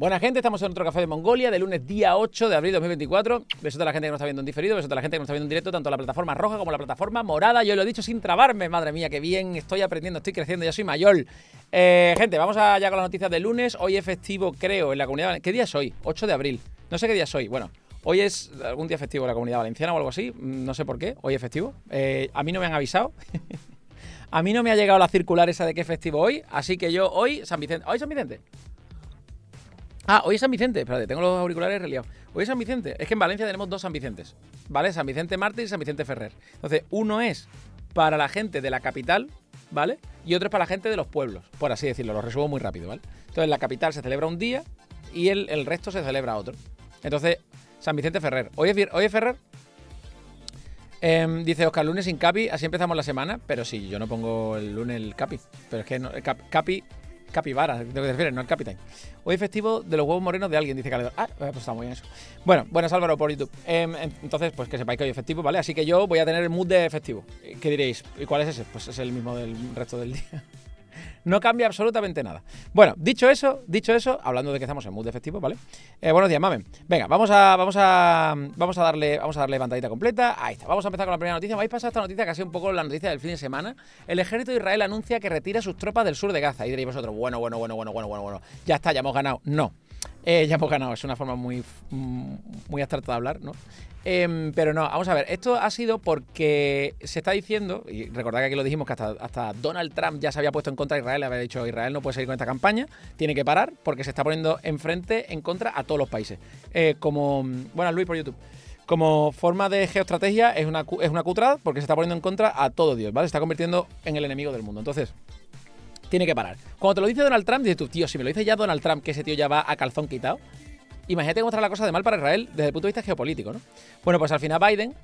Buena gente, estamos en otro café de Mongolia, de lunes día 8 de abril de 2024. Besos a la gente que nos está viendo en diferido, besos a la gente que nos está viendo en directo, tanto la plataforma roja como la plataforma morada. Yo lo he dicho sin trabarme, madre mía, qué bien, estoy aprendiendo, estoy creciendo, ya soy mayor. Eh, gente, vamos allá con las noticias del lunes. Hoy es festivo, creo, en la comunidad. ¿Qué día es hoy? 8 de abril. No sé qué día es hoy. Bueno, hoy es algún día festivo en la comunidad valenciana o algo así. No sé por qué. Hoy es festivo. Eh, a mí no me han avisado. a mí no me ha llegado la circular esa de que es festivo hoy. Así que yo hoy, San Vicente. ¿Hoy San Vicente? Ah, hoy es San Vicente. Espérate, tengo los auriculares reliados. Hoy es San Vicente. Es que en Valencia tenemos dos San Vicentes. ¿Vale? San Vicente Mártir y San Vicente Ferrer. Entonces, uno es para la gente de la capital, ¿vale? Y otro es para la gente de los pueblos, por así decirlo. Lo resumo muy rápido, ¿vale? Entonces, la capital se celebra un día y el, resto se celebra otro. Entonces, San Vicente Ferrer. Hoy es, Ferrer. Em, dice Oscar, lunes sin Capi, así empezamos la semana. Pero sí, yo no pongo el lunes el Capi. Pero es que Capi capibara, de no el capitán. Hoy es festivo de los huevos morenos de alguien, dice Caledor. Ah, pues está muy bien eso. Bueno, buenas Álvaro por YouTube. Em, entonces, pues que sepáis que hoy es festivo, ¿vale? Así que yo voy a tener el mood de festivo. ¿Qué diréis? ¿Y cuál es ese? Pues es el mismo del resto del día. No cambia absolutamente nada. Bueno, dicho eso, dicho eso, hablando de que estamos en mood de festivo, ¿vale? Eh, buenos días, mamen. Venga, vamos a, vamos a, vamos a darle, vamos a darle pantallita completa. Ahí está. Vamos a empezar con la primera noticia. Vais a pasar esta noticia sido un poco la noticia del fin de semana. El ejército de Israel anuncia que retira sus tropas del sur de Gaza. Y diréis vosotros, bueno, bueno, bueno, bueno, bueno, bueno, bueno. Ya está, ya hemos ganado. No. Eh, ya hemos ganado, es una forma muy, muy abstracta de hablar, ¿no? Em, pero no, vamos a ver, esto ha sido porque se está diciendo, y recordad que aquí lo dijimos que hasta, Donald Trump ya se había puesto en contra de Israel, había dicho Israel no puede seguir con esta campaña, tiene que parar porque se está poniendo enfrente en contra a todos los países. Eh, como, bueno, Luis por YouTube. Como forma de geoestrategia es una, es una cutrada porque se está poniendo en contra a todo Dios, ¿vale? Se está convirtiendo en el enemigo del mundo. Entonces, tiene que parar. Cuando te lo dice Donald Trump, dices tú, tío, si me lo dice ya Donald Trump, que ese tío ya va a calzón quitado, imagínate cómo la cosa de mal para Israel desde el punto de vista geopolítico, ¿no? Bueno, pues al final Biden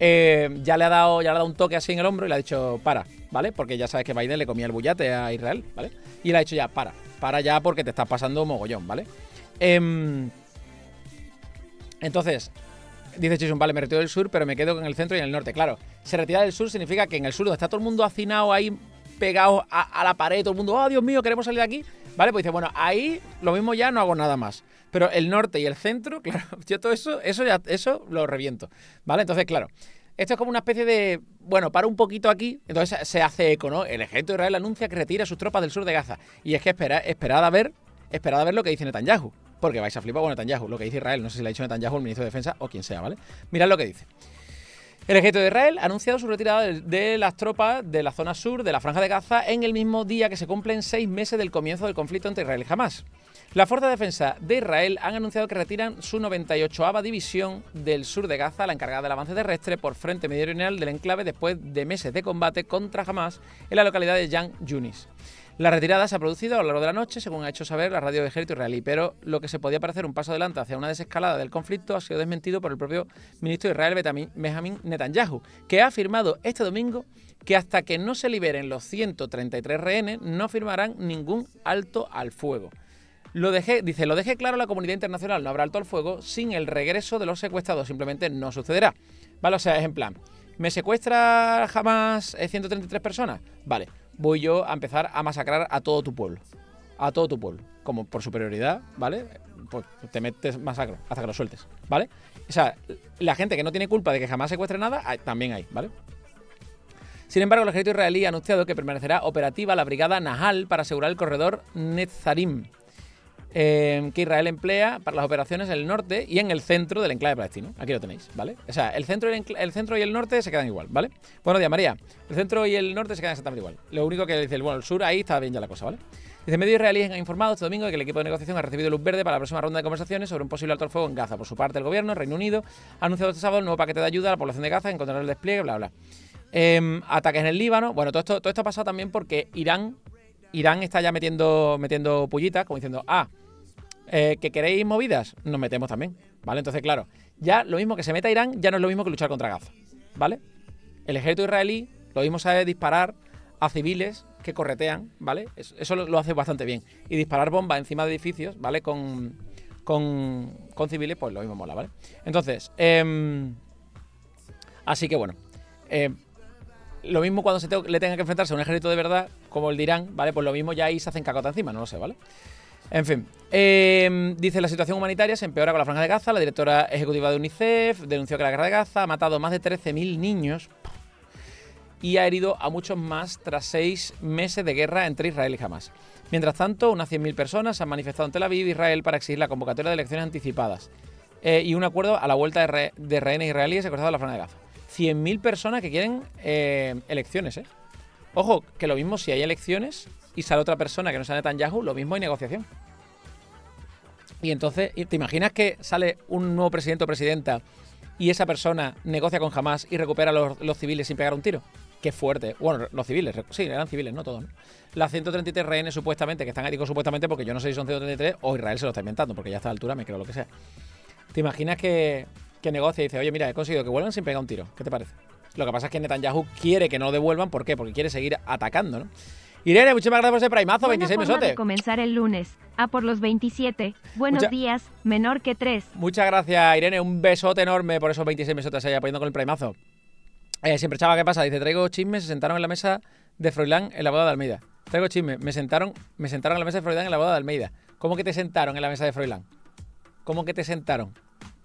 eh, ya, le ha dado, ya le ha dado un toque así en el hombro y le ha dicho, para, ¿vale? Porque ya sabes que Biden le comía el bullate a Israel, ¿vale? Y le ha dicho ya, para, para ya porque te estás pasando mogollón, ¿vale? Em, entonces, dice Chison, vale, me retiro del sur, pero me quedo en el centro y en el norte. Claro, se retira del sur significa que en el sur, donde está todo el mundo hacinado ahí, pegado a, a la pared, todo el mundo, oh, Dios mío, queremos salir de aquí, ¿vale? Pues dice, bueno, ahí lo mismo ya no hago nada más. Pero el norte y el centro, claro, yo todo eso, eso ya, eso lo reviento. ¿Vale? Entonces, claro. Esto es como una especie de. Bueno, para un poquito aquí, entonces se hace eco, ¿no? El ejército de Israel anuncia que retira sus tropas del sur de Gaza. Y es que espera, esperad a ver, esperad a ver lo que dice Netanyahu. Porque vais a flipar con Netanyahu, lo que dice Israel. No sé si le ha dicho Netanyahu, el ministro de Defensa o quien sea, ¿vale? Mirad lo que dice. El ejército de Israel ha anunciado su retirada de, las tropas de la zona sur de la Franja de Gaza en el mismo día que se cumplen seis meses del comienzo del conflicto entre Israel y Hamas. La Fuerza de Defensa de Israel han anunciado que retiran su 98 División del sur de Gaza, la encargada del avance terrestre por frente meridional del enclave después de meses de combate contra Hamas en la localidad de Yan Yunis. La retirada se ha producido a lo largo de la noche, según ha hecho saber la radio de ejército israelí, pero lo que se podía parecer un paso adelante hacia una desescalada del conflicto ha sido desmentido por el propio ministro de Israel, Benjamin Netanyahu, que ha afirmado este domingo que hasta que no se liberen los 133 rehenes no firmarán ningún alto al fuego. Lo dejé, dice, lo dejé claro, la comunidad internacional no habrá alto al fuego sin el regreso de los secuestrados, simplemente no sucederá. Vale, o sea, es en plan, ¿me secuestra jamás 133 personas? Vale, voy yo a empezar a masacrar a todo tu pueblo. A todo tu pueblo. Como por superioridad, ¿vale? Pues te metes masacro hasta que lo sueltes, ¿vale? O sea, la gente que no tiene culpa de que jamás secuestre nada, también hay, ¿vale? Sin embargo, el ejército israelí ha anunciado que permanecerá operativa la brigada Nahal para asegurar el corredor Netzarim, Em, que Israel emplea para las operaciones en el norte y en el centro del enclave palestino. Aquí lo tenéis, ¿vale? O sea, el centro, el, centro y el norte se quedan igual, ¿vale? Buenos días, María. El centro y el norte se quedan exactamente igual. Lo único que dice, bueno, el sur ahí está bien ya la cosa, ¿vale? Dice, medios israelíes han informado este domingo que el equipo de negociación ha recibido luz verde para la próxima ronda de conversaciones sobre un posible alto al fuego en Gaza. Por su parte, el gobierno, Reino Unido, ha anunciado este sábado un nuevo paquete de ayuda a la población de Gaza en contra el despliegue, bla, bla. Em, ataques en el Líbano. Bueno, todo esto, todo esto ha pasado también porque Irán, Irán está ya metiendo, metiendo pullitas, como diciendo, ah, eh, ¿Que queréis movidas? Nos metemos también, ¿vale? Entonces, claro, ya lo mismo que se meta Irán, ya no es lo mismo que luchar contra Gaza, ¿vale? El ejército israelí lo mismo sabe disparar a civiles que corretean, ¿vale? Eso, lo, hace bastante bien. Y disparar bombas encima de edificios, ¿vale? Con, con, civiles, pues lo mismo mola, ¿vale? Entonces, em, así que bueno. Eh, lo mismo cuando se le tenga que enfrentarse a un ejército de verdad, como el de Irán, ¿vale? Pues lo mismo ya ahí se hacen cacota encima, no lo sé, ¿vale? En fin, Eh, dice la situación humanitaria se empeora con la franja de Gaza. La directora ejecutiva de UNICEF denunció que la guerra de Gaza ha matado más de 13.000 niños y ha herido a muchos más tras seis meses de guerra entre Israel y Hamas. Mientras tanto, unas 100.000 personas han manifestado en Tel Aviv, Israel, para exigir la convocatoria de elecciones anticipadas eh, y un acuerdo a la vuelta de, re de rehenes israelíes secuestrados en la franja de Gaza. 100.000 personas que quieren eh, elecciones, ¿eh? Ojo, que lo mismo si hay elecciones y sale otra persona que no sea Netanyahu, lo mismo hay negociación. Y entonces, ¿te imaginas que sale un nuevo presidente o presidenta y esa persona negocia con Hamas y recupera los, civiles sin pegar un tiro? Qué fuerte. Bueno, los civiles, sí, eran civiles, no todos, ¿no? Las 133 rehenes supuestamente, que están digo supuestamente porque yo no sé si son 133 o Israel se lo está inventando, porque ya a esta altura me creo lo que sea. ¿Te imaginas que, que negocia y dice, oye, mira, he conseguido que vuelvan sin pegar un tiro? ¿Qué te parece? Lo que pasa es que Netanyahu quiere que no devuelvan, ¿por qué? Porque quiere seguir atacando, ¿no? Irene, muchísimas gracias por ese primazo, 26 mesotes. de comenzar el lunes. A por los 27. Buenos Mucha- días, menor que 3. Muchas gracias, Irene. Un besote enorme por esos 26 mesotes ahí apoyando con el primazo. Eh, siempre, chava, ¿qué pasa? Dice, traigo chismes, se sentaron en la mesa de Froilán en la boda de Almeida. Traigo chismes, me sentaron, me sentaron en la mesa de Froilán en la boda de Almeida. ¿Cómo que te sentaron en la mesa de Froilán? ¿Cómo que te sentaron?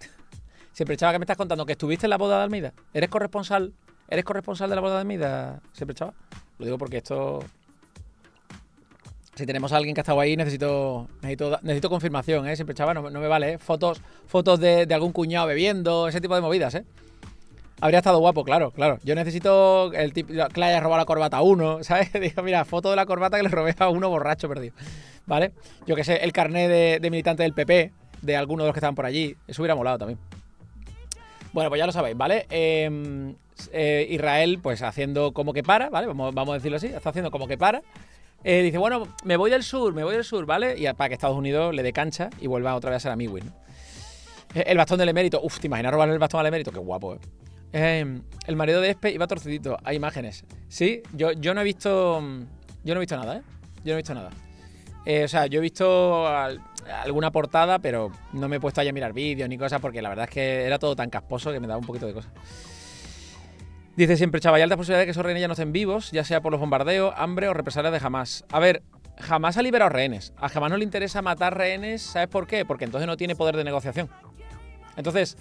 Siempre, chava, ¿qué me estás contando? ¿Que estuviste en la boda de Almeida? ¿Eres corresponsal? ¿Eres corresponsal de la boda de Almeida? Siempre, chava. Lo digo porque esto... Si tenemos a alguien que ha estado ahí, necesito necesito, necesito confirmación, ¿eh? Siempre, chaval, no, no me vale, ¿eh? Fotos, fotos de, de algún cuñado bebiendo, ese tipo de movidas, ¿eh? Habría estado guapo, claro, claro. Yo necesito el tipo que le haya robado la corbata a uno, ¿sabes? Digo, mira, foto de la corbata que le robé a uno borracho perdido, ¿vale? Yo que sé, el carnet de, de militante del PP, de alguno de los que estaban por allí, eso hubiera molado también. Bueno, pues ya lo sabéis, ¿vale? Eh, eh, Israel, pues haciendo como que para, ¿vale? Vamos, vamos a decirlo así, está haciendo como que para. Eh, dice, bueno, me voy del sur, me voy del sur, ¿vale? Y para que Estados Unidos le dé cancha y vuelva otra vez a ser amigos, ¿no? Eh, El bastón del emérito, uf, ¿te imaginas robarle el bastón al emérito? Qué guapo, ¿eh? Eh, el marido de Espe iba torcidito, hay imágenes. Sí, yo, yo no he visto. Yo no he visto nada, ¿eh? Yo no he visto nada. Eh, o sea, yo he visto al- alguna portada, pero no me he puesto ahí a mirar vídeos ni cosas porque la verdad es que era todo tan casposo que me daba un poquito de cosas. Dice siempre, chaval, hay alta posibilidad de que esos rehenes ya no estén vivos, ya sea por los bombardeos, hambre o represalias de Hamas. A ver, Hamas ha liberado rehenes. A Hamas no le interesa matar rehenes, ¿sabes por qué? Porque entonces no tiene poder de negociación. Entonces,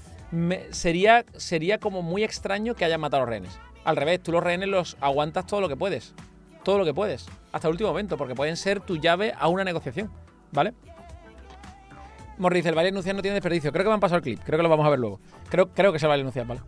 sería, sería como muy extraño que hayan matado a los rehenes. Al revés, tú los rehenes los aguantas todo lo que puedes. Todo lo que puedes. Hasta el último momento, porque pueden ser tu llave a una negociación. ¿Vale? Morri dice, el baile enunciar no tiene desperdicio. Creo que me han pasado el clip. Creo que lo vamos a ver luego. Creo, creo que es el baile enunciar, ¿vale?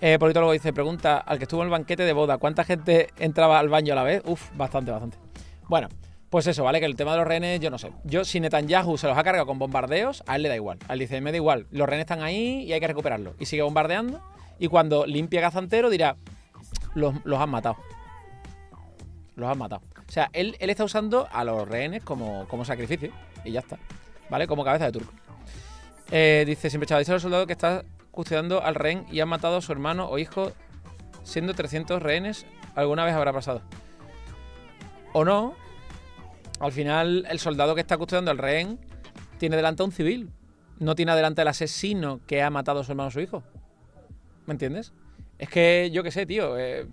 Eh, Politólogo dice, pregunta al que estuvo en el banquete de boda, ¿cuánta gente entraba al baño a la vez? Uf, bastante, bastante. Bueno, pues eso, ¿vale? Que el tema de los rehenes, yo no sé. Yo, si Netanyahu se los ha cargado con bombardeos, a él le da igual. A él dice, me da igual. Los rehenes están ahí y hay que recuperarlos. Y sigue bombardeando. Y cuando limpia Gaza entero, dirá, los, los han matado. Los han matado. O sea, él, él está usando a los rehenes como, como sacrificio. Y ya está. ¿Vale? Como cabeza de turco. Eh, dice, siempre chaval, dice al soldado que está custodiando al rehén y han matado a su hermano o hijo siendo 300 rehenes. Alguna vez habrá pasado. O no. Al final, el soldado que está custodiando al rehén tiene delante a un civil. No tiene delante al asesino que ha matado a su hermano o su hijo. ¿Me entiendes? Es que yo qué sé, tío. eh,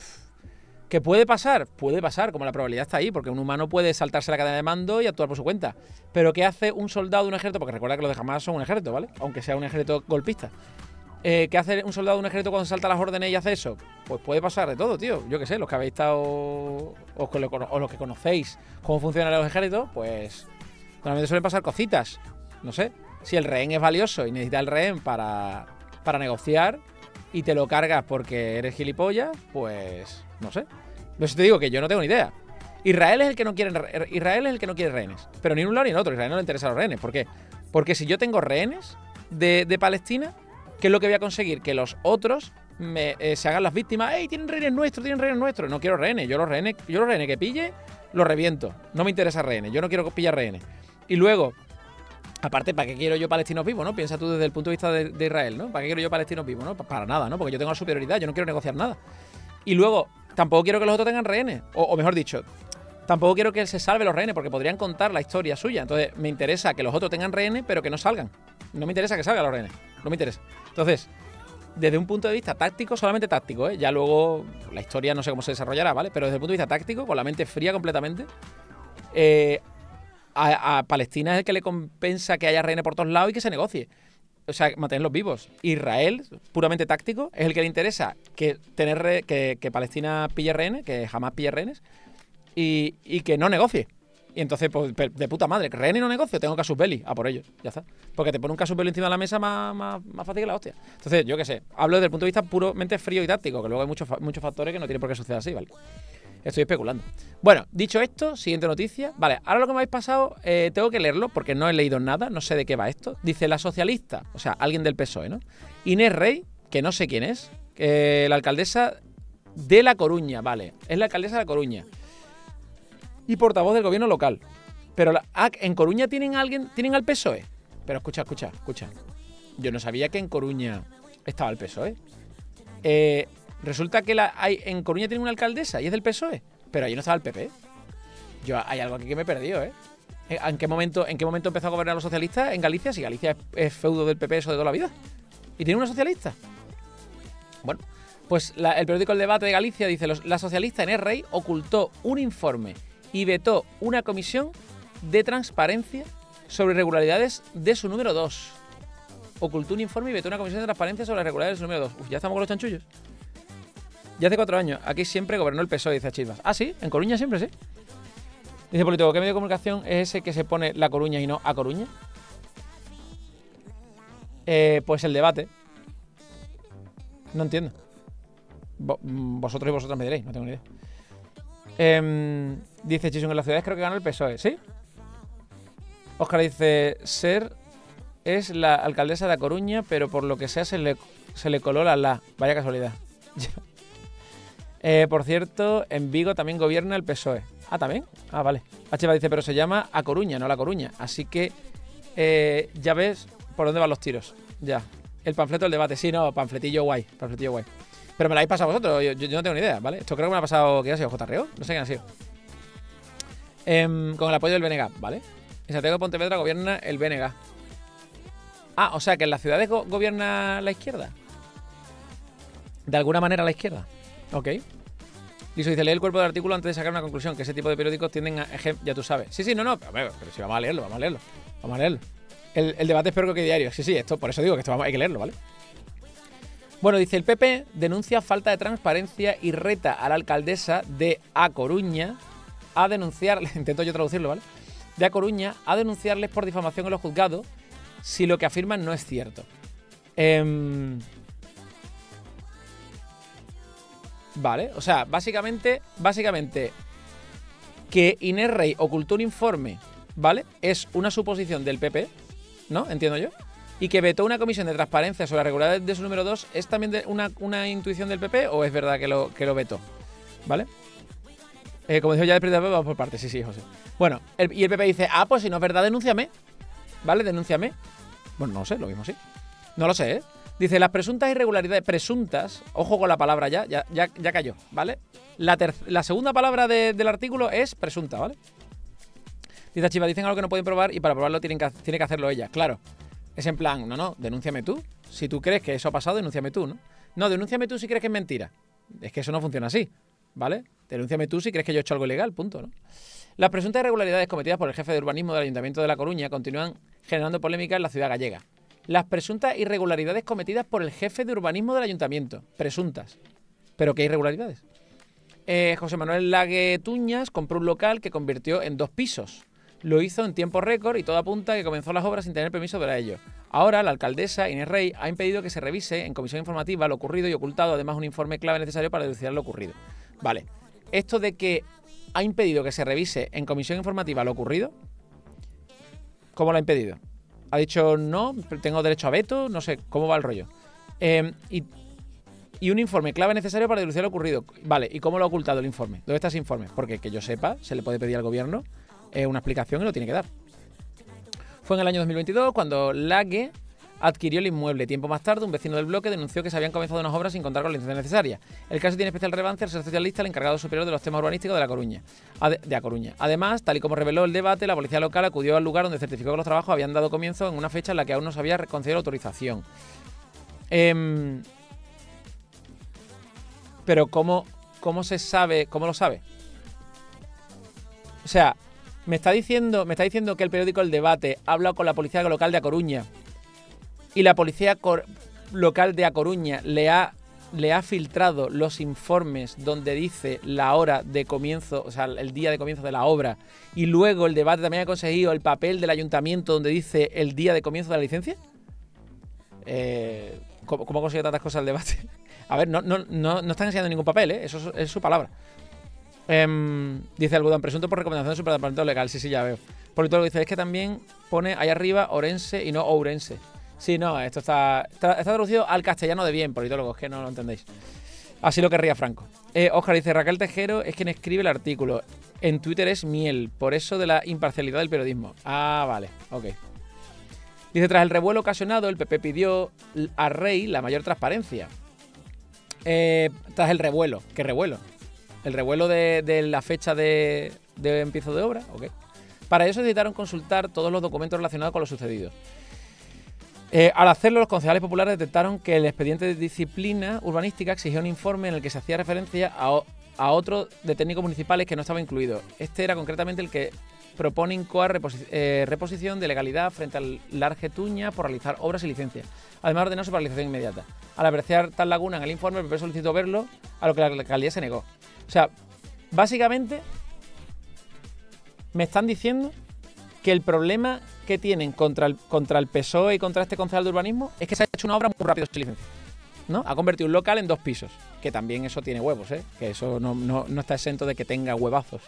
¿Que puede pasar? Puede pasar, como la probabilidad está ahí, porque un humano puede saltarse la cadena de mando y actuar por su cuenta. Pero ¿qué hace un soldado de un ejército? Porque recuerda que los de Hamas son un ejército, ¿vale? Aunque sea un ejército golpista. Eh, ¿Qué hace un soldado de un ejército cuando salta las órdenes y hace eso? Pues puede pasar de todo, tío. Yo qué sé, los que habéis estado o, los que conocéis cómo funcionan los ejércitos, pues normalmente suelen pasar cositas. No sé, si el rehén es valioso y necesita el rehén para, para negociar y te lo cargas porque eres gilipollas, pues no sé. Si te digo que yo no tengo ni idea. Israel es el que no quiere re- Israel es el que no quiere rehenes, pero ni en un lado ni en otro. Israel no le interesa los rehenes. ¿Por qué? Porque si yo tengo rehenes de, de Palestina, ¿qué es lo que voy a conseguir? Que los otros eh, se hagan las víctimas. ¡Ey, tienen rehenes nuestros, tienen rehenes nuestros! No quiero rehenes. Yo los rehenes, yo los rehenes que pille, los reviento. No me interesa rehenes. Yo no quiero pillar rehenes. Y luego, aparte, ¿para qué quiero yo palestinos vivos, no? Piensa tú desde el punto de vista de, Israel, ¿no? ¿Para qué quiero yo palestinos vivos, no? Pa- Para nada, ¿no? Porque yo tengo la superioridad, yo no quiero negociar nada. Y luego, tampoco quiero que los otros tengan rehenes. O, o mejor dicho, tampoco quiero que se salve los rehenes, porque podrían contar la historia suya. Entonces, me interesa que los otros tengan rehenes, pero que no salgan. No me interesa que salgan los rehenes. No me interesa. Entonces, desde un punto de vista táctico, solamente táctico, ¿eh? Ya luego la historia no sé cómo se desarrollará, ¿vale? Pero desde el punto de vista táctico, con la mente fría completamente, eh, a, Palestina es el que le compensa que haya rehenes por todos lados y que se negocie. O sea, mantenerlos vivos. Israel, puramente táctico, es el que le interesa que tener que, que Palestina pille rehenes, que jamás pille rehenes, y, y que no negocie. Y entonces, pues, de puta madre, rehenes y no negocio, tengo casus belli. A por ello, ya está. Porque te pone un casus belli encima de la mesa más, más, más fácil que la hostia. Entonces, yo qué sé, hablo desde el punto de vista puramente frío y táctico, que luego hay muchos, muchos factores que no tienen por qué suceder así, ¿vale? Estoy especulando. Bueno, dicho esto, siguiente noticia. Vale, ahora lo que me habéis pasado, eh, tengo que leerlo porque no he leído nada, no sé de qué va esto. Dice la socialista, o sea, alguien del PSOE, ¿no? Inés Rey, que no sé quién es, eh, la alcaldesa de La Coruña, vale, es la alcaldesa de La Coruña. Y portavoz del gobierno local. Pero la- ah, en Coruña tienen a alguien, tienen al PSOE. Pero escucha, escucha, escucha. Yo no sabía que en Coruña estaba el PSOE. Eh, resulta que en Coruña tiene una alcaldesa y es del PSOE, pero allí no estaba el PP. Yo hay algo aquí que me he perdido, ¿eh? ¿En en qué momento, en qué momento empezó a gobernar los socialistas en Galicia? Si Galicia es, feudo del PP eso de toda la vida. ¿Y tiene una socialista? Bueno, pues el periódico El Debate de Galicia dice, los- la socialista en Rey ocultó un informe y vetó una comisión de transparencia sobre irregularidades de su número 2. Ocultó un informe y vetó una comisión de transparencia sobre irregularidades de su número 2. Uf, ya estamos con los chanchullos. Ya hace cuatro años. Aquí siempre gobernó el PSOE, dice Chivas. Ah, sí, en Coruña siempre, sí. Dice político, ¿qué medio de comunicación es ese que se pone La Coruña y no A Coruña? Eh, pues el debate. No entiendo. Mm, vosotros y vosotras me diréis, no tengo ni idea. Em, dice Chisun, en las ciudades creo que gana el PSOE, ¿sí? Óscar dice, Ser es la alcaldesa de A Coruña, pero por lo que sea se le, se le coló la la. Vaya casualidad. Eh, por cierto, en Vigo también gobierna el PSOE. Ah, ¿también? Ah, vale. H dice, pero se llama A Coruña, no La Coruña. Así que eh, ya ves por dónde van los tiros. Ya. El panfleto del debate. Sí, no, panfletillo guay. Panfletillo guay. Pero me lo habéis pasado vosotros. Yo, no tengo ni idea, ¿vale? Esto creo que me ha pasado. ¿Quién ha sido? ¿JRO? No sé quién ha sido. Em, con el apoyo del BNG, ¿vale? En Santiago de Pontevedra gobierna el BNG. Ah, o sea que en las ciudades go- gobierna la izquierda. De alguna manera la izquierda. Ok. Liso dice, lee el cuerpo del artículo antes de sacar una conclusión, que ese tipo de periódicos tienden a... Ya tú sabes. Sí, sí, no, no, pero, pero si vamos a leerlo, vamos a leerlo. Vamos a leerlo. El, debate es peor que diario. Sí, sí, esto, por eso digo que esto hay que leerlo, ¿vale? Bueno, dice, el PP denuncia falta de transparencia y reta a la alcaldesa de A Coruña a denunciar, intento yo traducirlo, ¿vale? De A Coruña a denunciarles por difamación en los juzgados si lo que afirman no es cierto. Em, Vale, o sea, básicamente, básicamente, que Inés Rey ocultó un informe, ¿vale? Es una suposición del PP, ¿no? Entiendo yo. Y que vetó una comisión de transparencia sobre la regularidad de su número 2, ¿es también una, una intuición del PP o es verdad que lo, que lo vetó? ¿Vale? Eh, como dijo ya el presidente, vamos por partes, sí, sí, José. Bueno, y el PP dice, ah, pues si no es verdad, denúnciame. ¿Vale? Denúnciame. Bueno, no sé, lo mismo sí. No lo sé, ¿eh? Dice, las presuntas irregularidades, presuntas, ojo con la palabra ya, ya, ya, cayó, ¿vale? La, la segunda palabra de- del artículo es presunta, ¿vale? Dice Chiva, dicen algo que no pueden probar y para probarlo tienen que, tiene que hacerlo ella, claro. Es en plan, no, no, denúnciame tú. Si tú crees que eso ha pasado, denúnciame tú, ¿no? No, denúnciame tú si crees que es mentira. Es que eso no funciona así, ¿vale? Denúnciame tú si crees que yo he hecho algo ilegal, punto, ¿no? Las presuntas irregularidades cometidas por el jefe de urbanismo del Ayuntamiento de La Coruña continúan generando polémica en la ciudad gallega. Las presuntas irregularidades cometidas por el jefe de urbanismo del Ayuntamiento. Presuntas. ¿Pero qué irregularidades? Eh, José Manuel Lague Tuñas compró un local que convirtió en dos pisos. Lo hizo en tiempo récord y todo apunta que comenzó las obras sin tener permiso para ello. Ahora, la alcaldesa Inés Rey ha impedido que se revise en comisión informativa lo ocurrido y ocultado además un informe clave necesario para denunciar lo ocurrido. Vale. Esto de que ha impedido que se revise en comisión informativa lo ocurrido, ¿cómo lo ha impedido? Ha dicho no, tengo derecho a veto, no sé, ¿cómo va el rollo? Y, y un informe clave necesario para denunciar lo ocurrido. Vale, ¿y cómo lo ha ocultado el informe? ¿Dónde está ese informe? Porque que yo sepa, se le puede pedir al gobierno eh, una explicación y lo tiene que dar. Fue en el año 2022 cuando Lague adquirió el inmueble. Tiempo más tarde, un vecino del bloque denunció que se habían comenzado unas obras sin contar con la licencia necesaria. El caso tiene especial relevancia al ser socialista el encargado superior de los temas urbanísticos de La Coruña. De A Coruña. Además, tal y como reveló el debate, la policía local acudió al lugar donde certificó que los trabajos habían dado comienzo en una fecha en la que aún no se había concedido autorización. Em, pero ¿cómo, ¿cómo se sabe? ¿Cómo lo sabe? O sea, Me está diciendo, me está diciendo que el periódico El Debate ha hablado con la policía local de A Coruña y la policía local de A Coruña le ha, le ha filtrado los informes donde dice la hora de comienzo, o sea, el día de comienzo de la obra, y luego el debate también ha conseguido el papel del ayuntamiento donde dice el día de comienzo de la licencia. Eh, ¿cómo, ¿Cómo ha conseguido tantas cosas el debate? A ver, no, no, no, no están enseñando ningún papel, ¿eh? Eso es, es su palabra. Em, dice algodón, presunto por recomendación del Superdepartamento Legal. Sí, sí, ya veo. Politólogo dice, es que también pone ahí arriba Orense y no Ourense. Sí, no, esto está, está, traducido al castellano de bien, politólogo, es que no lo entendéis. Así lo querría Franco. Eh, Oscar dice, Raquel Tejero es quien escribe el artículo. En Twitter es miel, por eso de la imparcialidad del periodismo. Ah, vale, ok. Dice, tras el revuelo ocasionado, el PP pidió a Rey la mayor transparencia. Eh, tras el revuelo, ¿qué revuelo? El revuelo de, la fecha de, empiezo de obra, ok. Para eso necesitaron consultar todos los documentos relacionados con lo sucedido. Eh, al hacerlo, los concejales populares detectaron que el expediente de disciplina urbanística exigía un informe en el que se hacía referencia a otro de técnicos municipales que no estaba incluido. Este era concretamente el que propone incoar eh, reposición de legalidad frente al Large Tuña por realizar obras y licencias. Además, ordenó su paralización inmediata. Al apreciar tal laguna en el informe, el PP solicitó verlo, a lo que la alcaldía se negó. O sea, básicamente me están diciendo que el problema que tienen contra el, contra el PSOE y contra este concejal de urbanismo es que se ha hecho una obra muy rápido sin licencia. ¿no? Ha convertido un local en dos pisos. Que también eso tiene huevos, ¿eh? Que eso no, no- no está exento de que tenga huevazos.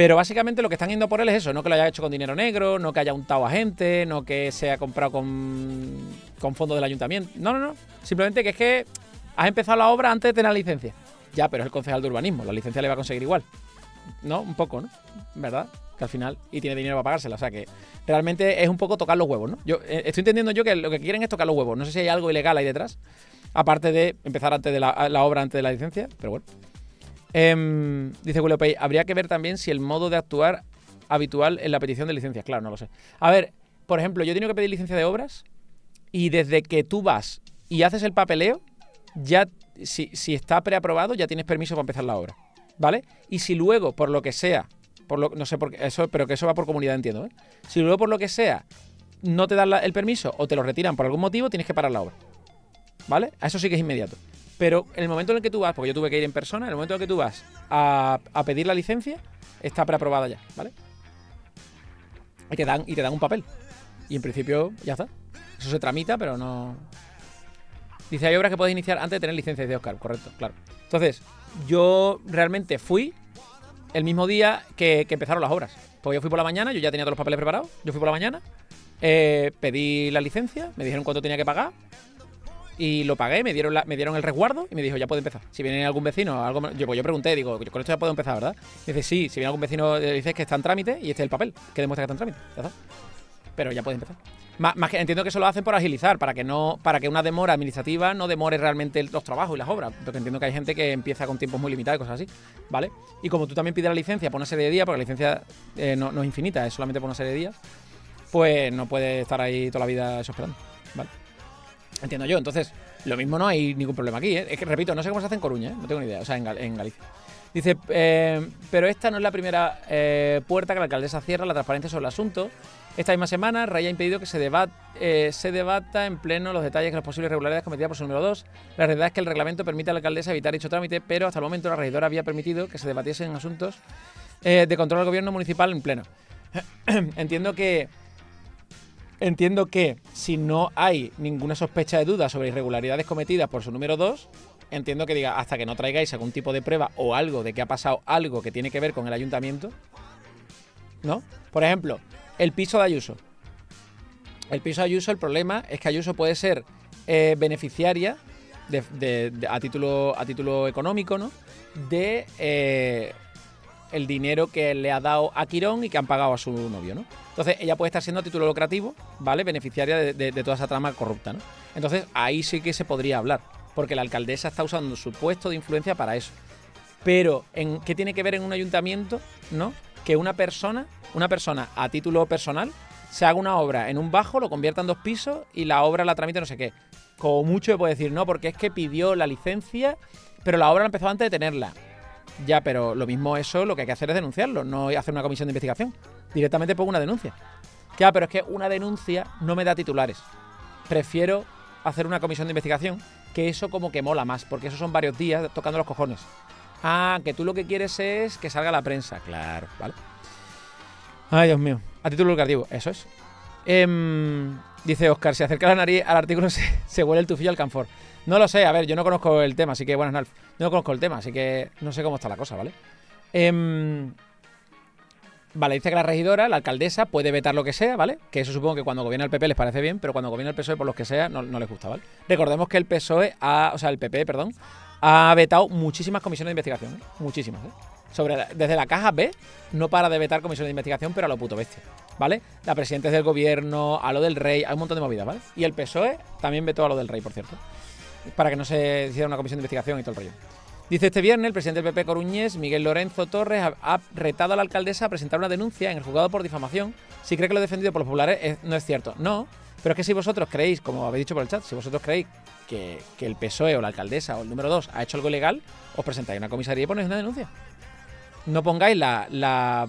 Pero básicamente lo que están yendo por él es eso, no que lo haya hecho con dinero negro, no que haya untado a gente, no que se haya comprado con, con fondos del ayuntamiento. No, no, no. Simplemente que es que has empezado la obra antes de tener la licencia. Ya, pero es el concejal de urbanismo, la licencia le va a conseguir igual. ¿No? Un poco, ¿no? ¿Verdad? Que al final. Y tiene dinero para pagársela. O sea que realmente es un poco tocar los huevos, ¿no? Yo eh, estoy entendiendo yo que lo que quieren es tocar los huevos. No sé si hay algo ilegal ahí detrás. Aparte de empezar antes de la obra antes de la licencia, pero bueno. Em, dice Julio Pay, habría que ver también si el modo de actuar habitual en la petición de licencias. Claro, no lo sé. A ver, por ejemplo, yo he tenido que pedir licencia de obras y desde que tú vas y haces el papeleo, ya si, si está preaprobado, ya tienes permiso para empezar la obra. ¿Vale? Y si luego, por lo que sea, por lo, no sé por qué, eso, pero que eso va por comunidad, entiendo, ¿eh? Si luego, por lo que sea, no te dan el permiso o te lo retiran por algún motivo, tienes que parar la obra. ¿Vale? A Eso sí que es inmediato. Pero en el momento en el que tú vas, porque yo tuve que ir en persona, en el momento en el que tú vas a, a pedir la licencia, está preaprobada ya, ¿vale? Y te, dan, y te dan un papel. Y en principio ya está. Eso se tramita, pero no. Dice, hay obras que puedes iniciar antes de tener licencia de Oscar, correcto, claro. Entonces, yo realmente fui el mismo día que, empezaron las obras. Pues yo fui por la mañana, yo ya tenía todos los papeles preparados. Yo fui por la mañana, eh, pedí la licencia, me dijeron cuánto tenía que pagar. Y lo pagué, me dieron, la- me dieron el resguardo y me dijo, ya puede empezar. Si viene algún vecino, algo, yo, pues yo pregunté, digo, con esto ya puedo empezar, ¿verdad? Dice, sí, si viene algún vecino, eh, dices que está en trámite y este es el papel, que demuestra que está en trámite. Ya. Pero ya puede empezar. Má- Más, que entiendo que eso lo hacen por agilizar, para que no, para que una demora administrativa no demore realmente los trabajos y las obras. Porque entiendo que hay gente que empieza con tiempos muy limitados y cosas así, ¿vale? Y como tú también pides la licencia por una serie de días, porque la licencia eh, no, es infinita, es solamente por una serie de días, pues no puedes estar ahí toda la vida eso esperando, ¿vale? Entiendo yo, entonces, lo mismo no hay ningún problema aquí, ¿eh? Es que, repito, no sé cómo se hace en Coruña, ¿eh? No tengo ni idea, o sea, en, Gal- en Galicia. Dice, eh, pero esta no es la primera eh, puerta que la alcaldesa cierra la transparencia sobre el asunto. Esta misma semana, Raya ha impedido que se, debat- eh, se debata en pleno los detalles de las posibles irregularidades cometidas por su número 2. La realidad es que el reglamento permite a la alcaldesa evitar dicho trámite, pero hasta el momento la regidora había permitido que se debatiesen asuntos eh, de control del gobierno municipal en pleno. Entiendo que Entiendo que si no hay ninguna sospecha de duda sobre irregularidades cometidas por su número 2, entiendo que diga, hasta que no traigáis algún tipo de prueba o algo de que ha pasado algo que tiene que ver con el ayuntamiento, ¿no? Por ejemplo, el piso de Ayuso. El piso de Ayuso, el problema es que Ayuso puede ser eh, beneficiaria a, título, a título económico, ¿no? De eh, el dinero que le ha dado a Quirón y que han pagado a su novio, ¿no? Entonces ella puede estar siendo a título lucrativo, ¿vale? Beneficiaria de, toda esa trama corrupta, ¿no? Entonces ahí sí que se podría hablar, porque la alcaldesa está usando su puesto de influencia para eso. Pero, ¿en qué tiene que ver en un ayuntamiento, no? Que una persona, una persona a título personal, se haga una obra en un bajo, lo convierta en dos pisos y la obra la tramite no sé qué. Como mucho puede decir, no, porque es que pidió la licencia, pero la obra la empezó antes de tenerla. Ya, pero lo mismo eso, lo que hay que hacer es denunciarlo, no hacer una comisión de investigación. Directamente pongo una denuncia. Ya, pero es que una denuncia no me da titulares. Prefiero hacer una comisión de investigación, que eso como que mola más, porque eso son varios días tocando los cojones. Ah, que tú lo que quieres es que salga la prensa. Claro, ¿vale? Ay, Dios mío. A título educativo, eso es. Em, dice Oscar, si acerca la nariz al artículo se, huele el tufillo al canfor. No lo sé, a ver, yo no conozco el tema, así que, bueno, Nalf, no conozco el tema, así que no sé cómo está la cosa, ¿vale? Em, vale, dice que la regidora, la alcaldesa, puede vetar lo que sea, ¿vale? Que eso supongo que cuando gobierna el PP les parece bien, pero cuando gobierna el PSOE por los que sea no, les gusta, ¿vale? Recordemos que el PSOE, ha, o sea, el PP, perdón, ha vetado muchísimas comisiones de investigación, ¿eh? muchísimas, ¿eh? Sobre desde la caja B no para de vetar comisiones de investigación, pero a lo puto bestia, ¿vale? La presidenta del gobierno, a lo del rey, hay un montón de movidas, ¿vale? Y el PSOE también vetó a lo del rey, por cierto, para que no se hiciera una comisión de investigación y todo el rollo. Dice este viernes el presidente del PP Coruñés, Miguel Lorenzo Torres, ha, retado a la alcaldesa a presentar una denuncia en el juzgado por difamación si cree que lo defendido por los populares no es cierto. No, pero es que si vosotros creéis, como habéis dicho por el chat, si vosotros creéis que, el PSOE o la alcaldesa o el número 2 ha hecho algo ilegal, os presentáis una comisaría y ponéis una denuncia. No pongáis la,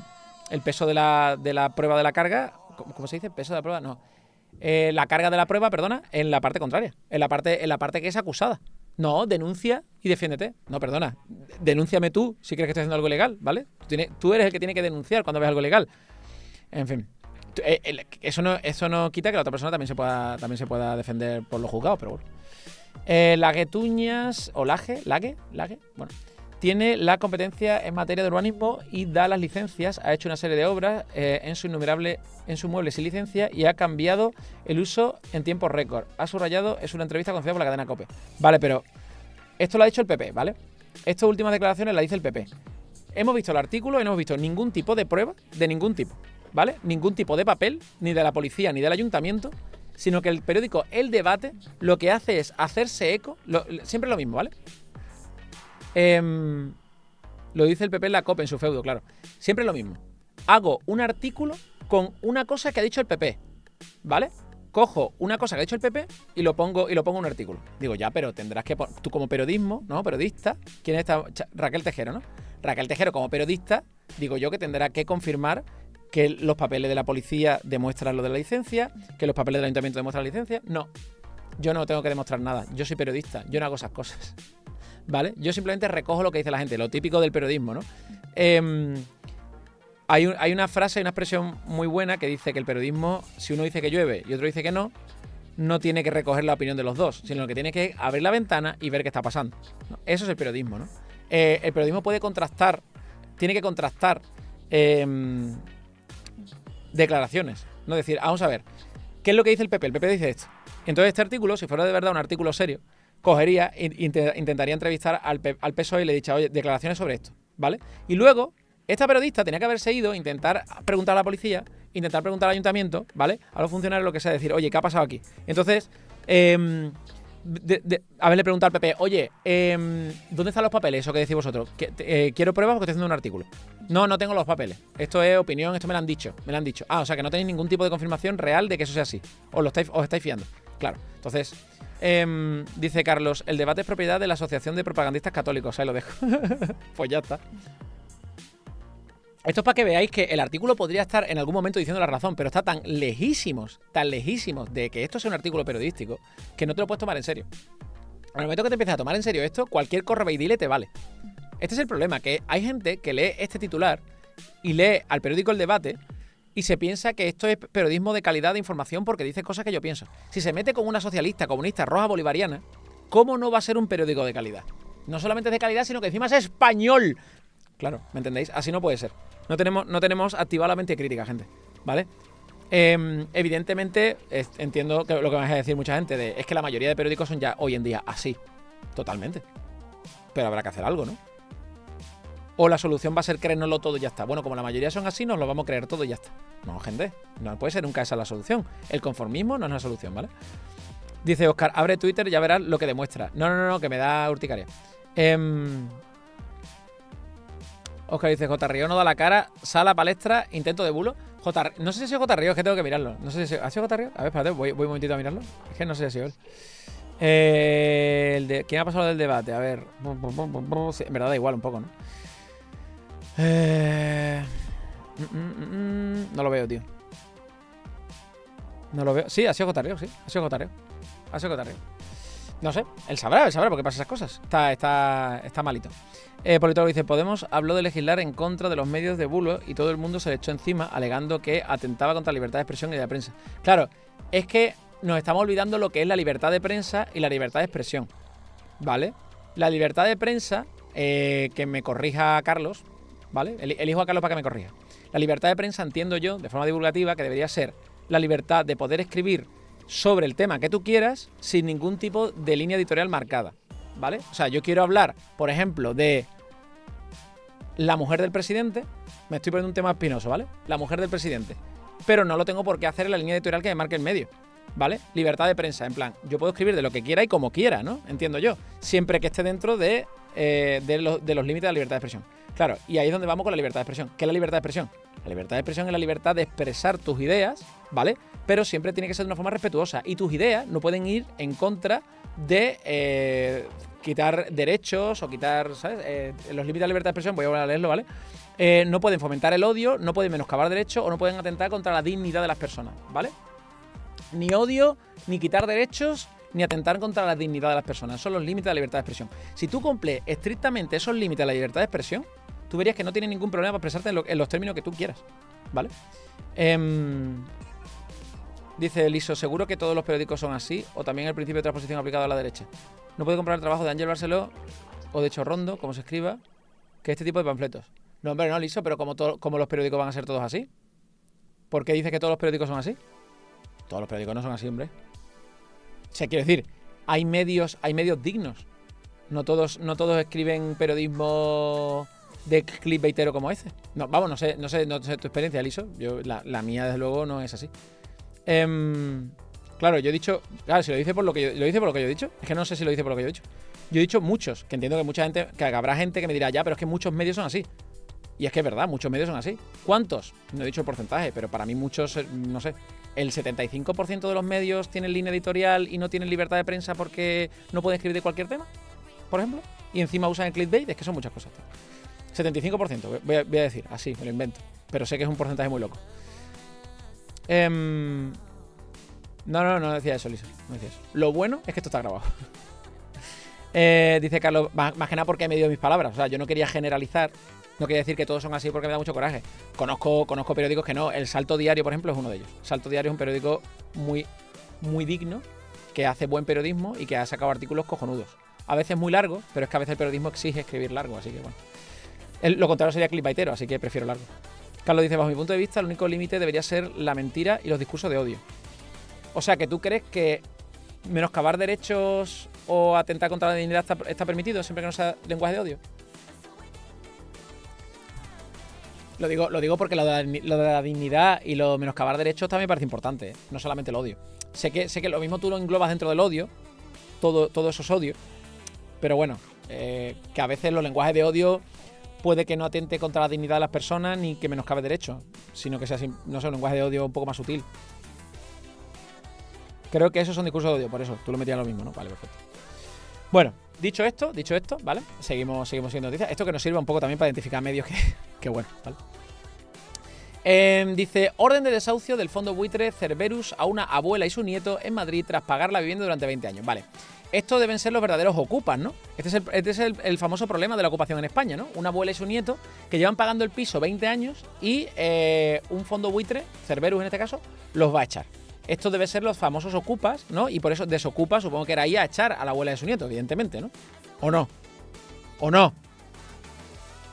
el peso de la, de la prueba de la carga, ¿cómo, se dice? ¿Peso de la prueba? No. Eh, la carga de la prueba, perdona, en la parte contraria, en la parte, en la parte que es acusada. No, denuncia y defiéndete. No, perdona. Denúnciame tú si crees que estoy haciendo algo ilegal, ¿vale? Tú eres el que tiene que denunciar cuando ves algo ilegal. En fin. Eh, eso no, quita que la otra persona también se pueda, se pueda defender por los juzgados, pero bueno. Eh, Laguetuñas, o Lague, Lague, Lague, bueno, tiene la competencia en materia de urbanismo y da las licencias, ha hecho una serie de obras eh, en su innumerable, en su mueble sin licencia y ha cambiado el uso en tiempo récord. Ha subrayado, es una entrevista concedida por la cadena COPE. Vale, pero esto lo ha dicho el PP, ¿vale? Estas últimas declaraciones las dice el PP. Hemos visto el artículo y no hemos visto ningún tipo de prueba de ningún tipo. ¿vale? Ningún tipo de papel, ni de la policía, ni del ayuntamiento, sino que el periódico El Debate lo que hace es hacerse eco, siempre lo mismo, ¿vale? Em, lo dice el PP en la COP en su feudo, claro. Siempre lo mismo. Hago un artículo con una cosa que ha dicho el PP, ¿vale? Cojo una cosa que ha dicho el PP y lo pongo y lo pongo en un artículo. Digo, ya, pero tendrás que tú como periodismo, ¿no? Periodista, ¿quién es esta? Raquel Tejero, ¿no? Raquel Tejero como periodista, digo yo que tendrá que confirmar que los papeles de la policía demuestran lo de la licencia, que los papeles del ayuntamiento demuestran la licencia. No, yo no tengo que demostrar nada. Yo soy periodista, yo no hago esas cosas. ¿Vale? Yo simplemente recojo lo que dice la gente, lo típico del periodismo, ¿no? Em, hay, hay, una frase, hay una expresión muy buena que dice que el periodismo, si uno dice que llueve y otro dice que no, no tiene que recoger la opinión de los dos, sino que tiene que abrir la ventana y ver qué está pasando. Eso es el periodismo, ¿no? Eh, el periodismo puede contrastar, tiene que contrastar em, declaraciones. No decir, vamos a ver, ¿qué es lo que dice el PP? El PP dice esto. Entonces este artículo, si fuera de verdad un artículo serio, cogería, intentaría entrevistar al, al PSOE y le diría, oye, declaraciones sobre esto, ¿vale? Y luego, esta periodista tenía que haberse ido, intentar preguntar a la policía, intentar preguntar al ayuntamiento, ¿vale? A los funcionarios lo que sea, decir, oye, ¿qué ha pasado aquí? Entonces, eh, de, haberle preguntado al PP, oye, em, ¿dónde están los papeles? Eso que decís vosotros. Eh, quiero pruebas porque estoy haciendo un artículo. No, no tengo los papeles. Esto es opinión, esto me lo han dicho. Me lo han dicho. Ah, o sea que no tenéis ningún tipo de confirmación real de que eso sea así. Os lo estáis, os estáis fiando. Claro. Entonces, em, dice Carlos, el debate es propiedad de la Asociación de Propagandistas Católicos. Ahí lo dejo. pues ya está. Esto es para que veáis que el artículo podría estar en algún momento diciendo la razón, pero está tan lejísimos, tan lejísimos de que esto sea un artículo periodístico, que no te lo puedes tomar en serio. Al momento que te empiezas a tomar en serio esto, cualquier correveidile te vale. Este es el problema, que hay gente que lee este titular y lee al periódico El Debate y se piensa que esto es periodismo de calidad de información porque dice cosas que yo pienso. Si se mete con una socialista, comunista, roja bolivariana, ¿cómo no va a ser un periódico de calidad? No solamente es de calidad, sino que encima es español. Claro, ¿me entendéis? Así no puede ser. No tenemos, no tenemos activada la mente crítica, gente. ¿Vale? Em, evidentemente, entiendo lo que vais a decir mucha gente de, es que la mayoría de periódicos son ya hoy en día así. Totalmente. Pero habrá que hacer algo, ¿no? O la solución va a ser creérnoslo todo y ya está. Bueno, como la mayoría son así, nos lo vamos a creer todo y ya está. No, gente. No puede ser nunca esa la solución. El conformismo no es la solución, ¿vale? Dice Oscar, abre Twitter, ya verás lo que demuestra. No, no, no, que me da urticaria. Oscar dice, J. No da la cara, sala, palestra, intento de bulo. J. No sé si sido J. Río, es que tengo que mirarlo. No sé si ha sido J. A ver, espérate, voy, un momentito a mirarlo. Es que no sé si sido él. Eh, ¿Quién ha pasado del debate? A ver. En verdad da igual un poco, ¿no? Eh, mm, mm, mm, no lo veo, tío. No lo veo. Sí, ha sido Cotarreo, sí. Ha sido Cotarreo. Ha sido Cotarreo. No sé, él sabrá, él sabrá por qué pasa esas cosas. Está, está, está malito. Eh, dice, Podemos habló de legislar en contra de los medios de bulo y todo el mundo se le echó encima alegando que atentaba contra la libertad de expresión y de la prensa. Claro, es que nos estamos olvidando lo que es la libertad de prensa y la libertad de expresión. ¿Vale? La libertad de prensa, eh, que me corrija Carlos, ¿vale? El- Elijo a Carlos para que me corrija. La libertad de prensa entiendo yo, de forma divulgativa, que debería ser la libertad de poder escribir sobre el tema que tú quieras sin ningún tipo de línea editorial marcada. ¿Vale? O sea, yo quiero hablar, por ejemplo, de la mujer del presidente. Me estoy poniendo un tema espinoso, ¿vale? La mujer del presidente. Pero no lo tengo por qué hacer en la línea editorial que me marque el medio. ¿Vale? Libertad de prensa, en plan, yo puedo escribir de lo que quiera y como quiera, ¿no? Entiendo yo. Siempre que esté dentro de, eh, de los límites de la libertad de expresión. Claro, y ahí es donde vamos con la libertad de expresión. ¿Qué es la libertad de expresión? La libertad de expresión es la libertad de expresar tus ideas, ¿vale? Pero siempre tiene que ser de una forma respetuosa. Y tus ideas no pueden ir en contra de eh, quitar derechos o quitar, ¿sabes? Eh, los límites de la libertad de expresión, voy a volver a leerlo, ¿vale? Eh, no pueden fomentar el odio, no pueden menoscabar derechos o no pueden atentar contra la dignidad de las personas, ¿vale? Ni odio, ni quitar derechos, ni atentar contra la dignidad de las personas. Son los límites de la libertad de expresión. Si tú cumples estrictamente esos límites de la libertad de expresión, tú verías que no tienes ningún problema para expresarte en, lo- en los términos que tú quieras, ¿vale? Em, dice Liso, seguro que todos los periódicos son así, o también el principio de transposición aplicado a la derecha. No puede comprar el trabajo de Ángel Barceló o de Chorrondo, como se escriba, que este tipo de panfletos. No, hombre, no, Liso, pero como, como los periódicos van a ser todos así. ¿Por qué dice que todos los periódicos son así? Todos los periódicos no son así, hombre. O sea, quiero decir, hay medios, hay medios dignos. No todos, no todos escriben periodismo de clickbaitero como ese. No, vamos, no sé, no sé, no sé tu experiencia, Liso. Yo, la, la mía, desde luego, no es así. Em, claro, yo he dicho. Claro, si lo dice por lo que yo, lo dice por lo que yo he dicho. Es que no sé si lo dice por lo que yo he dicho. Yo he dicho muchos, que entiendo que mucha gente, que habrá gente que me dirá, ya, pero es que muchos medios son así. Y es que es verdad, muchos medios son así. ¿Cuántos? No he dicho el porcentaje, pero para mí muchos, eh, no sé. El 75% de los medios tienen línea editorial y no tienen libertad de prensa porque no pueden escribir de cualquier tema, por ejemplo. Y encima usan el clickbait, es que son muchas cosas. Tío. 75%, voy a, voy a decir, así, me lo invento. Pero sé que es un porcentaje muy loco. Em, no, no, no decía eso, Lisa. Lo bueno es que esto está grabado. Eh, dice Carlos, más, más que nada porque he medido mis palabras. O sea, yo no quería generalizar. No quería decir que todos son así porque me da mucho coraje. Conozco, conozco periódicos que no. El Salto Diario, por ejemplo, es uno de ellos. Salto Diario es un periódico muy, muy digno, que hace buen periodismo y que ha sacado artículos cojonudos. A veces muy largo, pero es que a veces el periodismo exige escribir largo, así que bueno. El- lo contrario sería clickbaitero, así que prefiero largo. Carlos dice, bajo mi punto de vista, el único límite debería ser la mentira y los discursos de odio. O sea, que tú crees que menoscabar derechos o atentar contra la dignidad está, permitido siempre que no sea lenguaje de odio. Lo digo, lo digo porque lo de, la, lo de la dignidad y lo de menoscabar derechos también me parece importante, ¿eh? no solamente el odio. Sé que, sé que lo mismo tú lo englobas dentro del odio, todo, todo eso es odio, pero bueno, eh, que a veces los lenguajes de odio puede que no atente contra la dignidad de las personas ni que menoscabe derechos, sino que sea, no sé, un lenguaje de odio un poco más sutil. Creo que esos son discursos de odio, por eso tú lo metías lo mismo, ¿no? Vale, perfecto. Bueno, dicho esto, dicho esto, ¿vale? Seguimos, seguimos siendo noticias. Esto que nos sirve un poco también para identificar medios que, que bueno, ¿vale? Em, dice, orden de desahucio del fondo buitre Cerberus a una abuela y su nieto en Madrid tras pagar la vivienda durante 20 años. Vale. Esto deben ser los verdaderos ocupas, ¿no? Este es, el, este es el- famoso problema de la ocupación en España, ¿no? Una abuela y su nieto que llevan pagando el piso 20 años y eh, un fondo buitre, Cerberus en este caso, los va a echar. Esto debe ser los famosos ocupas, ¿no? Y por eso desocupa, supongo que era ahí a echar a la abuela de su nieto, evidentemente, ¿no? ¿O no? ¿O no?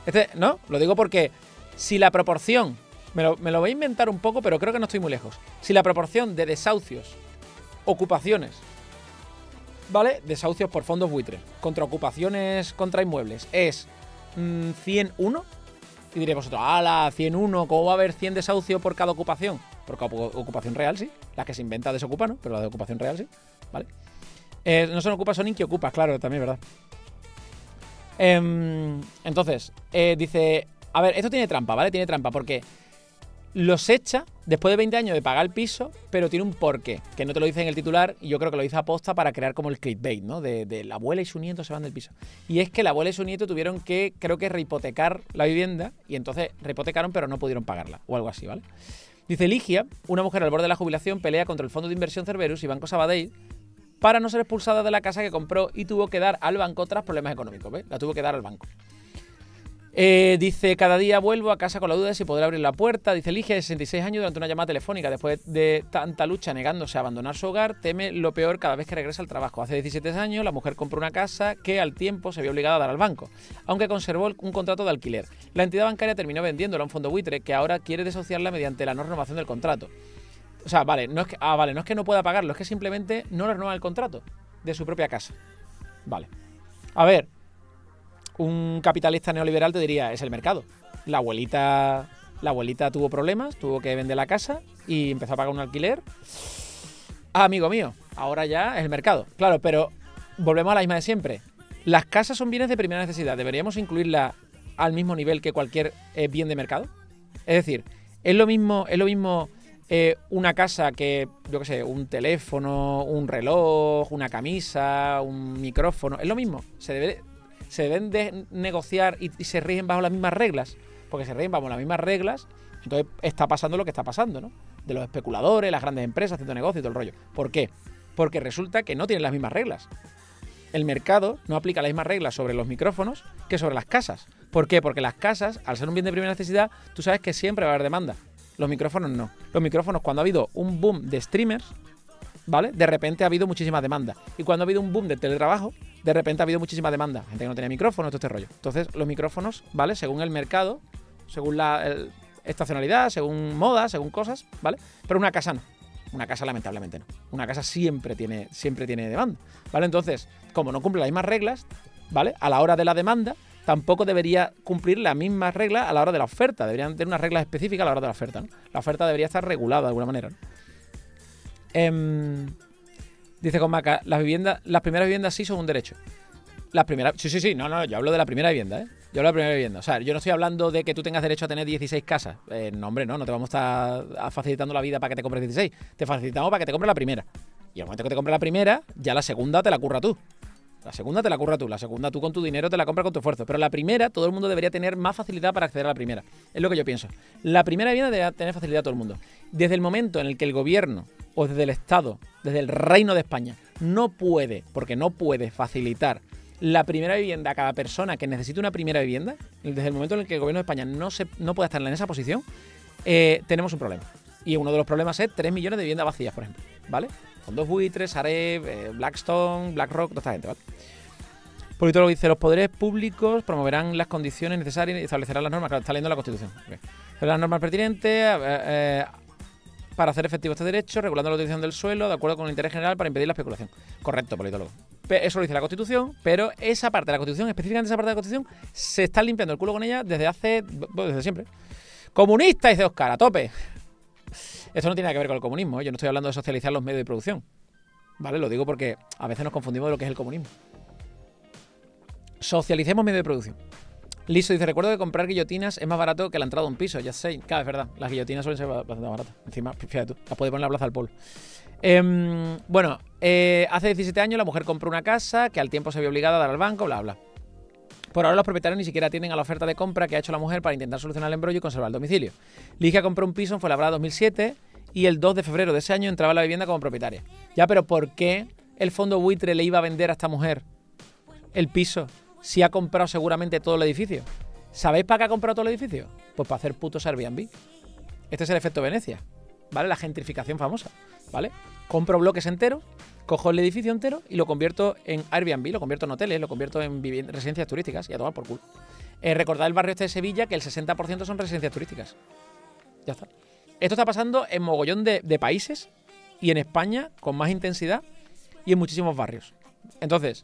Este, ¿No? Lo digo porque si la proporción, me lo voy a inventar un poco, pero creo que no estoy muy lejos. Si la proporción de desahucios, ocupaciones, ¿vale? Desahucios por fondos buitre contra ocupaciones contra inmuebles es mm, 101, y diréis vosotros, ¡ala! 101, ¿cómo va a haber 100 desahucios por cada ocupación? Por cada ocu- ocupación real, sí. La que se inventa desocupa, ¿no? Pero la de ocupación real, sí. ¿Vale? Eh, no son ocupas, son inquiocupas, claro, también, ¿verdad? Em, entonces, eh, dice. A ver, esto tiene trampa, ¿vale? Tiene trampa, porque los echa después de 20 años de pagar el piso, pero tiene un porqué, que no te lo dice en el titular y yo creo que lo dice aposta para crear como el clickbait, ¿no? De, la abuela y su nieto se van del piso. Y es que la abuela y su nieto tuvieron que, creo que, rehipotecar la vivienda y entonces rehipotecaron pero no pudieron pagarla o algo así, ¿vale? Dice Ligia, una mujer al borde de la jubilación pelea contra el fondo de inversión Cerberus y Banco Sabadell para no ser expulsada de la casa que compró y tuvo que dar al banco tras problemas económicos, ¿ves? La tuvo que dar al banco. Eh, dice, cada día vuelvo a casa con la duda de si podrá abrir la puerta. Dice, Ligia, de 66 años, durante una llamada telefónica, después de tanta lucha negándose a abandonar su hogar, teme lo peor cada vez que regresa al trabajo. Hace 17 años, la mujer compró una casa que al tiempo se vio obligada a dar al banco, aunque conservó un contrato de alquiler. La entidad bancaria terminó vendiéndola a un fondo buitre que ahora quiere desociarla mediante la no renovación del contrato. O sea, vale, no es que, ah, vale, no es que no pueda pagarlo, es que simplemente no renueva el contrato de su propia casa. Vale. A ver, un capitalista neoliberal te diría, es el mercado. La abuelita, la abuelita tuvo problemas, tuvo que vender la casa y empezó a pagar un alquiler. Ah, amigo mío, ahora ya es el mercado. Claro, pero volvemos a la misma de siempre. Las casas son bienes de primera necesidad. ¿Deberíamos incluirla al mismo nivel que cualquier eh, bien de mercado? Es decir, es lo mismo, es lo mismo eh, una casa que, yo qué sé, un teléfono, un reloj, una camisa, un micrófono, es lo mismo. Se debe, se deben de negociar y, se rigen bajo las mismas reglas, porque se rigen bajo las mismas reglas, entonces está pasando lo que está pasando, ¿no? De los especuladores, las grandes empresas haciendo negocio y todo el rollo. ¿Por qué? Porque resulta que no tienen las mismas reglas. El mercado no aplica las mismas reglas sobre los micrófonos que sobre las casas. ¿Por qué? Porque las casas, al ser un bien de primera necesidad, tú sabes que siempre va a haber demanda. Los micrófonos no. Los micrófonos, cuando ha habido un boom de streamers, ¿vale? De repente ha habido muchísima demanda. Y cuando ha habido un boom de teletrabajo, de repente ha habido muchísima demanda. Gente que no tenía micrófonos, todo este rollo. Entonces, los micrófonos, ¿vale? Según el mercado, según la estacionalidad, según moda, según cosas, ¿vale? Pero una casa no. Una casa, lamentablemente, no. Una casa siempre tiene, siempre tiene demanda, ¿vale? Entonces, como no cumple las mismas reglas, ¿vale? A la hora de la demanda, tampoco debería cumplir las mismas reglas a la hora de la oferta. Deberían tener unas reglas específicas a la hora de la oferta, ¿no? La oferta debería estar regulada de alguna manera, ¿no? Em, Dice con Maca, las viviendas, las primeras viviendas sí son un derecho. Las primeras, sí, sí, sí, no, no, yo hablo de la primera vivienda, ¿eh? Yo hablo de la primera vivienda. O sea, yo no estoy hablando de que tú tengas derecho a tener 16 casas. Eh, no, hombre, no, no te vamos a estar facilitando la vida para que te compres 16. Te facilitamos para que te compres la primera. Y al momento que te compres la primera, ya la segunda te la curra tú. La segunda te la curra tú, la segunda tú con tu dinero te la compras con tu esfuerzo. Pero la primera, todo el mundo debería tener más facilidad para acceder a la primera. Es lo que yo pienso. La primera vivienda debería tener facilidad a todo el mundo. Desde el momento en el que el gobierno o desde el Estado, desde el Reino de España, no puede, porque no puede facilitar la primera vivienda a cada persona que necesite una primera vivienda, desde el momento en el que el gobierno de España no, se, no puede estar en esa posición, eh, tenemos un problema. Y uno de los problemas es 3 millones de viviendas vacías, por ejemplo. ¿Vale? Fondos buitres, Sareb, eh, Blackstone, BlackRock, toda esta gente, ¿vale? Politólogo dice, los poderes públicos promoverán las condiciones necesarias y establecerán las normas. Claro, está leyendo la Constitución. Las normas pertinentes, eh, para hacer efectivo este derecho, regulando la utilización del suelo de acuerdo con el interés general para impedir la especulación. Correcto, politólogo. Eso lo dice la Constitución, pero esa parte de la Constitución, específicamente esa parte de la Constitución, se está limpiando el culo con ella desde hace. desde siempre. Comunista, dice Oscar, a tope. Esto no tiene nada que ver con el comunismo, ¿eh? yo no estoy hablando de socializar los medios de producción. ¿Vale? Lo digo porque a veces nos confundimos de lo que es el comunismo. Socialicemos medios de producción. Listo, dice, recuerdo que comprar guillotinas es más barato que la entrada a un piso, ya sé, claro, es verdad, las guillotinas suelen ser bastante baratas. Encima, fíjate tú, las puedes poner en la plaza del polo. Em, bueno, eh, hace 17 años la mujer compró una casa que al tiempo se vio obligada a dar al banco, bla, bla. Por ahora los propietarios ni siquiera atienden a la oferta de compra que ha hecho la mujer para intentar solucionar el embrollo y conservar el domicilio. Ligia compró un piso en Fuenlabrada 2007 y el 2 de febrero de ese año entraba a la vivienda como propietaria. Ya, pero ¿por qué el fondo buitre le iba a vender a esta mujer el piso si ha comprado seguramente todo el edificio? ¿Sabéis para qué ha comprado todo el edificio? Pues para hacer putos Airbnb. Este es el efecto Venecia, ¿vale? La gentrificación famosa, ¿vale? Compro bloques enteros, cojo el edificio entero y lo convierto en Airbnb, lo convierto en hoteles, lo convierto en residencias turísticas y a tomar por culo. Eh, recordad el barrio este de Sevilla que el 60% son residencias turísticas. Ya está. Esto está pasando en mogollón de, de países y en España con más intensidad y en muchísimos barrios. Entonces,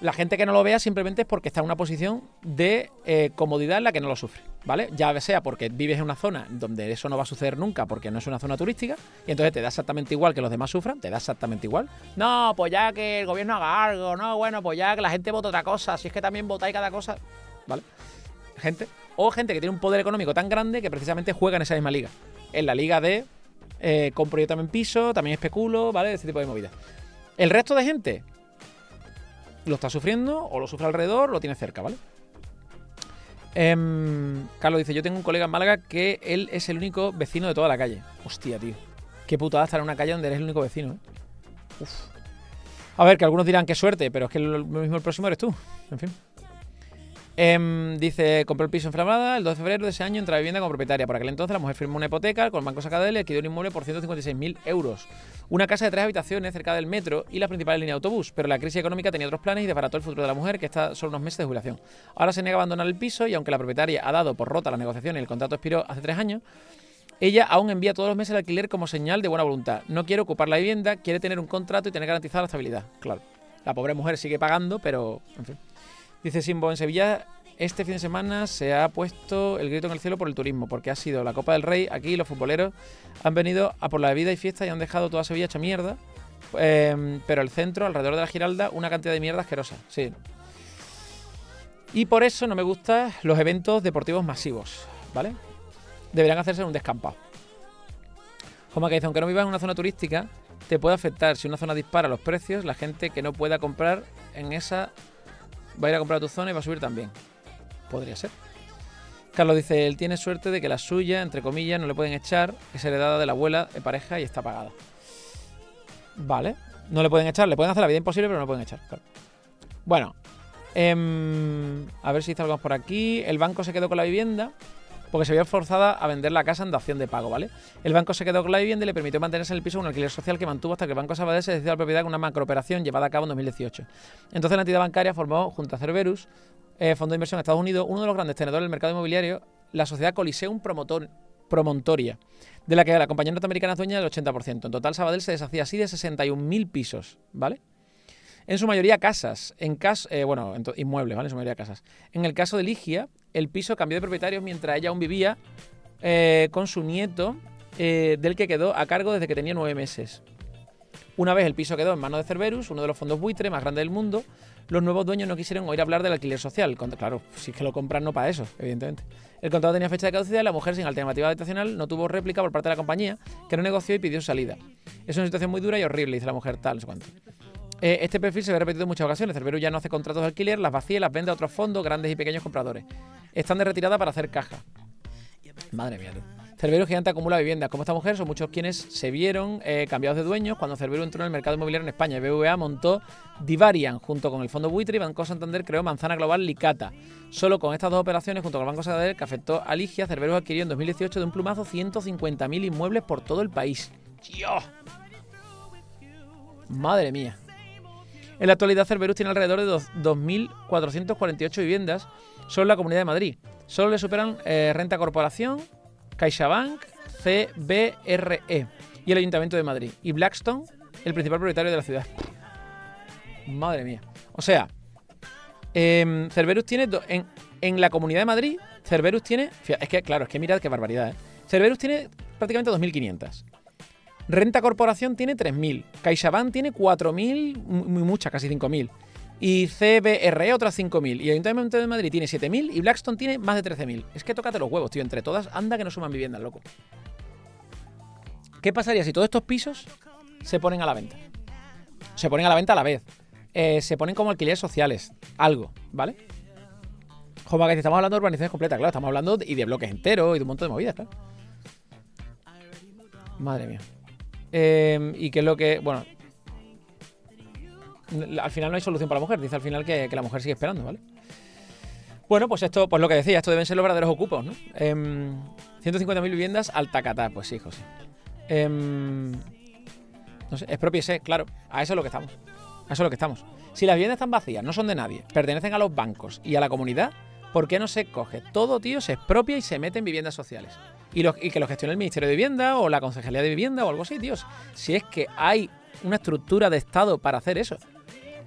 la gente que no lo vea simplemente es porque está en una posición de eh, comodidad en la que no lo sufre, ¿vale? Ya sea porque vives en una zona donde eso no va a suceder nunca porque no es una zona turística y entonces te da exactamente igual que los demás sufran, te da exactamente igual. No, pues ya que el gobierno haga algo, no, bueno, pues ya que la gente vote otra cosa, si es que también votáis cada cosa, ¿vale? Gente, o gente que tiene un poder económico tan grande que precisamente juega en esa misma liga. En la liga de eh, compro yo también piso, también especulo, ¿vale? Ese tipo de movidas. El resto de gente lo está sufriendo o lo sufre alrededor, lo tiene cerca, ¿vale? Em, Carlos dice, yo tengo un colega en Málaga que él es el único vecino de toda la calle. Hostia, tío. Qué putada estar en una calle donde eres el único vecino, ¿eh? Uf. A ver, que algunos dirán qué suerte, pero es que lo mismo el próximo eres tú. En fin. Em, dice, compró el piso en Flamada el 2 de febrero de ese año entra a vivienda como propietaria. Por aquel entonces la mujer firmó una hipoteca con el Banco Sacadell y adquirió un inmueble por 156.000 euros. Una casa de tres habitaciones cerca del metro y la principal línea de autobús. Pero la crisis económica tenía otros planes y desbarató el futuro de la mujer, que está solo unos meses de jubilación. Ahora se niega a abandonar el piso y aunque la propietaria ha dado por rota la negociación y el contrato expiró hace tres años, ella aún envía todos los meses el alquiler como señal de buena voluntad. No quiere ocupar la vivienda, quiere tener un contrato y tener garantizada la estabilidad. Claro. La pobre mujer sigue pagando, pero en fin. Dice Simbo, en Sevilla este fin de semana se ha puesto el grito en el cielo por el turismo, porque ha sido la Copa del Rey. Aquí los futboleros han venido a por la vida y fiesta y han dejado toda Sevilla hecha mierda. Em, pero el centro, alrededor de la Giralda, una cantidad de mierda asquerosa. Sí. Y por eso no me gustan los eventos deportivos masivos, ¿vale? Deberían hacerse en un descampado. Como que dice, aunque no vivas en una zona turística, te puede afectar si una zona dispara los precios, la gente que no pueda comprar en esa va a ir a comprar tu zona y va a subir también. Podría ser. Carlos dice, él tiene suerte de que la suya, entre comillas, no le pueden echar, es heredada de la abuela de pareja y está pagada. Vale. No le pueden echar, le pueden hacer la vida imposible, pero no pueden echar. Bueno. Em, a ver si está algo por aquí. El banco se quedó con la vivienda porque se vio forzada a vender la casa en dación de pago, ¿vale? El banco se quedó con la vivienda y le permitió mantenerse en el piso un alquiler social que mantuvo hasta que el Banco Sabadell se decidió la propiedad con una macrooperación llevada a cabo en 2018. Entonces la entidad bancaria formó, junto a Cerberus, eh, fondo de inversión en Estados Unidos, uno de los grandes tenedores del mercado inmobiliario, la sociedad Coliseum Promotor, Promontoria, de la que la compañía norteamericana es dueña del 80%. En total, Sabadell se deshacía así de 61.000 pisos, ¿vale? En su mayoría casas, en caso, eh, bueno, inmuebles, ¿vale? En su mayoría casas. En el caso de Ligia, el piso cambió de propietario mientras ella aún vivía eh, con su nieto, del que quedó a cargo desde que tenía nueve meses. Una vez el piso quedó en manos de Cerberus, uno de los fondos buitre más grandes del mundo, los nuevos dueños no quisieron oír hablar del alquiler social. Claro, si es que lo compran no para eso, evidentemente. El contrato tenía fecha de caducidad y la mujer sin alternativa habitacional no tuvo réplica por parte de la compañía, que no negoció y pidió salida. Es una situación muy dura y horrible, dice la mujer, tal, no sé. Eh, este perfil se ve repetido en muchas ocasiones. Cerberus ya no hace contratos de alquiler, las vacía y las vende a otros fondos, grandes y pequeños compradores. Están de retirada para hacer caja. Madre mía, tú. Cerberus Gigante acumula viviendas. Como esta mujer, son muchos quienes se vieron eh, cambiados de dueños cuando Cerberus entró en el mercado inmobiliario en España. BVA montó Divarian junto con el Fondo Buitre y Banco Santander creó Manzana Global Licata. Solo con estas dos operaciones junto con el Banco Santander que afectó a Ligia, Cerberus adquirió en 2018 de un plumazo 150.000 inmuebles por todo el país. ¡Dios! Madre mía. En la actualidad Cerberus tiene alrededor de 2.448 viviendas solo en la Comunidad de Madrid. Solo le superan eh, Renta Corporación, CaixaBank, CBRE y el Ayuntamiento de Madrid. Y Blackstone, el principal propietario de la ciudad. Madre mía. O sea, em, Cerberus tiene en, en, la Comunidad de Madrid, Cerberus tiene... Es que, claro, es que mirad qué barbaridad, ¿eh? Cerberus tiene prácticamente 2.500. Renta Corporación tiene 3.000. CaixaBank tiene 4.000, muy mucha, casi 5.000 y CBRE otras 5.000. Y el Ayuntamiento de Madrid tiene 7.000 y Blackstone tiene más de 13.000. Es que tócate los huevos, tío. Entre todas, anda que no suman viviendas, loco. ¿Qué pasaría si todos estos pisos se ponen a la venta? Se ponen a la venta a la vez. Eh, se ponen como alquileres sociales. Algo, ¿vale? Como que estamos hablando de urbanizaciones completas, claro. Estamos hablando y de bloques enteros y de un montón de movidas, claro. Madre mía. Eh, y qué es lo que. Bueno, al final no hay solución para la mujer. Dice al final que, la mujer sigue esperando, ¿vale? Bueno, pues esto, pues lo que decía, esto deben ser los verdaderos ocupos, ¿no? 150.000 em, viviendas al tacatá, pues sí, José. Eh, no sé, expropiese, claro, a eso es lo que estamos. A eso es lo que estamos. Si las viviendas están vacías, no son de nadie, pertenecen a los bancos y a la comunidad, ¿por qué no se coge? Todo, tío, se expropia y se mete en viviendas sociales. Y, y que lo gestione el Ministerio de Vivienda o la Concejalía de Vivienda o algo así, tíos. Si es que hay una estructura de Estado para hacer eso.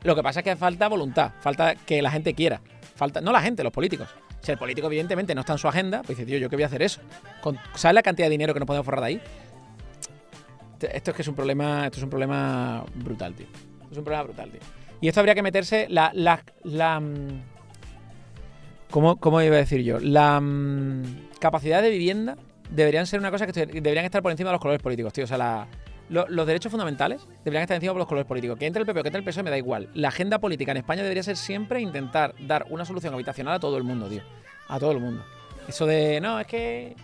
Lo que pasa es que falta voluntad, falta que la gente quiera. Falta, no la gente, los políticos. Si el político, evidentemente, no está en su agenda, pues dice, tío, ¿yo qué voy a hacer eso? ¿Sabes la cantidad de dinero que nos podemos forrar de ahí? Esto es que es un problema. Esto es un problema brutal, tío. es un problema brutal, tío. Y esto habría que meterse. La. la, la mm, ¿Cómo, cómo iba a decir yo? La mm, capacidad de vivienda deberían ser una cosa que deberían estar por encima de los colores políticos, tío. O sea, los derechos fundamentales deberían estar encima de los colores políticos. Que entre el PP o que entre el PSOE me da igual. La agenda política en España debería ser siempre intentar dar una solución habitacional a todo el mundo, tío. A todo el mundo. Eso de, no, es que.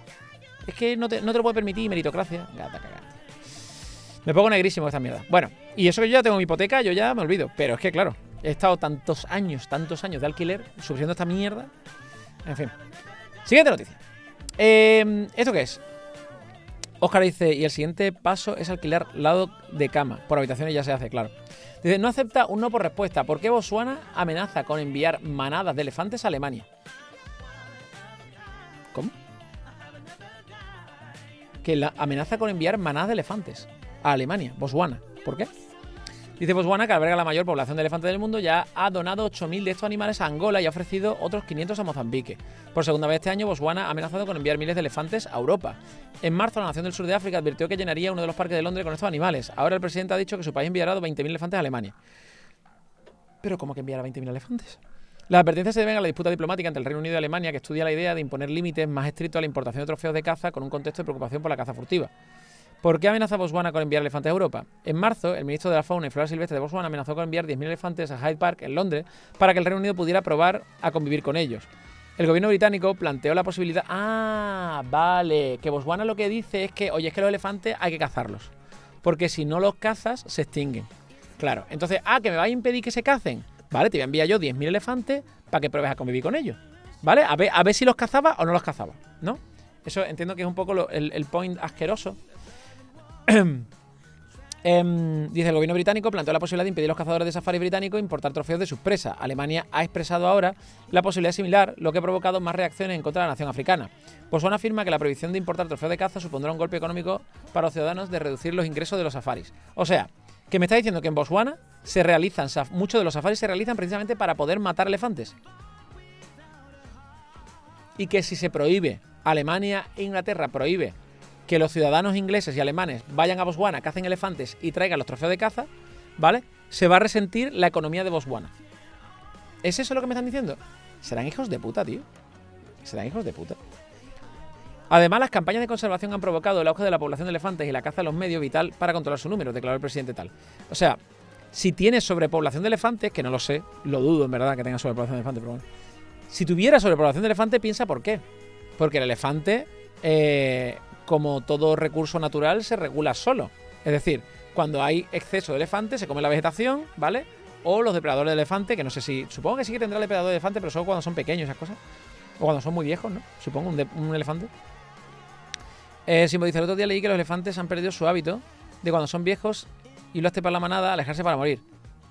Es que no te, no te lo puedo permitir, meritocracia. Gata cagada. Me pongo negrísimo esta mierda. Bueno, y eso que yo ya tengo mi hipoteca, yo ya me olvido. Pero es que, claro, he estado tantos años, tantos años de alquiler sufriendo esta mierda. En fin. Siguiente noticia. Eh, ¿Esto qué es? Oscar dice, y el siguiente paso es alquilar lado de cama. Por habitaciones ya se hace, claro. Dice, no acepta un no por respuesta. ¿Por qué Botswana amenaza con enviar manadas de elefantes a Alemania? ¿Cómo? Que la amenaza con enviar manadas de elefantes a Alemania, Botswana. ¿Por qué? Dice Botswana que alberga la mayor población de elefantes del mundo, ya ha donado 8.000 de estos animales a Angola y ha ofrecido otros 500 a Mozambique. Por segunda vez este año, Botswana ha amenazado con enviar miles de elefantes a Europa. En marzo, la nación del sur de África advirtió que llenaría uno de los parques de Londres con estos animales. Ahora el presidente ha dicho que su país enviará 20.000 elefantes a Alemania. ¿Pero cómo que enviará 20.000 elefantes? Las advertencias se deben a la disputa diplomática entre el Reino Unido y Alemania, que estudia la idea de imponer límites más estrictos a la importación de trofeos de caza con un contexto de preocupación por la caza furtiva. ¿Por qué amenaza Botswana con enviar elefantes a Europa? En marzo, el ministro de la Fauna y Flora Silvestre de Botswana amenazó con enviar 10.000 elefantes a Hyde Park, en Londres, para que el Reino Unido pudiera probar a convivir con ellos. El gobierno británico planteó la posibilidad. Ah, vale. Que Botswana lo que dice es que, oye, es que los elefantes hay que cazarlos. Porque si no los cazas, se extinguen. Claro. Entonces, ah, que me va a impedir que se cacen. Vale, te voy a enviar yo 10.000 elefantes para que pruebes a convivir con ellos. ¿Vale? A ver, a ver si los cazaba o no los cazaba. ¿No? Eso entiendo que es un poco el point asqueroso. Em, dice el gobierno británico planteó la posibilidad de impedir a los cazadores de safari británicos importar trofeos de sus presas. Alemania ha expresado ahora la posibilidad similar, lo que ha provocado más reacciones en contra de la nación africana. Botswana afirma que la prohibición de importar trofeos de caza supondrá un golpe económico para los ciudadanos de reducir los ingresos de los safaris. O sea, que me está diciendo que en Botswana se realizan muchos de los safaris se realizan precisamente para poder matar elefantes. Y que si se prohíbe, Alemania e Inglaterra prohíbe que los ciudadanos ingleses y alemanes vayan a Botswana, cacen elefantes y traigan los trofeos de caza, ¿vale? Se va a resentir la economía de Botswana. ¿Es eso lo que me están diciendo? Serán hijos de puta, tío. Serán hijos de puta. Además, las campañas de conservación han provocado el auge de la población de elefantes y la caza en los medios vital para controlar su número, declaró el presidente tal. O sea, si tienes sobrepoblación de elefantes, que no lo sé, lo dudo en verdad que tenga sobrepoblación de elefantes, pero bueno. Si tuviera sobrepoblación de elefantes, piensa por qué. Porque el elefante, eh, como todo recurso natural, se regula solo. Es decir, cuando hay exceso de elefantes, se come la vegetación, ¿vale? O los depredadores de elefante, que no sé si. Supongo que sí que tendrá depredador de elefante, pero solo cuando son pequeños, esas cosas. O cuando son muy viejos, ¿no? Supongo, un, elefante. Eh, Simbo dice: El otro día leí que los elefantes han perdido su hábito de cuando son viejos y lo hace para la manada alejarse para morir.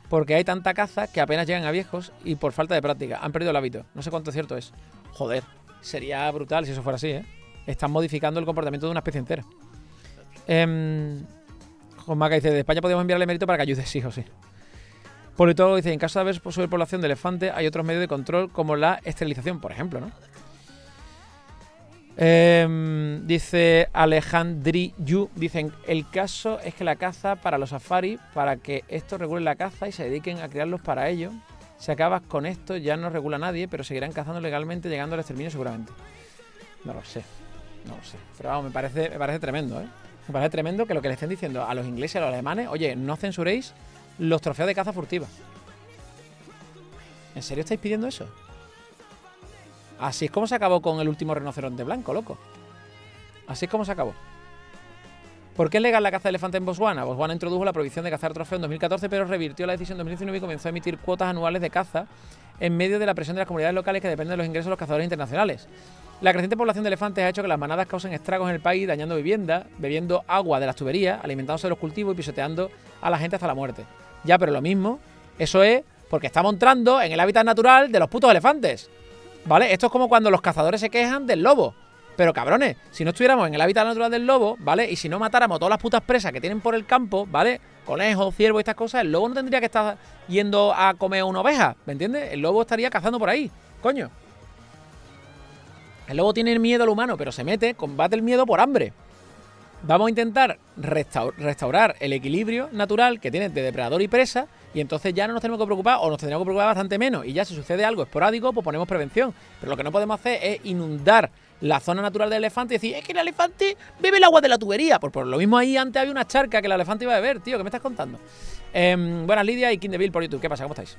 Porque hay tanta caza que apenas llegan a viejos y por falta de práctica. Han perdido el hábito. No sé cuánto cierto es. Joder, sería brutal si eso fuera así, ¿eh? Están modificando el comportamiento de una especie entera. Eh, Maca dice, de España podemos enviarle mérito para que ayude, sí o sí. Politólogo dice, en caso de haber sobrepoblación de elefantes, hay otros medios de control como la esterilización, por ejemplo, ¿no? Em, dice Alejandri Yu, dicen, el caso es que la caza para los safaris, para que esto regule la caza y se dediquen a criarlos para ello, si acabas con esto ya no regula nadie, pero seguirán cazando legalmente llegando al exterminio seguramente. No lo sé, no sé. Pero vamos, me parece, me parece tremendo, ¿eh? Me parece tremendo que lo que le estén diciendo a los ingleses y a los alemanes, oye, no censuréis los trofeos de caza furtiva. ¿En serio estáis pidiendo eso? Así es como se acabó con el último rinoceronte blanco, loco. Así es como se acabó. ¿Por qué es legal la caza de elefantes en Botswana? Botswana introdujo la prohibición de cazar trofeos en 2014, pero revirtió la decisión en 2019 y comenzó a emitir cuotas anuales de caza en medio de la presión de las comunidades locales que dependen de los ingresos de los cazadores internacionales. La creciente población de elefantes ha hecho que las manadas causen estragos en el país, dañando viviendas, bebiendo agua de las tuberías, alimentándose de los cultivos y pisoteando a la gente hasta la muerte. Ya, pero lo mismo, eso es porque estamos entrando en el hábitat natural de los putos elefantes. ¿Vale? Esto es como cuando los cazadores se quejan del lobo. Pero cabrones, si no estuviéramos en el hábitat natural del lobo, ¿vale? Y si no matáramos todas las putas presas que tienen por el campo, ¿vale? Conejos, ciervos y estas cosas, el lobo no tendría que estar yendo a comer una oveja, ¿me entiendes? El lobo estaría cazando por ahí, coño. El lobo tiene miedo al humano, pero se mete, combate el miedo por hambre. vamos a intentar restaur- restaurar el equilibrio natural que tiene de depredador y presa y entonces ya no nos tenemos que preocupar o nos tendremos que preocupar bastante menos y ya si sucede algo esporádico pues ponemos prevención. Pero lo que no podemos hacer es inundar la zona natural del elefante y decir, es que el elefante bebe el agua de la tubería. Por lo mismo ahí antes había una charca que el elefante iba a beber, tío, ¿qué me estás contando? Em, buenas Lidia y King Deville por YouTube, ¿qué pasa? ¿Cómo estáis?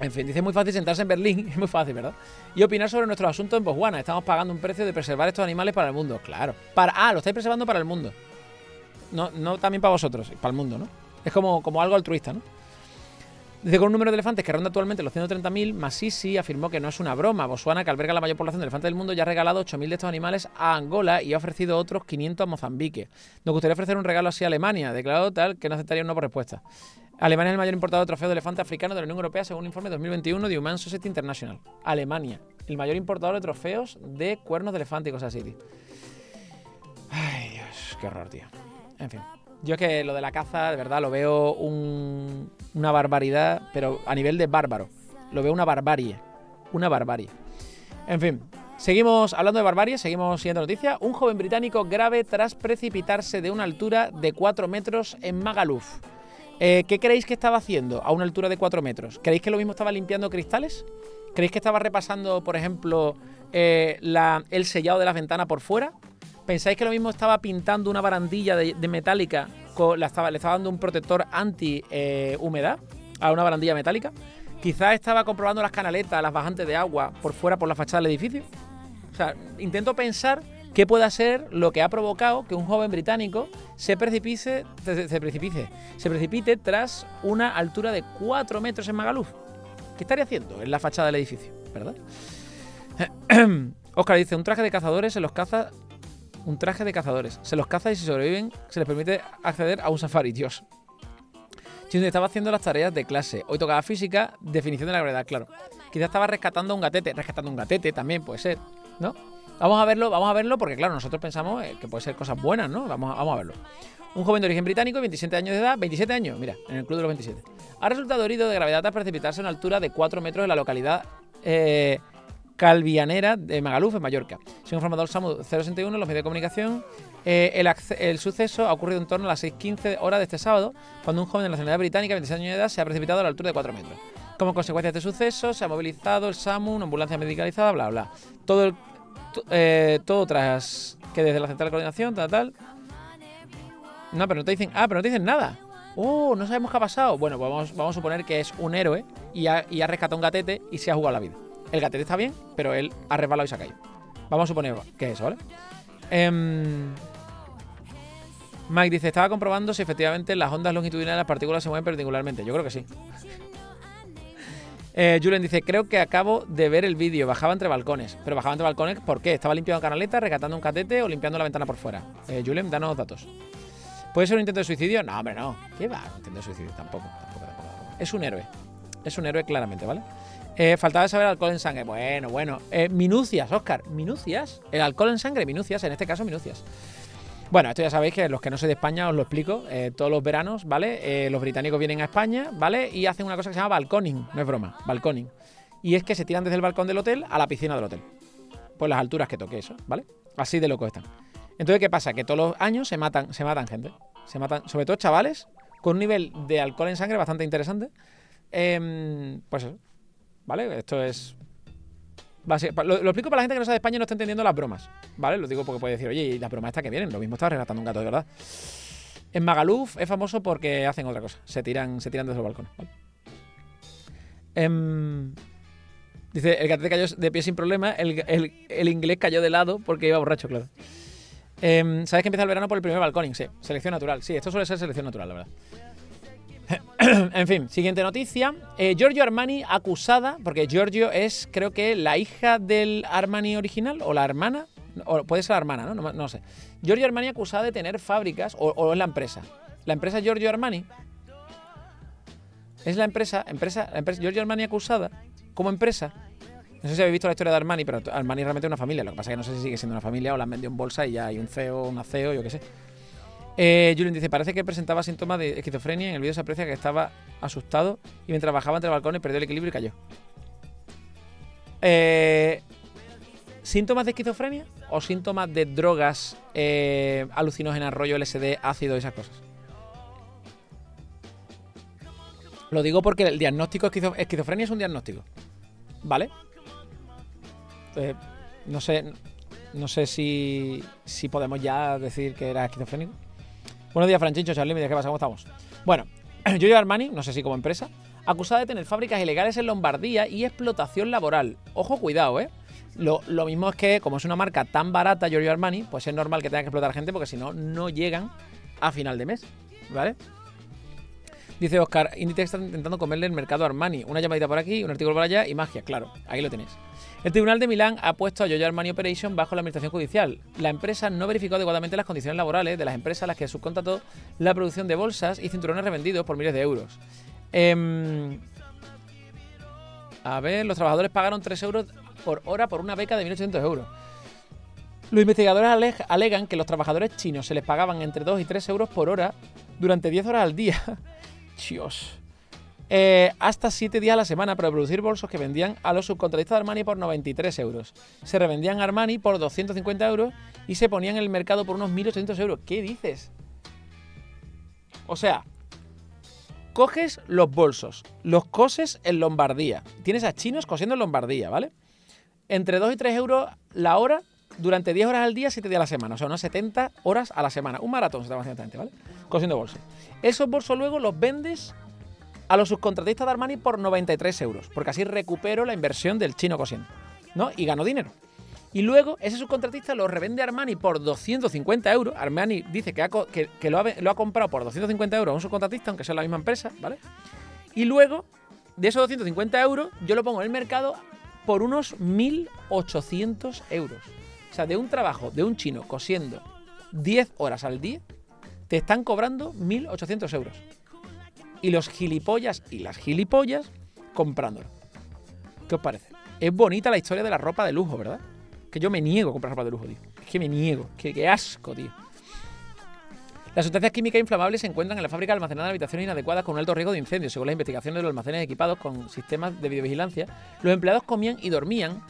En fin, dice es muy fácil sentarse en Berlín, es muy fácil, ¿verdad? Y opinar sobre nuestros asuntos en Botswana. Estamos pagando un precio de preservar estos animales para el mundo. Claro. Para, ah, lo estáis preservando para el mundo. No, no también para vosotros, para el mundo, ¿no? Es como, como algo altruista, ¿no? Dice con un número de elefantes que ronda actualmente los 130.000, Masisi afirmó que no es una broma. Botswana, que alberga la mayor población de elefantes del mundo, ya ha regalado 8.000 de estos animales a Angola y ha ofrecido otros 500 a Mozambique. Nos gustaría ofrecer un regalo así a Alemania, declarado tal que no aceptaría un no por respuesta. Alemania es el mayor importador de trofeos de elefante africano de la Unión Europea según un informe 2021 de Human Society International. Alemania, el mayor importador de trofeos de cuernos de elefante y cosas así. Ay, Dios, qué horror, tío. En fin. Yo es que lo de la caza, de verdad, lo veo un- una barbaridad, pero a nivel de bárbaro. Lo veo una barbarie. Una barbarie. En fin, seguimos hablando de barbarie, seguimos siguiendo noticias. Un joven británico grave tras precipitarse de una altura de 4 metros en Magaluf. Eh, ¿Qué creéis que estaba haciendo a una altura de 4 metros? ¿Creéis que lo mismo estaba limpiando cristales? ¿Creéis que estaba repasando, por ejemplo, eh, el sellado de las ventanas por fuera? ¿Pensáis que lo mismo estaba pintando una barandilla de, metálica? con- la le estaba dando un protector anti-humedad a una barandilla metálica. Quizás estaba comprobando las canaletas, las bajantes de agua por fuera por la fachada del edificio. O sea, intento pensar qué puede ser lo que ha provocado que un joven británico se precipice, se, precipice, se precipite tras una altura de 4 metros en Magaluf. ¿Qué estaría haciendo en la fachada del edificio? ¿Verdad? Oscar dice, un traje de cazadores se los caza... Un traje de cazadores. Se los caza y si sobreviven se les permite acceder a un safari. Dios. Chino estaba haciendo las tareas de clase. Hoy tocaba física, definición de la gravedad, claro. Quizás estaba rescatando un gatete. Rescatando un gatete también puede ser, ¿no? Vamos a verlo, vamos a verlo porque, claro, nosotros pensamos eh, que puede ser cosas buenas, ¿no? Vamos a, vamos a verlo. Un joven de origen británico, 27 años de edad, 27 años, mira, en el club de los 27. Ha resultado herido de gravedad tras precipitarse a una altura de 4 metros en la localidad eh, calvianera de Magaluf, en Mallorca. Según informó el SAMU 061, los medios de comunicación, eh, el, el suceso ha ocurrido en torno a las 6.15 horas de este sábado, cuando un joven de nacionalidad británica, 26 años de edad, se ha precipitado a la altura de 4 metros. Como consecuencia de este suceso, se ha movilizado el SAMU, una ambulancia medicalizada, bla, bla. Todo, el- eh, todo tras que desde la central de coordinación, tal, tal. No, pero no te dicen. Ah, pero no te dicen nada. Oh, no sabemos qué ha pasado. Bueno, pues vamos, vamos a suponer que es un héroe y ha, y ha rescatado un gatete y se ha jugado la vida. El gatete está bien, pero él ha resbalado y se ha caído. Vamos a suponer que es eso, ¿vale? Em, Mike dice, estaba comprobando si efectivamente las ondas longitudinales de las partículas se mueven perpendicularmente. Yo creo que sí. Eh, Julen dice, creo que acabo de ver el vídeo. Bajaba entre balcones. Pero bajaba entre balcones, ¿por qué? ¿Estaba limpiando canaleta, rescatando un catete o limpiando la ventana por fuera? Eh, Julen, danos datos. ¿Puede ser un intento de suicidio? No, hombre, no. ¿Qué va? Un intento de suicidio. Tampoco, tampoco, tampoco. tampoco. Es un héroe. Es un héroe claramente, ¿vale? Eh, faltaba saber alcohol en sangre. Bueno, bueno. Eh, minucias, Oscar. Minucias. El alcohol en sangre, minucias. En este caso, minucias. Bueno, esto ya sabéis que los que no sois de España os lo explico. Eh, todos los veranos, ¿vale? Eh, los británicos vienen a España, ¿vale? Y hacen una cosa que se llama balconing. No es broma, balconing. Y es que se tiran desde el balcón del hotel a la piscina del hotel. Por las alturas que toque eso, ¿vale? Así de loco están. Entonces, ¿qué pasa? Que todos los años se matan, se matan gente. Se matan, sobre todo chavales, con un nivel de alcohol en sangre bastante interesante. Em, pues eso. ¿Vale? Esto es. Lo, explico para la gente que no sabe de España y no está entendiendo las bromas. ¿Vale? Lo digo porque puede decir, oye, ¿y las bromas estas que vienen? Lo mismo está resgatando un gato de verdad. En Magaluf es famoso porque hacen otra cosa. Se tiran, se tiran desde los balcones. Em, dice, el gatete cayó de pie sin problema. El, el- el inglés cayó de lado porque iba borracho, claro. Em, Sabes que empieza el verano por el primer balconing, sí. Selección natural. Sí, esto suele ser selección natural, la verdad. en fin, siguiente noticia. Eh, Giorgio Armani acusada, porque Giorgio es, creo que, la hija del Armani original, o la hermana, o puede ser la hermana, ¿no? No, sé. Giorgio Armani acusada de tener fábricas, o, o es la empresa. La empresa Giorgio Armani es la empresa, empresa, la empresa Giorgio Armani acusada como empresa. No sé si habéis visto la historia de Armani, pero Armani realmente es una familia. Lo que pasa es que no sé si sigue siendo una familia o la han vendido en bolsa y ya hay un CEO, una CEO, yo qué sé. Eh, Julian dice, parece que presentaba síntomas de esquizofrenia. En el vídeo se aprecia que estaba asustado y mientras bajaba entre balcones perdió el equilibrio y cayó. Eh, ¿Síntomas de esquizofrenia o síntomas de drogas eh, alucinógenas, rollo LSD, ácido y esas cosas? Lo digo porque el diagnóstico esquizo- esquizofrenia es un diagnóstico. ¿Vale? Eh, no sé. No sé si, si podemos ya decir que era esquizofrénico. Buenos días, Franchincho, Charlie, ¿qué pasa? ¿Cómo estamos? Bueno, Giorgio Armani, no sé si como empresa, acusada de tener fábricas ilegales en Lombardía y explotación laboral. Ojo, cuidado, ¿eh? Lo, lo mismo es que, como es una marca tan barata, Giorgio Armani, pues es normal que tenga que explotar gente porque si no, no llegan a final de mes, ¿vale? Dice Oscar, Inditex está intentando comerle el mercado a Armani. Una llamadita por aquí, un artículo por allá y magia, claro, ahí lo tenéis. El Tribunal de Milán ha puesto a Giorgio Armani Operation bajo la administración judicial. La empresa no verificó adecuadamente las condiciones laborales de las empresas a las que subcontrató la producción de bolsas y cinturones revendidos por miles de euros. Em, a ver, los trabajadores pagaron 3 euros por hora por una beca de 1.800 euros. Los investigadores aleg- alegan que los trabajadores chinos se les pagaban entre 2 y 3 euros por hora durante 10 horas al día. Dios. Eh, hasta 7 días a la semana para producir bolsos que vendían a los subcontratistas de Armani por 93 euros. Se revendían Armani por 250 euros y se ponían en el mercado por unos 1.800 euros. ¿Qué dices? O sea, coges los bolsos, los coses en Lombardía. Tienes a chinos cosiendo en Lombardía, ¿vale? Entre 2 y 3 euros la hora durante 10 horas al día, 7 días a la semana. O sea, unas 70 horas a la semana. Un maratón se está haciendo ¿vale? Cosiendo bolsos. Esos bolsos luego los vendes a los subcontratistas de Armani por 93 euros, porque así recupero la inversión del chino cosiendo, ¿no? Y gano dinero. Y luego ese subcontratista lo revende a Armani por 250 euros. Armani dice que, ha que- lo ha comprado por 250 euros a un subcontratista, aunque sea la misma empresa, ¿vale? Y luego, de esos 250 euros, yo lo pongo en el mercado por unos 1.800 euros. O sea, de un trabajo de un chino cosiendo 10 horas al día, te están cobrando 1.800 euros. Y los gilipollas y las gilipollas comprándolo. ¿Qué os parece? Es bonita la historia de la ropa de lujo, ¿verdad? Que yo me niego a comprar ropa de lujo, tío. Es que me niego. Que, asco, tío. Las sustancias químicas inflamables se encuentran en la fábrica almacenada en habitaciones inadecuadas con un alto riesgo de incendio. Según las investigaciones de los almacenes equipados con sistemas de videovigilancia, los empleados comían y dormían,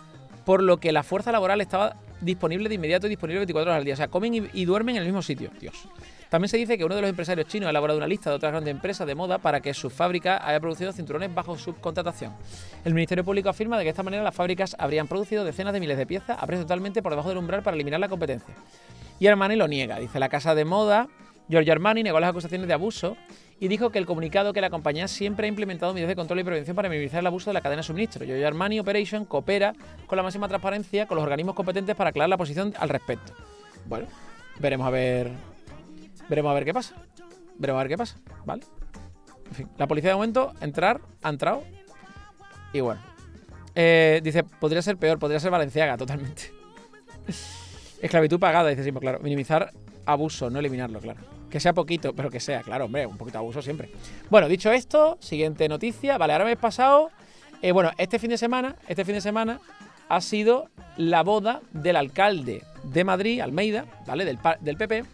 por lo que la fuerza laboral estaba disponible de inmediato y disponible 24 horas al día. O sea, comen y, y duermen en el mismo sitio. Dios. También se dice que uno de los empresarios chinos ha elaborado una lista de otras grandes empresas de moda para que su fábrica haya producido cinturones bajo subcontratación. El Ministerio Público afirma de que de esta manera las fábricas habrían producido decenas de miles de piezas a precio totalmente por debajo del umbral para eliminar la competencia. Y Armani lo niega. Dice la casa de moda, Giorgio Armani negó las acusaciones de abuso y dijo que el comunicado que la compañía siempre ha implementado medidas de control y prevención para minimizar el abuso de la cadena de suministro. Giorgio Armani Operation coopera con la máxima transparencia con los organismos competentes para aclarar la posición al respecto. Bueno, veremos a ver Veremos a ver qué pasa. Veremos a ver qué pasa, ¿vale? En fin, la policía de momento, entrar, ha entrado. Y bueno. Eh, dice, podría ser peor, podría ser Valenciaga, totalmente. Esclavitud pagada, dice Simo, claro. Minimizar abuso, no eliminarlo, claro. Que sea poquito, pero que sea, claro, hombre, un poquito de abuso siempre. Bueno, dicho esto, siguiente noticia. Vale, ahora me he pasado. eh, bueno, este fin de semana, este fin de semana ha sido la boda del alcalde de Madrid, Almeida, ¿vale? Del, del PP,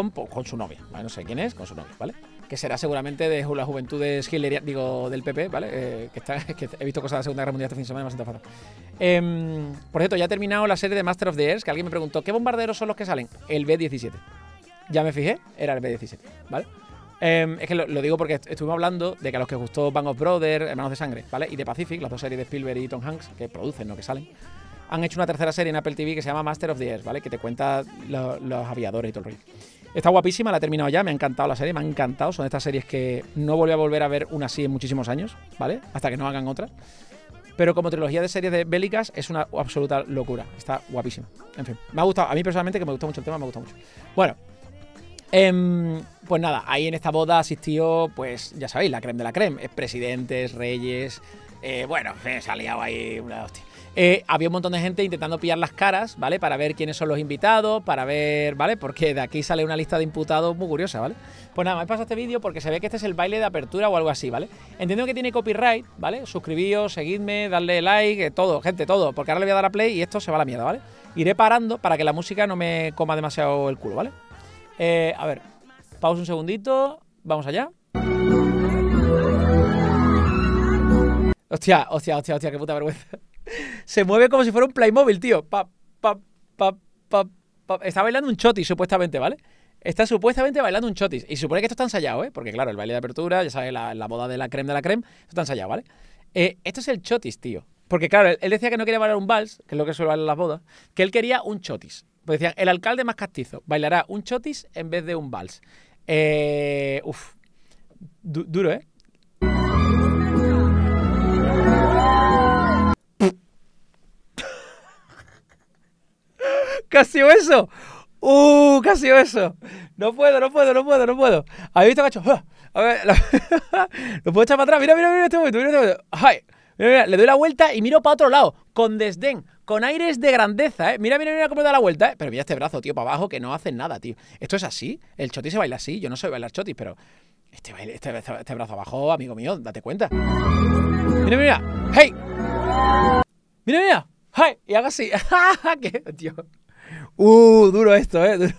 con, su novia. No sé quién es, con su novia, ¿vale? Que será seguramente de las juventudes Hillary, digo, del PP, ¿vale? Eh, que, he visto cosas de la Segunda Guerra Mundial este fin de semana y me. Em, por cierto, ya ha terminado la serie de Master of the Airs, que alguien me preguntó, ¿qué bombarderos son los que salen? El B-17. Ya me fijé, era el B-17, ¿vale? Em, es que lo, digo porque est- estuvimos hablando de que a los que gustó Bang of Brothers, Hermanos de Sangre, ¿vale? Y de Pacific, las dos series de Spielberg y Tom Hanks, que producen, no que salen, han hecho una tercera serie en Apple TV que se llama Master of the Airs, ¿vale? Que te cuenta lo- los aviadores y todo el rollo. Está guapísima, la he terminado ya, me ha encantado la serie, me ha encantado. Son estas series que no volví a volver a ver una así en muchísimos años, ¿vale? Hasta que no hagan otra. Pero como trilogía de series de bélicas es una absoluta locura. Está guapísima. En fin, me ha gustado. A mí personalmente, que me gusta mucho el tema, me gusta mucho. Bueno, em, pues nada, ahí en esta boda asistió, pues ya sabéis, la creme de la creme. Presidentes, reyes. eh, bueno, se ha liado ahí una hostia. Eh, había un montón de gente intentando pillar las caras, ¿vale? Para ver quiénes son los invitados, para ver, ¿vale? Porque de aquí sale una lista de imputados muy curiosa, ¿vale? Pues nada, me he pasado este vídeo porque se ve que este es el baile de apertura o algo así, ¿vale? Entiendo que tiene copyright, ¿vale? Suscribíos, seguidme, darle like, eh, todo, gente, todo, porque ahora le voy a dar a play y esto se va a la mierda, ¿vale? Iré parando para que la música no me coma demasiado el culo, ¿vale? Eh, a ver, pausa un segundito, vamos allá. Hostia, hostia, hostia, hostia, qué puta vergüenza. Se mueve como si fuera un Playmobil, tío. Pa, pa, pa. Está bailando un chotis, supuestamente, ¿vale? Está supuestamente bailando un chotis. Y supone que esto está ensayado, ¿eh? Porque, claro, el baile de apertura, ya sabes, la, la boda de la creme de la creme, esto está ensayado, ¿vale? Eh, esto es el chotis, tío. Porque, claro, él, decía que no quería bailar un vals, que es lo que suele bailar en las bodas, que él quería un chotis. Pues decían, el alcalde más castizo bailará un chotis en vez de un vals. Eh, uf, Du- duro, ¿eh? ¡Casi eso! ¡Uh! ¡Casi eso! No puedo, no puedo, no puedo, no puedo. ¿Habéis visto, cacho? ¡Ah! A ver, la- lo puedo echar para atrás. Mira, mira, mira este momento, mira este momento. ¡Ay! Mira, mira, le doy la vuelta y miro para otro lado, con desdén, con aires de grandeza, ¿eh? Mira, mira, mira cómo da la vuelta, ¿eh? Pero mira este brazo, tío, para abajo, que no hace nad tío. Esto es así. El choti se baila así. Yo no soy bailar chotis, pero este, este, este- este brazo abajo, amigo mío, date cuenta. Mira, mira, ¡hey! Mira, mira, ¡hey! Y haga así. ¿Qué, tío? Uh, duro esto, ¿eh?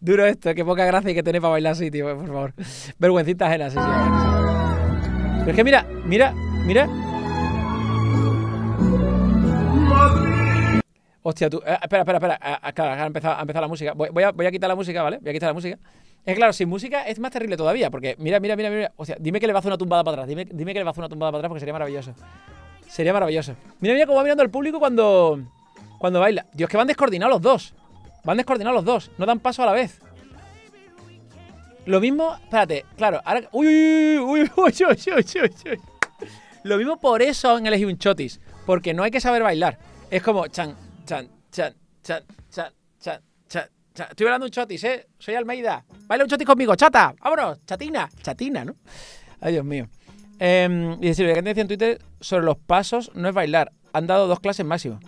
Duro. Esto, qué poca gracia que tener para bailar así, tío, por favor. Vergüencita ajena, sí, sí. Pero es que mira, mira, mira. Hostia, tú. eh, espera, espera, espera. Ah, ah, claro, ha empezado, la música. Voy, a, voy a quitar la música, ¿vale? Voy a quitar la música. Es claro, sin música es más terrible todavía, porque mira, mira, mira, mira. Hostia, dime que le va a hacer una tumbada para atrás. Dime, dime que le va a hacer una tumbada para atrás porque sería maravilloso. Sería maravilloso. Mira, mira cómo va mirando el público cuando, cuando baila. Dios, que van descoordinados los dos. Van descoordinados los dos. No dan paso a la vez. Lo mismo, espérate, claro, ahora. Uy, uy, uy, uy, uy, uy, Lo mismo por eso han elegido un chotis. Porque no hay que saber bailar. Es como chan, chan, chan, chan, chan, chan, chan. Estoy bailando un chotis, ¿eh? Soy Almeida. Baila un chotis conmigo, chata. Vámonos, chatina, chatina, ¿no? Ay, Dios mío. Eh, y decir, lo que decía en Twitter sobre los pasos no es bailar. Han dado dos clases máximo.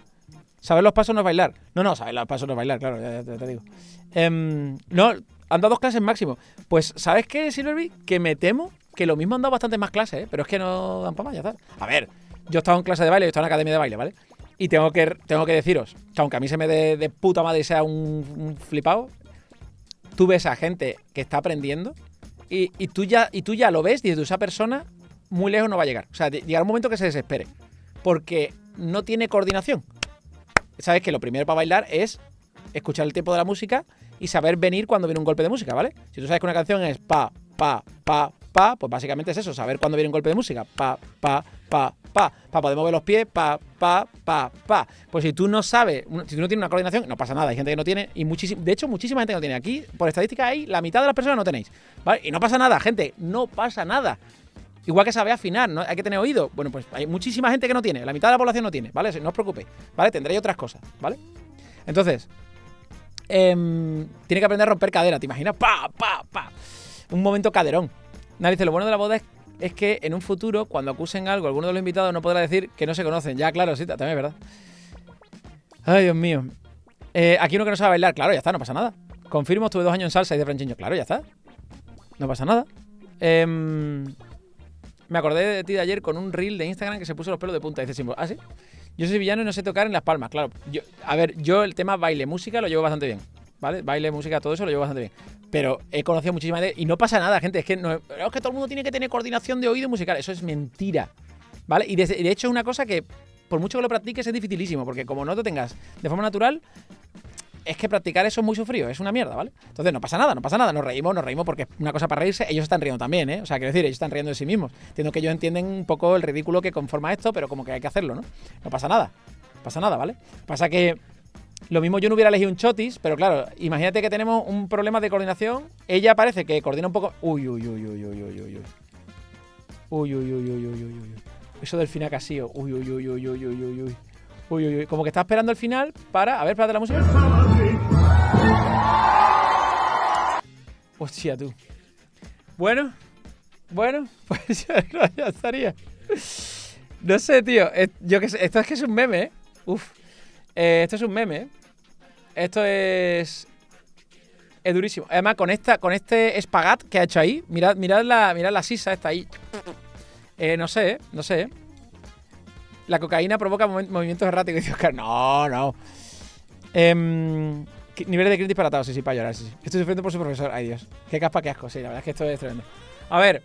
Saber los pasos no es bailar. No, no, saber los pasos no es bailar, claro, ya, te digo. Em, no, han dado dos clases máximo. Pues, ¿sabes qué, Silverby? Que me temo que lo mismo han dado bastantes más clases, ¿eh? Pero es que no dan para más, ya está. A ver, yo he estado en clase de baile, yo he estado en academia de baile, ¿vale? Y tengo que, tengo que deciros que aunque a mí se me dé de puta madre y sea un, flipado, tú ves a gente que está aprendiendo y, y tú ya, y tú ya lo ves y dices, esa persona muy lejos no va a llegar. O sea, llegará un momento que se desespere. Porque no tiene coordinación. Sabes que lo primero para bailar es escuchar el tiempo de la música y saber venir cuando viene un golpe de música, ¿vale? Si tú sabes que una canción es pa, pa, pa, pa, pues básicamente es eso, saber cuándo viene un golpe de música. Pa, pa, pa, pa. Para poder mover los pies, pa, pa, pa, pa. Pues si tú no sabes, si tú no tienes una coordinación, no pasa nada. Hay gente que no tiene, y muchísima, de hecho, muchísima gente que no tiene. Aquí, por estadística, hay la mitad de las personas no tenéis, ¿vale? Y no pasa nada, gente, no pasa nada. Igual que sabe afinar, ¿no? Hay que tener oído. Bueno, pues hay muchísima gente que no tiene. La mitad de la población no tiene, ¿vale? No os preocupéis, ¿vale? Tendréis otras cosas, ¿vale? Entonces, em, tiene que aprender a romper cadera, ¿te imaginas? ¡Pa, pa, pa! Un momento caderón. Nadie dice, lo bueno de la boda es, que en un futuro, cuando acusen algo, alguno de los invitados no podrá decir que no se conocen. Ya, claro, sí, también es verdad. Ay, Dios mío. Eh, aquí uno que no sabe bailar, claro, ya está, no pasa nada. Confirmo, estuve dos años en salsa y de franchiño, claro, ya está. No pasa nada. Em, me acordé de ti de ayer con un reel de Instagram que se puso los pelos de punta. Dice Simbo, ¿ah, sí? Yo soy villano y no sé tocar en las palmas, claro. A ver, yo el tema baile, música lo llevo bastante bien. ¿Vale? Baile, música, todo eso lo llevo bastante bien. Pero he conocido muchísima gente y no pasa nada, gente. Es que, no, es que todo el mundo tiene que tener coordinación de oído musical. Eso es mentira. ¿Vale? Y de, de hecho es una cosa que, por mucho que lo practiques, es dificilísimo. Porque como no lo tengas de forma natural, es que practicar eso es muy sufrido, es una mierda, ¿vale? Entonces no pasa nada, no pasa nada, nos reímos, nos reímos porque es una cosa para reírse, ellos están riendo también, ¿eh? O sea, quiero decir, ellos están riendo de sí mismos. Entiendo que ellos entienden un poco el ridículo que conforma esto, pero como que hay que hacerlo, ¿no? No pasa nada, no pasa nada, ¿vale? Pasa que lo mismo yo no hubiera elegido un chotis, pero claro, imagínate que tenemos un problema de coordinación, ella parece que coordina un poco... Uy, uy, uy, uy, uy, uy, uy, uy. Uy, uy, uy, uy, uy, uy, uy. Eso del final casío. Uy, uy, uy, uy, uy, uy, uy, uy. Uy, uy, uy. Como que está esperando el final para... A ver, espérate la música. Hostia, tú. Bueno, bueno, pues ya, estaría. No sé, tío. Yo que sé, esto es que es un meme, ¿eh? Uf. Eh, esto es un meme, ¿eh? Esto es. Es durísimo. Además, con esta, con este espagat que ha hecho ahí, mirad, mirad la, mirad la sisa esta ahí. Eh, no sé, ¿eh? no sé. ¿Eh? La cocaína provoca movi- movimientos erráticos. Dice Oscar, no, no. ¿qué- niveles de crítica disparatados, sí, sí, para llorar, sí, sí. Estoy sufriendo por su profesor. Ay, Dios. Qué caspa, qué asco. Sí, la verdad es que esto es tremendo. A ver,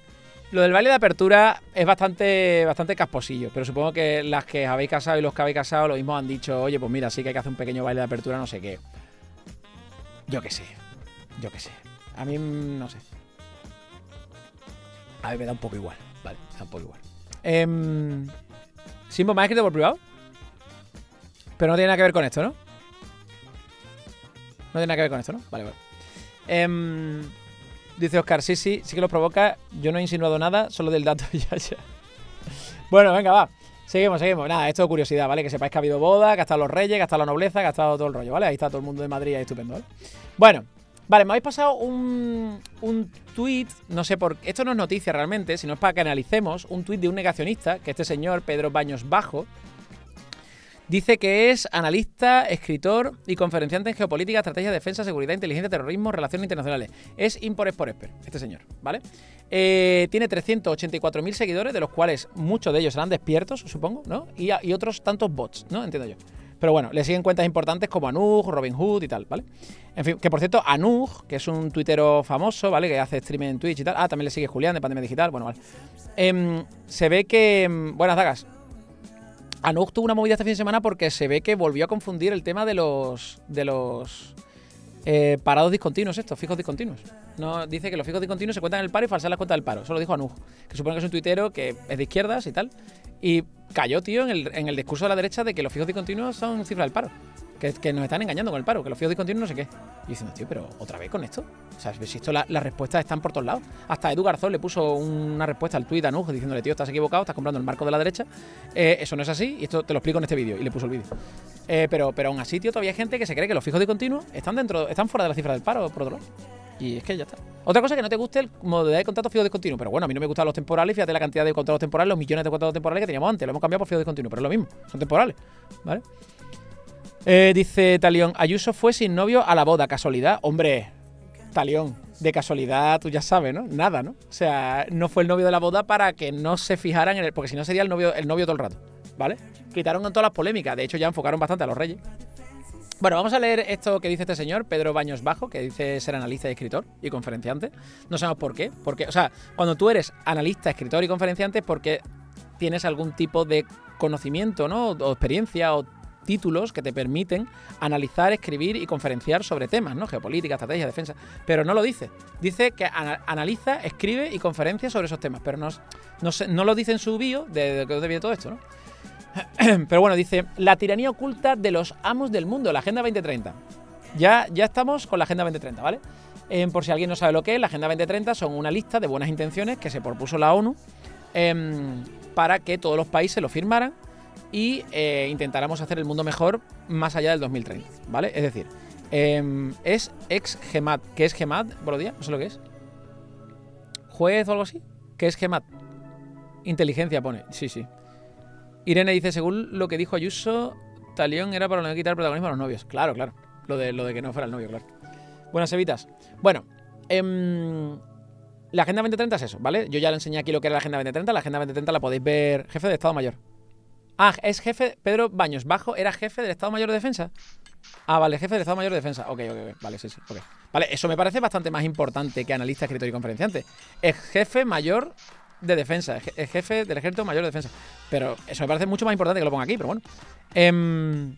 Lo del baile de apertura es bastante, bastante casposillo, pero supongo que las que habéis casado y los que habéis casado lo mismo han dicho, oye, pues mira, sí que hay que hacer un pequeño baile de apertura, no sé qué. Yo qué sé, yo qué sé. A mí, mm, no sé. A mí me da un poco igual, vale, me da un poco igual. Eh, Simbo, ¿me has escrito por privado? Pero no tiene nada que ver con esto, ¿no? No tiene nada que ver con esto, ¿no? Vale, vale. Em, dice Oscar, sí, sí, sí que lo provoca. Yo no he insinuado nada, solo del dato ya, ya. Bueno, venga, va. Seguimos, seguimos. Nada, esto es curiosidad, ¿vale? Que sepáis que ha habido boda, que ha estado los reyes, que ha estado la nobleza, que ha estado todo el rollo, ¿vale? Ahí está todo el mundo de Madrid, ahí estupendo, ¿vale? Bueno, vale, me habéis pasado un, un tweet, no sé por Esto no es noticia realmente, sino es para que analicemos un tweet de un negacionista, que este señor, Pedro Baños Bajo, Dice que es analista, escritor y conferenciante en geopolítica, estrategia, defensa, seguridad, inteligencia, terrorismo, relaciones internacionales. Es impor por esper, este señor, ¿vale? Eh, tiene 384.000 seguidores, de los cuales muchos de ellos serán despiertos, supongo, ¿no? Y, y, otros tantos bots, ¿no? Entiendo yo. Pero bueno, le siguen cuentas importantes como Anug, Robin Hood y tal, ¿vale? En fin, que por cierto, Anug, que es un tuitero famoso, ¿vale? Que hace streaming en Twitch y tal. Ah, también le sigue Julián de Pandemia Digital, bueno, vale. Eh, se ve que... em, Buenas dagas. Anug tuvo una movida este fin de semana porque se ve que volvió a confundir el tema de los de los eh, parados discontinuos, estos, fijos discontinuos. No, dice que los fijos discontinuos se cuentan en el paro y falsan las cuentas del paro. Eso lo dijo Anug, que supone que es un tuitero que es de izquierdas y tal. Y cayó, tío, en el, en el discurso de la derecha de que los fijos discontinuos son cifras del paro. Que, que nos están engañando con el paro, que los fijos discontinuos no sé qué. Y diciendo, tío, pero otra vez con esto. O sea, si esto la- las respuestas están por todos lados. Hasta Edu Garzón le puso una respuesta al tuit a Nuj diciéndole, tío, estás equivocado, estás comprando el marco de la derecha. Eh, eso no es así y esto te lo explico en este vídeo. Y le puso el vídeo. Eh, pero, pero aún así, tío, todavía hay gente que se cree que los fijos discontinuos están dentro, están fuera de la cifra del paro, por otro lado. Y es que ya está. Otra cosa que no te guste el modalidad de contrato fijo discontinuo. Pero bueno, a mí no me gustan los temporales. Fíjate la cantidad de contratos temporales, los millones de contratos temporales que teníamos antes. Lo hemos cambiado por fijo discontinuo, pero es lo mismo. Son temporales. ¿Vale? Eh, dice Talión, Ayuso fue sin novio a la boda, casualidad. Hombre, Talión, de casualidad tú ya sabes, ¿no? Nada, ¿no? O sea, no fue el novio de la boda para que no se fijaran en él, porque si no sería el novio, el novio todo el rato, ¿vale? Quitaron todas las polémicas, de hecho ya enfocaron bastante a los reyes. Bueno, vamos a leer esto que dice este señor, Pedro Baños Bajo, que dice ser analista y escritor y conferenciante. No sabemos por qué. Porque, o sea, cuando tú eres analista, escritor y conferenciante es porque tienes algún tipo de conocimiento, ¿no? O experiencia o títulos que te permiten analizar, escribir y conferenciar sobre temas, ¿no? Geopolítica, estrategia, defensa. Pero no lo dice. Dice que ana- analiza, escribe y conferencia sobre esos temas. Pero no, no, no lo dice en su bio de dónde viene todo esto, ¿no? Pero bueno, dice, la tiranía oculta de los amos del mundo, la Agenda 2030. Ya, ya estamos con la Agenda 2030, ¿vale? Eh, por si alguien no sabe lo que es, la Agenda 2030 son una lista de buenas intenciones que se propuso la ONU em, para que todos los países lo firmaran y eh, intentáramos hacer el mundo mejor más allá del 2030, ¿vale? Es decir, em, es ex GEMAT. ¿Qué es GEMAT, Brodía? No sé lo que es. ¿Juez o algo así? ¿Qué es GEMAT? Inteligencia pone, sí, sí. Irene dice, según lo que dijo Ayuso, Talión era para no quitar protagonismo a los novios. Claro, claro. Lo de, lo de que no fuera el novio, claro. Buenas, Evitas. Bueno, em, la Agenda 2030 es eso, ¿vale? Yo ya le enseñé aquí lo que era la Agenda 2030. La Agenda 2030 la podéis ver. Jefe de Estado Mayor. Ah, es jefe. Pedro Baños Bajo era jefe del Estado Mayor de Defensa. Ah, vale, jefe del Estado Mayor de Defensa. Ok, ok, ok. Vale, sí, sí. Vale, eso me parece bastante más importante que analista, escritor y conferenciante. Es jefe mayor de defensa. Es jefe del Ejército Mayor de Defensa. Pero eso me parece mucho más importante que lo ponga aquí, pero bueno. Em,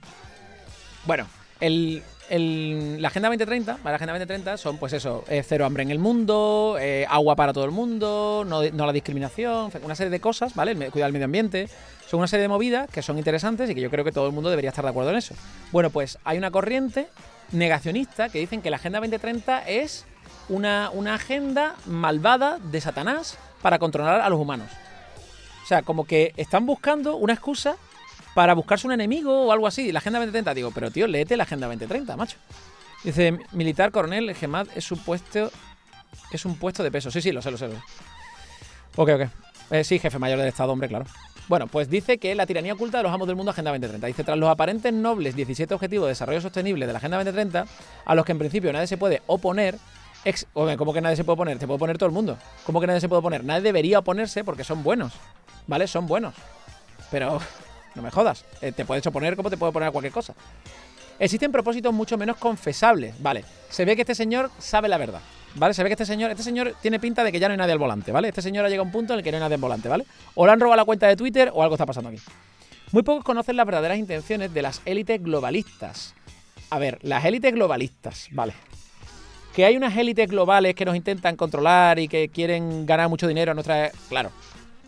bueno, el, el- la Agenda 2030, ¿vale? la Agenda 2030 son, pues eso, eh, cero hambre en el mundo, eh, agua para todo el mundo, no, la discriminación, una serie de cosas, ¿vale? El Cuidar el medio ambiente. Son una serie de movidas que son interesantes y que yo creo que todo el mundo debería estar de acuerdo en eso. Bueno, pues hay una corriente negacionista que dicen que la Agenda 2030 es una, una agenda malvada de Satanás para controlar a los humanos. O sea, como que están buscando una excusa para buscarse un enemigo o algo así. La Agenda 2030, digo, pero tío, léete la Agenda 2030, macho. Dice, militar, coronel, GEMAT es un puesto, es un puesto de peso. Sí, sí, lo sé, lo sé. Lo sé. Ok, ok. Eh, sí, jefe mayor del Estado, hombre, claro. Bueno, pues dice que la tiranía oculta de los amos del mundo Agenda 2030. Dice, tras los aparentes nobles 17 objetivos de desarrollo sostenible de la Agenda 2030, a los que en principio nadie se puede oponer, ex ¿cómo que nadie se puede oponer? Te puede oponer todo el mundo. ¿Cómo que nadie se puede oponer? Nadie debería oponerse porque son buenos. ¿Vale? Son buenos. Pero no me jodas. Eh, te puedes oponer como te puede oponer a cualquier cosa. Existen propósitos mucho menos confesables. Vale. Se ve que este señor sabe la verdad. ¿vale? Se ve que este señor, este señor tiene pinta de que ya no hay nadie al volante, ¿vale? Este señor ha llegado a un punto en el que no hay nadie al volante, ¿vale? O le han robado la cuenta de Twitter o algo está pasando aquí. Muy pocos conocen las verdaderas intenciones de las élites globalistas. A ver, las élites globalistas, ¿vale? Que hay unas élites globales que nos intentan controlar y que quieren ganar mucho dinero a nuestra... Claro,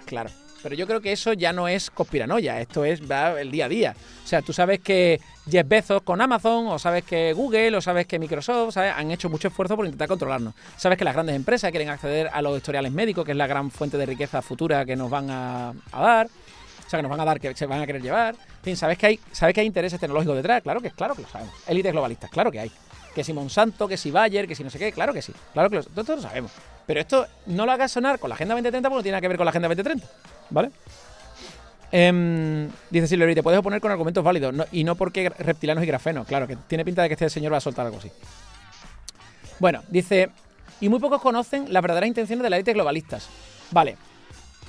claro. Pero yo creo que eso ya no es conspiranoia, esto es el día a día. O sea, tú sabes que Jeff Bezos con Amazon, o sabes que Google, o sabes que Microsoft, ¿sabes? Han hecho mucho esfuerzo por intentar controlarnos. Sabes que las grandes empresas quieren acceder a los historiales médicos, que es la gran fuente de riqueza futura que nos van a, dar. O sea, que nos van a dar, que se van a querer llevar. En fin, ¿sabes que hay, ¿sabes que hay intereses tecnológicos detrás? Claro que, claro que lo sabemos. Élites globalistas, claro que hay. Que si Monsanto, que si Bayer, que si no sé qué, claro que sí. Claro que lo, lo sabemos. Pero esto no lo hagas sonar con la Agenda 2030 porque no tiene nada que ver con la Agenda 2030. ¿Vale? Eh, dice Silver, te puedes oponer con argumentos válidos y no porque reptilanos y grafeno. Claro, que tiene pinta de que este señor va a soltar algo así. Bueno, dice, y muy pocos conocen las verdaderas intenciones de las élites globalistas. Vale,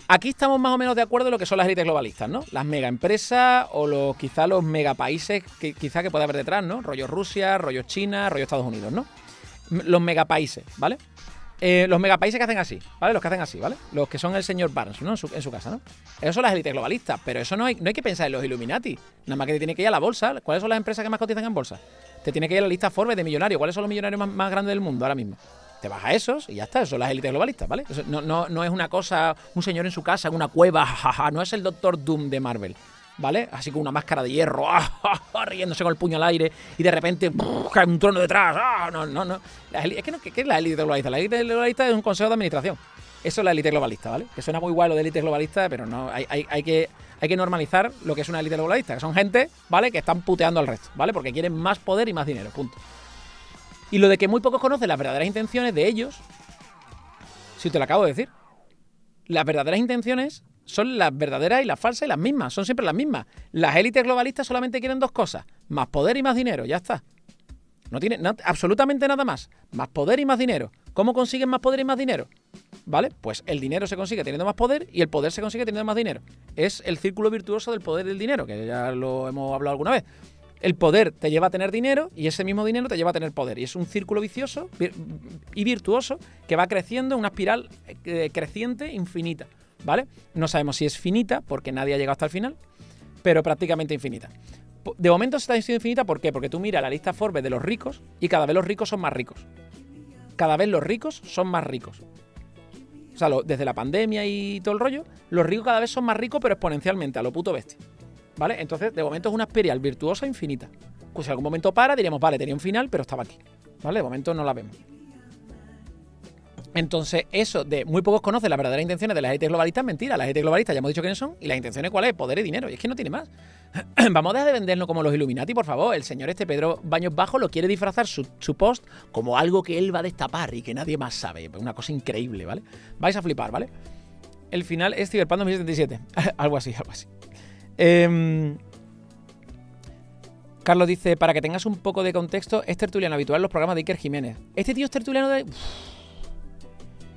aquí estamos más o menos de acuerdo en lo que son las élites globalistas, ¿no? Las mega empresas o los, quizá los mega países que quizá que puede haber detrás, ¿no? Rollo Rusia, rollo China, rollo Estados Unidos, ¿no? Los mega países, ¿vale? Eh, los megapaíses que hacen así, ¿vale? Los que hacen así, ¿vale? Los que son el señor Barnes, ¿no? En su, casa, ¿no? Esos son las élites globalistas, pero eso no hay, no hay que pensar en los Illuminati. Nada más que te tiene que ir a la bolsa. ¿Cuáles son las empresas que más cotizan en bolsa? Te tiene que ir a la lista Forbes de millonarios. ¿Cuáles son los millonarios más, grandes del mundo ahora mismo? Te vas a esos y ya está, eso son las élites globalistas, ¿vale? no, no, no es una cosa, un señor en su casa, en una cueva, jajaja, no es el Doctor Doom de Marvel. ¿vale? Así con una máscara de hierro, ¡ah, riéndose con el puño al aire y de repente cae un trono detrás. ¡ah! No, no, no. es que no, ¿qué, es la élite globalista? La élite globalista es un consejo de administración. Eso es la élite globalista, ¿vale? Que suena muy guay lo de élite globalista, pero no, hay, hay, que, hay que normalizar lo que es una élite globalista, que son gente, ¿vale? Que están puteando al resto, ¿vale? Porque quieren más poder y más dinero, punto. Y lo de que muy pocos conocen las verdaderas intenciones de ellos, si te lo acabo de decir, las verdaderas intenciones son las verdaderas y las falsas y las mismas, son siempre las mismas. Las élites globalistas solamente quieren dos cosas, más poder y más dinero, ya está. No tiene absolutamente nada más. Más poder y más dinero. ¿Cómo consiguen más poder y más dinero? ¿Vale? Pues el dinero se consigue teniendo más poder y el poder se consigue teniendo más dinero. Es el círculo virtuoso del poder y del dinero, que ya lo hemos hablado alguna vez. El poder te lleva a tener dinero y ese mismo dinero te lleva a tener poder. Y es un círculo vicioso y virtuoso que va creciendo en una espiral eh, creciente infinita. ¿vale? No sabemos si es finita, porque nadie ha llegado hasta el final, pero prácticamente infinita. De momento está diciendo infinita, ¿por qué? Porque tú miras la lista Forbes de los ricos y cada vez los ricos son más ricos. Cada vez los ricos son más ricos. O sea, desde la pandemia y todo el rollo, los ricos cada vez son más ricos, pero exponencialmente, a lo puto bestia. ¿Vale? Entonces, de momento es una espiral virtuosa infinita. Pues si algún momento para, diríamos, vale, tenía un final, pero estaba aquí. ¿Vale? De momento no la vemos. Entonces, eso de muy pocos conocen las verdaderas intenciones de las élites globalistas, mentira. Las élites globalistas ya hemos dicho quiénes son y las intenciones cuáles, poder y dinero. Y es que no tiene más. Vamos a dejar de vendernos como los Illuminati, por favor. El señor este Pedro Baños Bajo lo quiere disfrazar su, post como algo que él va a destapar y que nadie más sabe. Una cosa increíble, ¿vale? Vais a flipar, ¿vale? El final es Cyberpunk 2077. algo así, algo así. Em, Carlos dice, para que tengas un poco de contexto, es tertuliano habitual en los programas de Iker Jiménez. Este tío es tertuliano de...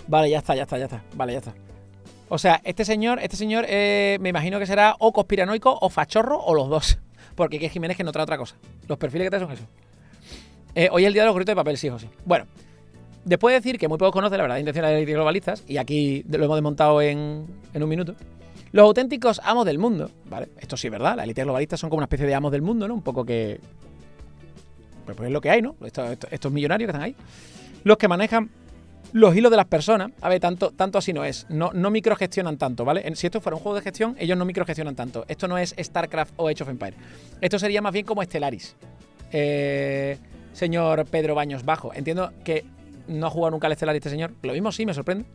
Vale, ya está, ya está, ya está. Vale, ya está. O sea, este señor, este señor eh, me imagino que será o conspiranoico o fachorro o los dos. Porque que Jiménez que no trae otra cosa. Los perfiles que trae son esos. Eh, hoy es el día de los gritos de papel, sí, José. Bueno, después de decir que muy pocos conocen la verdad intención de globalistas, y aquí lo hemos desmontado en, un minuto, los auténticos amos del mundo, ¿vale? Esto sí es verdad, las élites globalistas son como una especie de amos del mundo, ¿no? Un poco que... Pues, pues es lo que hay, ¿no? Estos, estos millonarios que están ahí. Los que manejan los hilos de las personas, a ver, tanto, tanto así no es. No, no microgestionan tanto, ¿vale? Si esto fuera un juego de gestión, ellos no microgestionan tanto. Esto no es StarCraft o Age of Empires. Esto sería más bien como Stellaris. Eh, señor Pedro Baños Bajo. Entiendo que no ha jugado nunca al Stellaris este señor. Lo mismo sí, me sorprende.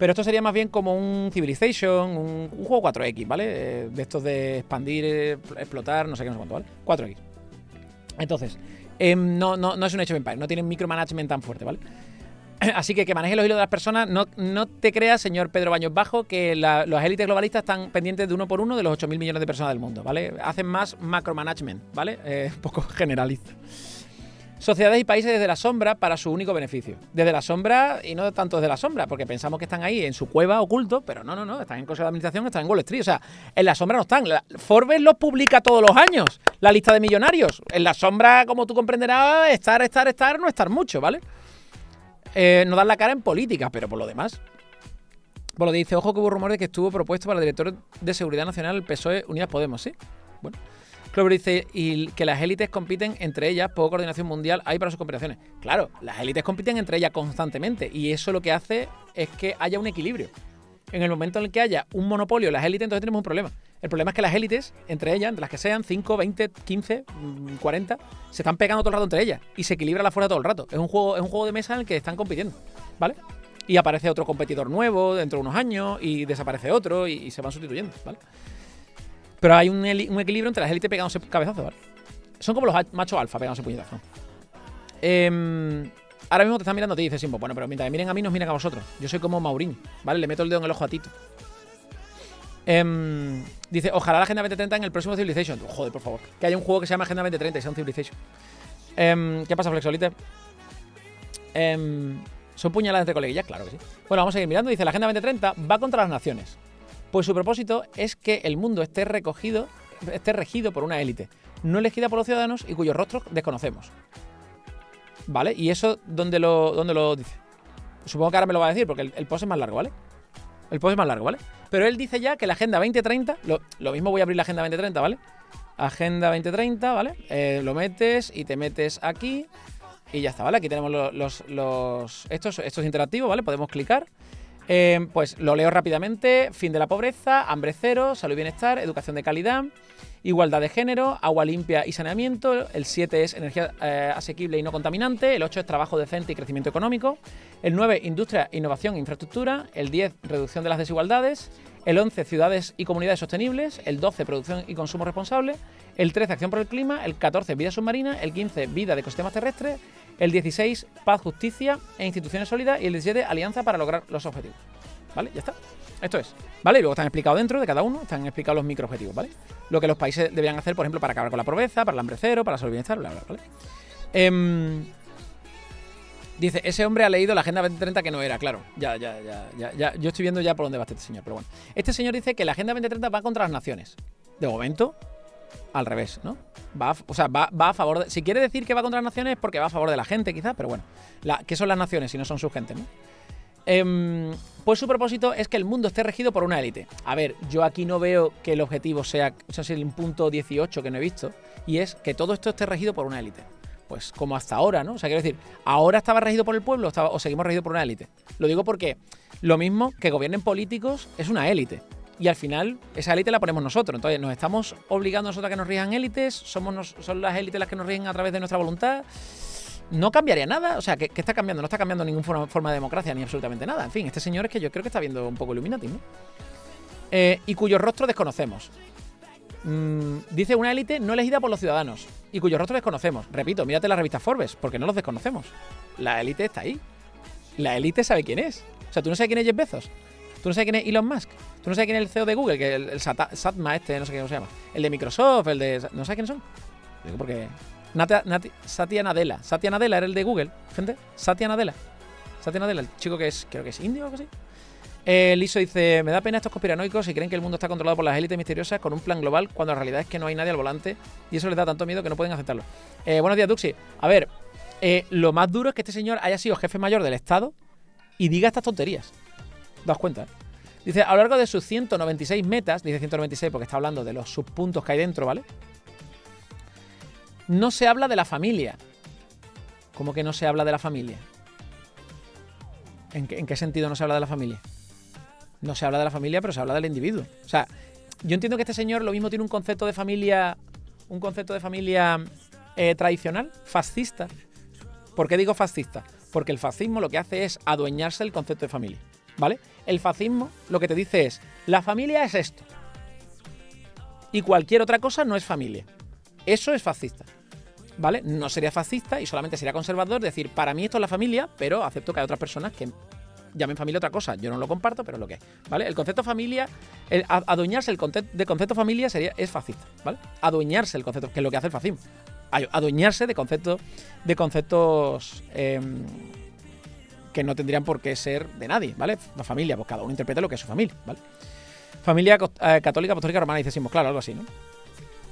Pero esto sería más bien como un Civilization, un, juego 4X, ¿vale? Eh, de estos de expandir, eh, explotar, no sé qué, no sé cuánto, ¿vale? 4X. Entonces, em, no, no, no es un Age of Empires, no tiene micromanagement tan fuerte, ¿vale? Así que que maneje los hilos de las personas. No, no te creas, señor Pedro Baños Bajo, que las élites globalistas están pendientes de uno por uno de los 8.000 millones de personas del mundo, ¿vale? Hacen más macromanagement, ¿vale? Eh, un poco generalista. Sociedades y países desde la sombra para su único beneficio. Desde la sombra y no tanto desde la sombra, porque pensamos que están ahí en su cueva oculto, pero no, no, no, están en Consejo de Administración, están en Wall Street. O sea, en la sombra no están. Forbes los publica todos los años, la lista de millonarios. En la sombra, como tú comprenderás, estar, estar, estar, no estar mucho, ¿vale? Eh, no dan la cara en política, pero por lo demás. Que dice, ojo que hubo rumores de que estuvo propuesto para el director de Seguridad Nacional el PSOE Unidas Podemos, ¿sí? Bueno. Clover dice y que las élites compiten entre ellas, poco coordinación mundial hay para sus competiciones. Claro, las élites compiten entre ellas constantemente y eso lo que hace es que haya un equilibrio. En el momento en el que haya un monopolio las élites, entonces tenemos un problema. El problema es que las élites, entre ellas, entre las que sean 5, 20, 15, 40, se están pegando todo el rato entre ellas y se equilibra la fuerza todo el rato. Es un juego, es un juego de mesa en el que están compitiendo, ¿vale? Y aparece otro competidor nuevo dentro de unos años y desaparece otro y, y se van sustituyendo, ¿vale? Pero hay un, equilibrio entre las élites pegándose cabezazos, ¿vale? Son como los machos alfa pegándose puñetazos. Em, ahora mismo te están mirando a ti y dices, Simbo, bueno, pero mientras miren a mí, nos miran a vosotros. Yo soy como Maurín, ¿vale? Le meto el dedo en el ojo a Tito. Em, dice, ojalá la Agenda 2030 en el próximo Civilization. Joder, por favor. Que haya un juego que se llama Agenda 2030 y sea un Civilization. Em, ¿Qué pasa, Flexolite? ¿Son puñaladas entre coleguillas? Claro que sí. Bueno, vamos a seguir mirando. Dice, la Agenda 2030 va contra las naciones. Pues su propósito es que el mundo esté recogido, esté regido por una élite, no elegida por los ciudadanos y cuyos rostros desconocemos. ¿Vale? ¿Y eso dónde lo, dónde lo dice? Supongo que ahora me lo va a decir porque el, post es más largo, ¿vale? El post es más largo, ¿vale? Pero él dice ya que la Agenda 2030, lo, mismo voy a abrir la Agenda 2030, ¿vale? Agenda 2030, ¿vale? Eh, lo metes y te metes aquí y ya está, ¿vale? Aquí tenemos lo- los, los, estos, esto es interactivo, ¿vale? Podemos clicar. Eh, pues lo leo rápidamente. Fin de la pobreza, hambre cero, salud y bienestar, educación de calidad, igualdad de género, agua limpia y saneamiento. El 7 es energía eh, asequible y no contaminante. El 8 es trabajo decente y crecimiento económico. El 9, industria, innovación e infraestructura. El 10, reducción de las desigualdades. El 11, ciudades y comunidades sostenibles. El 12, producción y consumo responsable. El 13, acción por el clima. El 14, vida submarina. El 15, vida de ecosistemas terrestres. El 16, paz, justicia e instituciones sólidas. Y el 17, alianza para lograr los objetivos. ¿Vale? Ya está. Esto es. ¿Vale? Y luego están explicados dentro de cada uno, están explicados los microobjetivos, ¿vale? Lo que los países deberían hacer, por ejemplo, para acabar con la pobreza, para el hambre cero, para y bienestar, bla, bla, ¿vale? Em, dice, ese hombre ha leído la Agenda 2030 que no era, claro. Ya, ya, ya, ya, ya. Yo estoy viendo ya por dónde va este señor, pero bueno. Este señor dice que la Agenda 2030 va contra las naciones. De momento, al revés, ¿no? Va o sea, va, a favor de... Si quiere decir que va contra las naciones es porque va a favor de la gente, quizás, pero bueno. ¿Qué son las naciones si no son su gente, no? Em, pues su propósito es que el mundo esté regido por una élite. A ver, yo aquí no veo que el objetivo sea, o sea, es un punto 18 que no he visto, y es que todo esto esté regido por una élite. Pues como hasta ahora, ¿no? O sea, quiero decir, ¿ahora estaba regido por el pueblo o seguimos regidos por una élite? Lo digo porque lo mismo que gobiernen políticos es una élite. Y al final, esa élite la ponemos nosotros. Entonces, ¿nos estamos obligando nosotros a que nos rijan élites? ¿Somos nos- ¿Son las élites las que nos rigen a través de nuestra voluntad? no cambiaría nada. O sea, ¿qué, qué está cambiando? No está cambiando ninguna forma, forma de democracia ni absolutamente nada. En fin, este señor es que yo creo que está viendo un poco Illuminati, ¿no? Eh, y cuyo rostro desconocemos. Mm, dice una élite no elegida por los ciudadanos y cuyo rostro desconocemos. Repito, mírate la revista Forbes, porque no los desconocemos. La élite está ahí. La élite sabe quién es. O sea, tú no sabes quién es Jeff Bezos. Tú no sabes quién es Elon Musk. Tú no sabes quién es el CEO de Google, que el, el Satma este, no sé cómo se llama. El de Microsoft, el de... ¿No sabes quiénes son? Digo porque... Nata- Nati- Satya Nadella. Satya Nadella era el de Google, gente. Satya Nadella. Satya Nadella, el chico que es, creo que es indio o algo así. Eh, Liso dice, me da pena estos conspiranoicos y creen que el mundo está controlado por las élites misteriosas con un plan global cuando la realidad es que no hay nadie al volante y eso les da tanto miedo que no pueden aceptarlo. Eh, buenos días, Duxi. A ver, eh, lo más duro es que este señor haya sido jefe mayor del Estado y diga estas tonterías. ¿Daos cuenta? Dice, a lo largo de sus 196 metas, dice 196 porque está hablando de los subpuntos que hay dentro, ¿vale? No se habla de la familia. ¿Cómo que no se habla de la familia? ¿En qué, en qué sentido no se habla de la familia? No se habla de la familia, pero se habla del individuo. O sea, yo entiendo que este señor lo mismo tiene un concepto de familia, un concepto de familia eh, tradicional, fascista. ¿Por qué digo fascista? Porque el fascismo lo que hace es adueñarse del concepto de familia. ¿Vale? El fascismo lo que te dice es, la familia es esto. Y cualquier otra cosa no es familia. Eso es fascista. ¿Vale? No sería fascista y solamente sería conservador decir, para mí esto es la familia, pero acepto que hay otras personas que llamen familia otra cosa. Yo no lo comparto, pero es lo que es. ¿Vale? El concepto familia, adueñarse el concepto de concepto familia sería, es fascista. ¿Vale? Adueñarse el concepto, que es lo que hace el fascismo. Adueñarse de conceptos, de conceptos em, que no tendrían por qué ser de nadie, ¿vale? La familia, pues cada uno interpreta lo que es su familia, ¿vale? Familia eh, católica, apostólica, romana, dice Simos, claro, algo así, ¿no?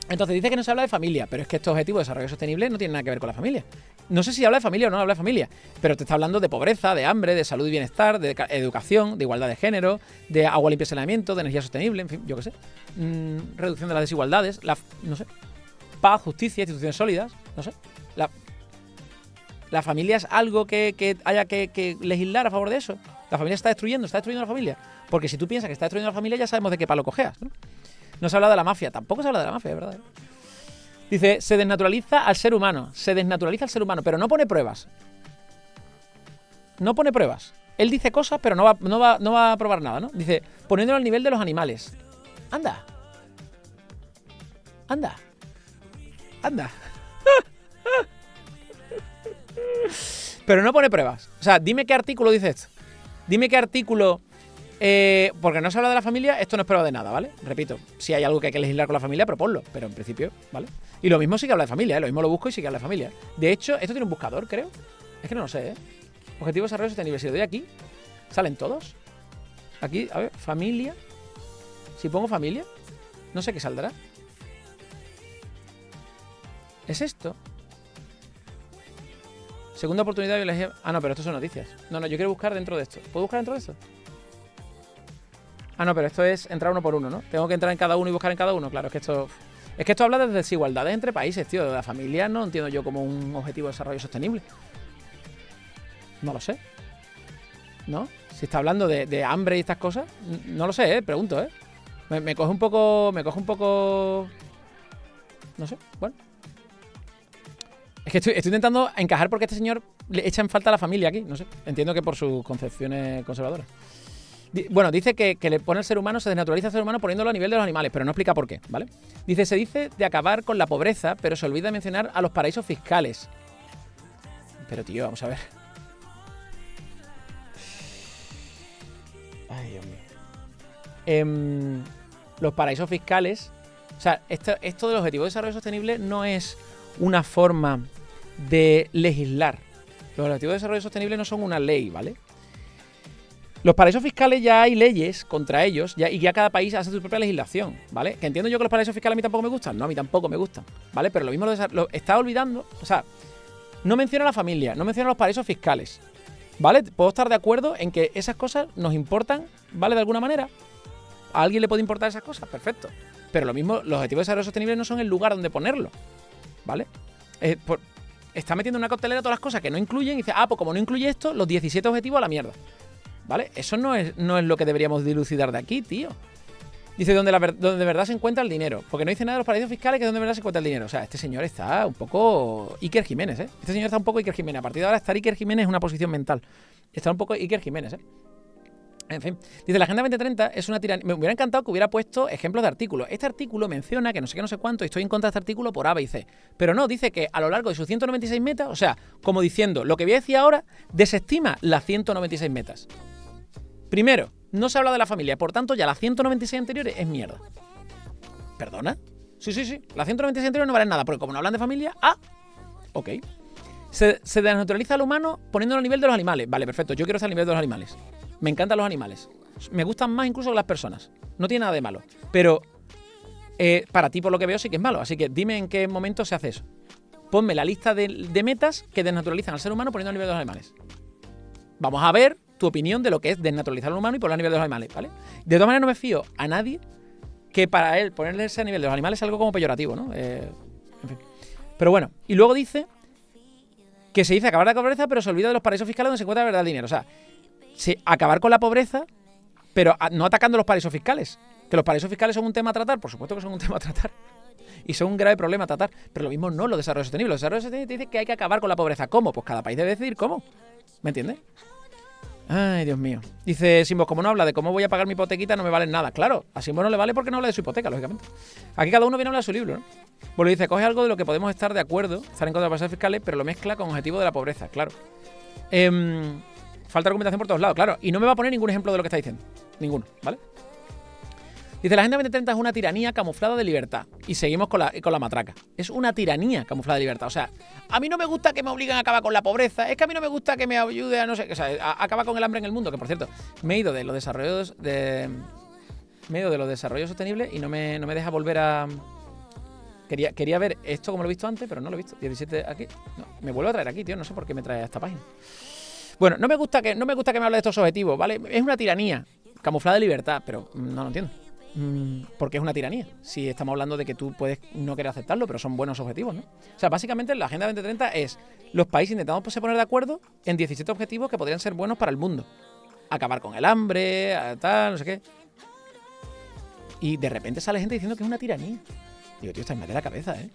Entonces dice que no se habla de familia, pero es que estos objetivos de desarrollo sostenible no tienen nada que ver con la familia. no sé si habla de familia o no habla de familia, pero te está hablando de pobreza, de hambre, de salud y bienestar, de educación, de igualdad de género, de agua limpia y saneamiento, de energía sostenible, en fin, yo qué sé. Mm, reducción de las desigualdades, la, no sé. Paz, justicia, instituciones sólidas, no sé. La, la familia es algo que, haya que, legislar a favor de eso. La familia está destruyendo, está destruyendo la familia. Porque si tú piensas que está destruyendo la familia, ya sabemos de qué palo cojeas. ¿no? no se habla de la mafia, tampoco se habla de la mafia, ¿verdad? Dice, se desnaturaliza al ser humano. Se desnaturaliza al ser humano, pero no pone pruebas. No pone pruebas. Él dice cosas, pero no va, no va, no va a probar nada, ¿no? Dice, poniéndolo al nivel de los animales. Anda. Anda. Anda. pero no pone pruebas. O sea, dime qué artículo dice esto. Dime qué artículo eh, porque no se habla de la familia, esto no es prueba de nada, ¿vale? Repito, si hay algo que hay que legislar con la familia, proponlo, pero en principio, ¿vale? Y lo mismo sí que habla de familia, ¿eh? lo mismo lo busco y sí que habla de familia. De hecho, esto tiene un buscador, creo. Es que no lo sé, ¿eh? Objetivo de desarrollo sostenible. Si doy aquí, ¿salen todos? Aquí, a ver, familia. Si pongo familia, no sé qué saldrá. ¿Es esto? Segunda oportunidad de biología. Ah, no, pero esto son noticias. No, no, yo quiero buscar dentro de esto. ¿Puedo buscar dentro de esto? Ah, no, pero esto es entrar uno por uno, ¿no? Tengo que entrar en cada uno y buscar en cada uno. Claro, es que esto. Es que esto habla de desigualdades entre países, tío. De la familia no entiendo yo como un objetivo de desarrollo sostenible. No lo sé. ¿No? Si está hablando de, hambre y estas cosas, no lo sé, ¿eh? Pregunto, ¿eh? Me, coge un poco. Me coge un poco. No sé, bueno. Es que estoy, intentando encajar porque este señor le echa en falta a la familia aquí, no sé. Entiendo que por sus concepciones conservadoras. Bueno, dice que, le pone al ser humano, se desnaturaliza al ser humano poniéndolo a nivel de los animales, pero no explica por qué, ¿vale? Dice, se dice de acabar con la pobreza, pero se olvida mencionar a los paraísos fiscales. Pero tío, vamos a ver. Ay, Dios mío. Em, los paraísos fiscales. O sea, esto del objetivo de desarrollo sostenible no es una forma de legislar. Los objetivos de desarrollo sostenible no son una ley, ¿vale? Los paraísos fiscales ya hay leyes contra ellos y ya cada país hace su propia legislación, ¿vale? Que entiendo yo que los paraísos fiscales a mí tampoco me gustan. No, a mí tampoco me gustan, ¿vale? Pero lo mismo lo, está olvidando. O sea, no menciona la familia, no menciona los paraísos fiscales, ¿vale? Puedo estar de acuerdo en que esas cosas nos importan, ¿vale? De alguna manera. ¿A alguien le puede importar esas cosas? Perfecto. Pero lo mismo, los objetivos de desarrollo sostenible no son el lugar donde ponerlo, ¿vale? Eh, está metiendo en una coctelera todas las cosas que no incluyen y dice, ah, pues como no incluye esto, los 17 objetivos a la mierda. ¿Vale? Eso no es, no es lo que deberíamos dilucidar de aquí, tío. Dice donde, la, de verdad se encuentra el dinero. Porque no dice nada de los paraísos fiscales que es donde de verdad se encuentra el dinero. O sea, este señor está un poco Iker Jiménez, ¿eh? Este señor está un poco Iker Jiménez. A partir de ahora estar Iker Jiménez es una posición mental. Está un poco Iker Jiménez, ¿eh? En fin, dice la Agenda 2030 es una tiranía. Me hubiera encantado que hubiera puesto ejemplos de artículos. Este artículo menciona que no sé qué, no sé cuánto, y estoy en contra de este artículo por A, B y C. Pero no, dice que a lo largo de sus 196 metas, o sea, como diciendo, lo que voy a decir ahora, desestima las 196 metas. Primero, no se habla de la familia, por tanto ya las 196 anteriores es mierda. ¿Perdona? Sí, sí, sí. Las 196 anteriores no valen nada, porque como no hablan de familia, ah, ok. Se, desnaturaliza al humano poniéndolo a nivel de los animales. Vale, perfecto, yo quiero estar al nivel de los animales. Me encantan los animales. Me gustan más incluso que las personas. No tiene nada de malo. Pero eh, para ti, por lo que veo, sí que es malo. Así que dime en qué momento se hace eso. Ponme la lista de, metas que desnaturalizan al ser humano poniendo a nivel de los animales. Vamos a ver tu opinión de lo que es desnaturalizar al humano y ponerlo a nivel de los animales, ¿vale? De todas maneras, no me fío a nadie que para él ponerle ese a nivel de los animales es algo como peyorativo, ¿no? Eh, en fin. Pero bueno, y luego dice que se dice acabar la pobreza, pero se olvida de los paraísos fiscales donde se encuentra la verdad el dinero. O sea, acabar con la pobreza, pero no atacando los paraísos fiscales. Que los paraísos fiscales son un tema a tratar, por supuesto que son un tema a tratar. Y son un grave problema a tratar. Pero lo mismo no los desarrollos sostenibles. Los desarrollos sostenibles dicen que hay que acabar con la pobreza. ¿Cómo? Pues cada país debe decidir cómo. ¿Me entiendes? Ay, Dios mío. Dice Simbos, como no habla de cómo voy a pagar mi hipotequita, no me valen nada. Claro, a Simbos no le vale porque no habla de su hipoteca, lógicamente. Aquí cada uno viene a hablar de su libro, ¿no? Bueno, dice, coge algo de lo que podemos estar de acuerdo, estar en contra de las fiscales, pero lo mezcla con objetivo de la pobreza, claro. Em, falta argumentación por todos lados, claro. Y no me va a poner ningún ejemplo de lo que está diciendo. Ninguno, ¿vale? Dice, la Agenda 2030 es una tiranía camuflada de libertad. Y seguimos con la, con la matraca. Es una tiranía camuflada de libertad. O sea, a mí no me gusta que me obliguen a acabar con la pobreza. Es que a mí no me gusta que me ayude a no sé. O sea, a, acabar con el hambre en el mundo. Que por cierto, me he ido de los desarrollos de. Me he ido de los desarrollos sostenibles y no me, no me deja volver a. Quería, quería ver esto como lo he visto antes, pero no lo he visto. 17 aquí. No, me vuelvo a traer aquí, tío. No sé por qué me trae esta página. Bueno, no me gusta que, no me, gusta que me hable de estos objetivos, ¿vale? Es una tiranía, camuflada de libertad, pero mm, no lo entiendo. Mm, porque es una tiranía. Si estamos hablando de que tú puedes no querer aceptarlo, pero son buenos objetivos, ¿no? O sea, básicamente la Agenda 2030 es los países intentando pues, poner de acuerdo en 17 objetivos que podrían ser buenos para el mundo. Acabar con el hambre, tal, no sé qué. Y de repente sale gente diciendo que es una tiranía. Digo, tío, estás mal de la cabeza, ¿eh?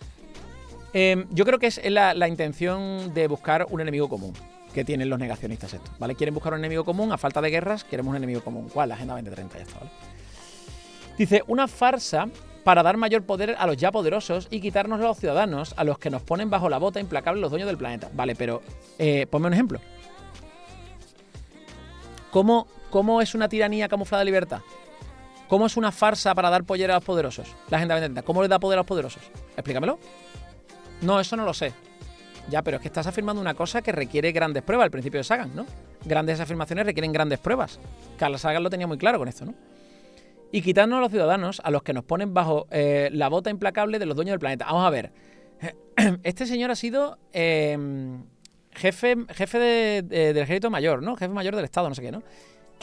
Em, yo creo que es la intención de buscar un enemigo común que tienen los negacionistas esto, ¿vale? Quieren buscar un enemigo común, a falta de guerras, queremos un enemigo común. ¿Cuál? La Agenda 2030, ya está, ¿vale? Dice, una farsa para dar mayor poder a los ya poderosos y quitarnos a los ciudadanos, a los que nos ponen bajo la bota implacable los dueños del planeta. Vale, pero eh, ponme un ejemplo. ¿Cómo, ¿Cómo es una tiranía camuflada de libertad? ¿Cómo es una farsa para dar poder a los poderosos? La Agenda 2030. ¿Cómo le da poder a los poderosos? Explícamelo. No, eso no lo sé. Ya, pero es que estás afirmando una cosa que requiere grandes pruebas, al principio de Sagan, ¿no? Grandes afirmaciones requieren grandes pruebas. Carl Sagan lo tenía muy claro con esto, ¿no? Y quitarnos a los ciudadanos, a los que nos ponen bajo eh, la bota implacable de los dueños del planeta. Vamos a ver. Este señor ha sido eh, jefe, jefe del ejército mayor, ¿no? Jefe mayor del Estado, no sé qué, ¿no?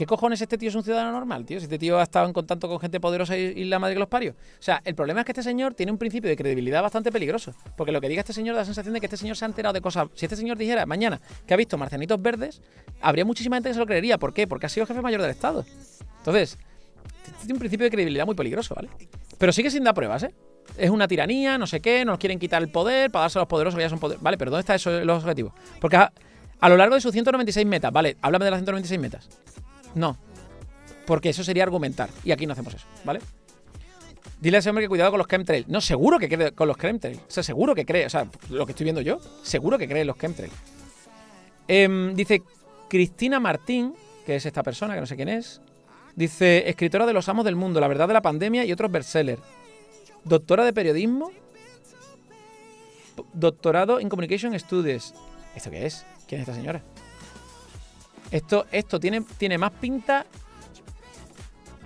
¿Qué cojones este tío es un ciudadano normal, tío? Si este tío ha estado en contacto con gente poderosa y, la madre que los parios. O sea, el problema es que este señor tiene un principio de credibilidad bastante peligroso. Porque lo que diga este señor da la sensación de que este señor se ha enterado de cosas. Si este señor dijera mañana que ha visto marcianitos verdes, habría muchísima gente que se lo creería. ¿Por qué? Porque ha sido jefe mayor del Estado. Entonces, tiene un principio de credibilidad muy peligroso, ¿vale? Pero sigue sin dar pruebas, ¿eh? Es una tiranía, no sé qué, nos quieren quitar el poder para darse a los poderosos que ya son poderosos. Vale, pero ¿dónde están esos los objetivos? Porque a, a lo largo de sus 196 metas, vale, háblame de las 196 metas. No, porque eso sería argumentar. Y aquí no hacemos eso, ¿vale? Dile a ese hombre que cuidado con los chemtrails. No, seguro que cree con los chemtrails. O sea, seguro que cree. O sea, lo que estoy viendo yo, seguro que cree en los chemtrails. Em, dice Cristina Martín, que es esta persona, que no sé quién es. Dice, escritora de Los Amos del Mundo, La Verdad de la Pandemia y otros bestsellers. Doctora de Periodismo. Doctorado en Communication Studies. ¿Esto qué es? ¿Quién es esta señora? Esto, esto tiene, tiene más pinta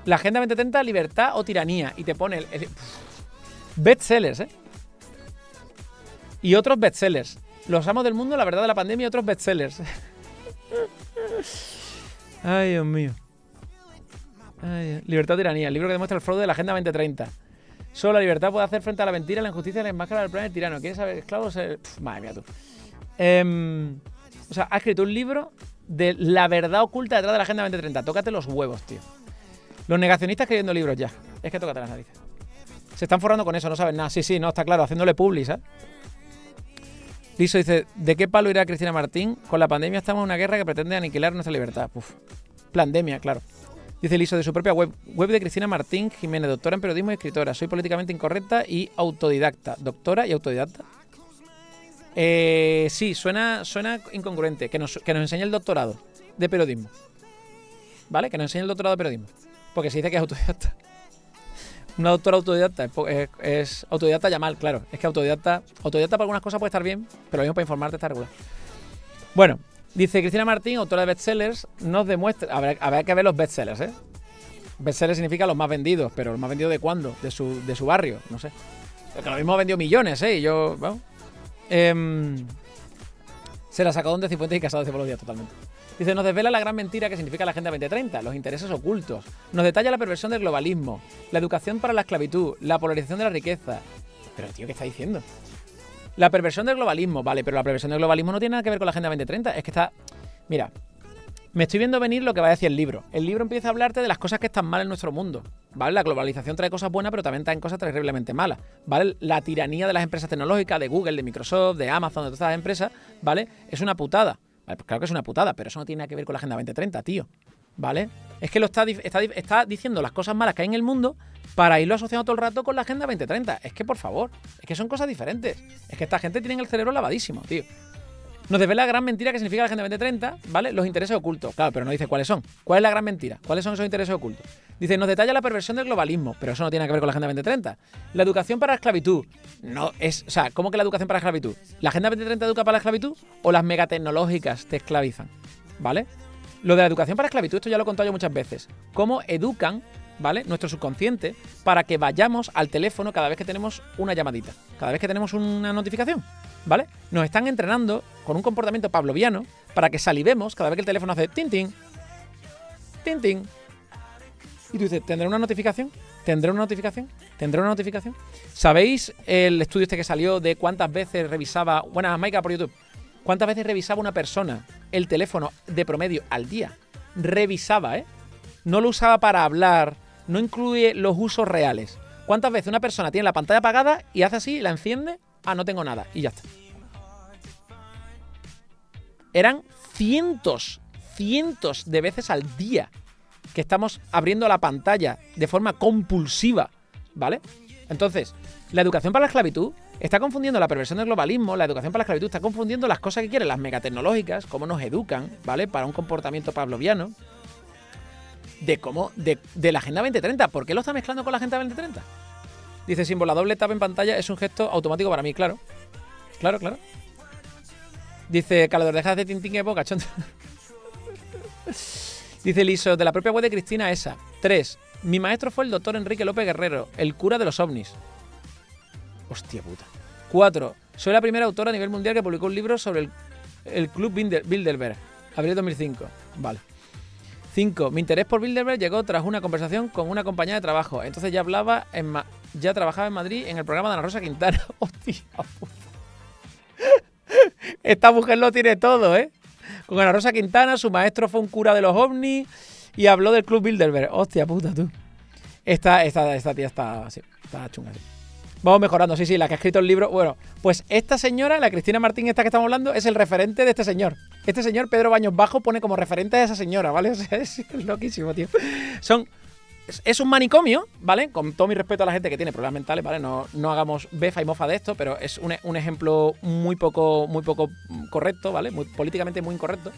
la Agenda 2030, libertad o tiranía. Y te pone el, bestsellers, ¿eh? Y otros bestsellers. Los amos del mundo, la verdad de la pandemia y otros bestsellers. Ay, Dios mío. libertad o tiranía, el libro que demuestra el fraude de la Agenda 2030. Solo la libertad puede hacer frente a la mentira, la injusticia y la máscara del plan del tirano. ¿Quieres saber, esclavos? madre mía, tú. Em, o sea, ha escrito un libro de la verdad oculta detrás de la Agenda 2030. Tócate los huevos, tío. Los negacionistas escribiendo libros ya. Es que tócate las narices. Se están forrando con eso, no saben nada. Sí, sí, no, está claro, haciéndole publis, ¿eh? Liso dice, ¿de qué palo irá Cristina Martín? Con la pandemia estamos en una guerra que pretende aniquilar nuestra libertad. Uf. Pandemia, claro. Dice Liso de su propia web. Web de Cristina Martín Jiménez, doctora en periodismo y escritora. Soy políticamente incorrecta y autodidacta. Doctora y autodidacta. Eh, sí, suena, suena incongruente. Que nos, que nos enseñe el doctorado de periodismo. ¿Vale? Que nos enseñe el doctorado de periodismo. Porque se dice que es autodidacta. Una doctora autodidacta es, autodidacta ya mal, claro. Es que autodidacta, autodidacta para algunas cosas puede estar bien, pero lo mismo para informarte está regular. Bueno, dice Cristina Martín, autora de bestsellers, nos demuestra. Habrá, que ver los bestsellers, ¿eh? Bestsellers significa los más vendidos, pero los más vendidos de cuándo? De su, de su barrio, no sé. Porque lo mismo vendió millones, ¿eh? Y yo, vamos. Em, se la sacó donde Cifuentes y Casado de los días totalmente. Dice, nos desvela la gran mentira que significa la Agenda 2030, los intereses ocultos. Nos detalla la perversión del globalismo, la educación para la esclavitud, la polarización de la riqueza. Pero, tío, ¿qué está diciendo? La perversión del globalismo, vale, pero la perversión del globalismo no tiene nada que ver con la Agenda 2030. Es que está... Mira, me estoy viendo venir lo que va a decir el libro. El libro empieza a hablarte de las cosas que están mal en nuestro mundo. ¿Vale? La globalización trae cosas buenas, pero también trae cosas terriblemente malas. ¿Vale? La tiranía de las empresas tecnológicas, de Google, de Microsoft, de Amazon, de todas estas empresas, ¿vale? Es una putada. Pues claro que es una putada, pero eso no tiene nada que ver con la Agenda 2030, tío. ¿Vale? Es que lo está, está, diciendo las cosas malas que hay en el mundo para irlo asociando todo el rato con la Agenda 2030. Es que, por favor, es que son cosas diferentes. Es que esta gente tiene el cerebro lavadísimo, tío. Nos desvela la gran mentira que significa la Agenda 2030, ¿vale? Los intereses ocultos. Claro, pero no dice cuáles son. ¿Cuál es la gran mentira? ¿Cuáles son esos intereses ocultos? Dice, nos detalla la perversión del globalismo, pero eso no tiene que ver con la Agenda 2030. La educación para la esclavitud. No es. O sea, ¿cómo que la educación para la esclavitud? ¿La Agenda 2030 educa para la esclavitud o las megatecnológicas te esclavizan? ¿Vale? Lo de la educación para la esclavitud, esto ya lo he contado yo muchas veces. Cómo educan ¿vale? Nuestro subconsciente para que vayamos al teléfono cada vez que tenemos una llamadita, cada vez que tenemos una notificación, ¿vale? Nos están entrenando con un comportamiento pavloviano para que salivemos cada vez que el teléfono hace tin tin, tin tin. Y tú dices, ¿tendré una notificación? ¿Tendré una notificación? ¿Tendré una notificación? ¿Sabéis el estudio este que salió de cuántas veces revisaba, buenas Maika por YouTube, cuántas veces revisaba una persona el teléfono de promedio al día? Revisaba, ¿eh? No lo usaba para hablar, no incluye los usos reales. ¿Cuántas veces una persona tiene la pantalla apagada y hace así, la enciende? Ah, no tengo nada. Y ya está. Eran cientos, cientos de veces al día que estamos abriendo la pantalla de forma compulsiva, ¿vale? Entonces, la educación para la esclavitud está confundiendo la perversión del globalismo, la educación para la esclavitud está confundiendo las cosas que quieren las megatecnológicas, cómo nos educan, ¿vale? Para un comportamiento pavloviano, de cómo, de, de la Agenda 2030. ¿Por qué lo está mezclando con la Agenda 2030? Dice, símbolo, la doble tapa en pantalla es un gesto automático para mí, claro. Claro, claro. Dice, Calador, deja de tintín que boca, chonto. Dice Liso, de la propia web de Cristina esa. 3. Mi maestro fue el doctor Enrique López Guerrero, el cura de los ovnis. Hostia puta. 4. Soy la primera autora a nivel mundial que publicó un libro sobre el, el Club Bilder- Bilderberg. Abril de 2005. Vale. 5. Mi interés por Bilderberg llegó tras una conversación con una compañía de trabajo. Entonces ya hablaba en ya trabajaba en Madrid en el programa de Ana Rosa Quintana. Hostia puta. Esta mujer lo tiene todo, ¿eh? Con Ana Rosa Quintana, su maestro fue un cura de los ovnis y habló del Club Bilderberg. Hostia puta, tú. Esta, esta, esta tía está, sí, está chunga. sí. Vamos mejorando, sí, sí, la que ha escrito el libro. Bueno, pues esta señora, la Cristina Martín, esta que estamos hablando, es el referente de este señor. Este señor, Pedro Baños Bajo, pone como referente a esa señora, ¿vale? O sea, es, loquísimo, tío. Son. Es, un manicomio, ¿vale? Con todo mi respeto a la gente que tiene problemas mentales, ¿vale? No, no hagamos befa y mofa de esto, pero es un, ejemplo muy poco, muy poco correcto, ¿vale? Políticamente muy incorrecto.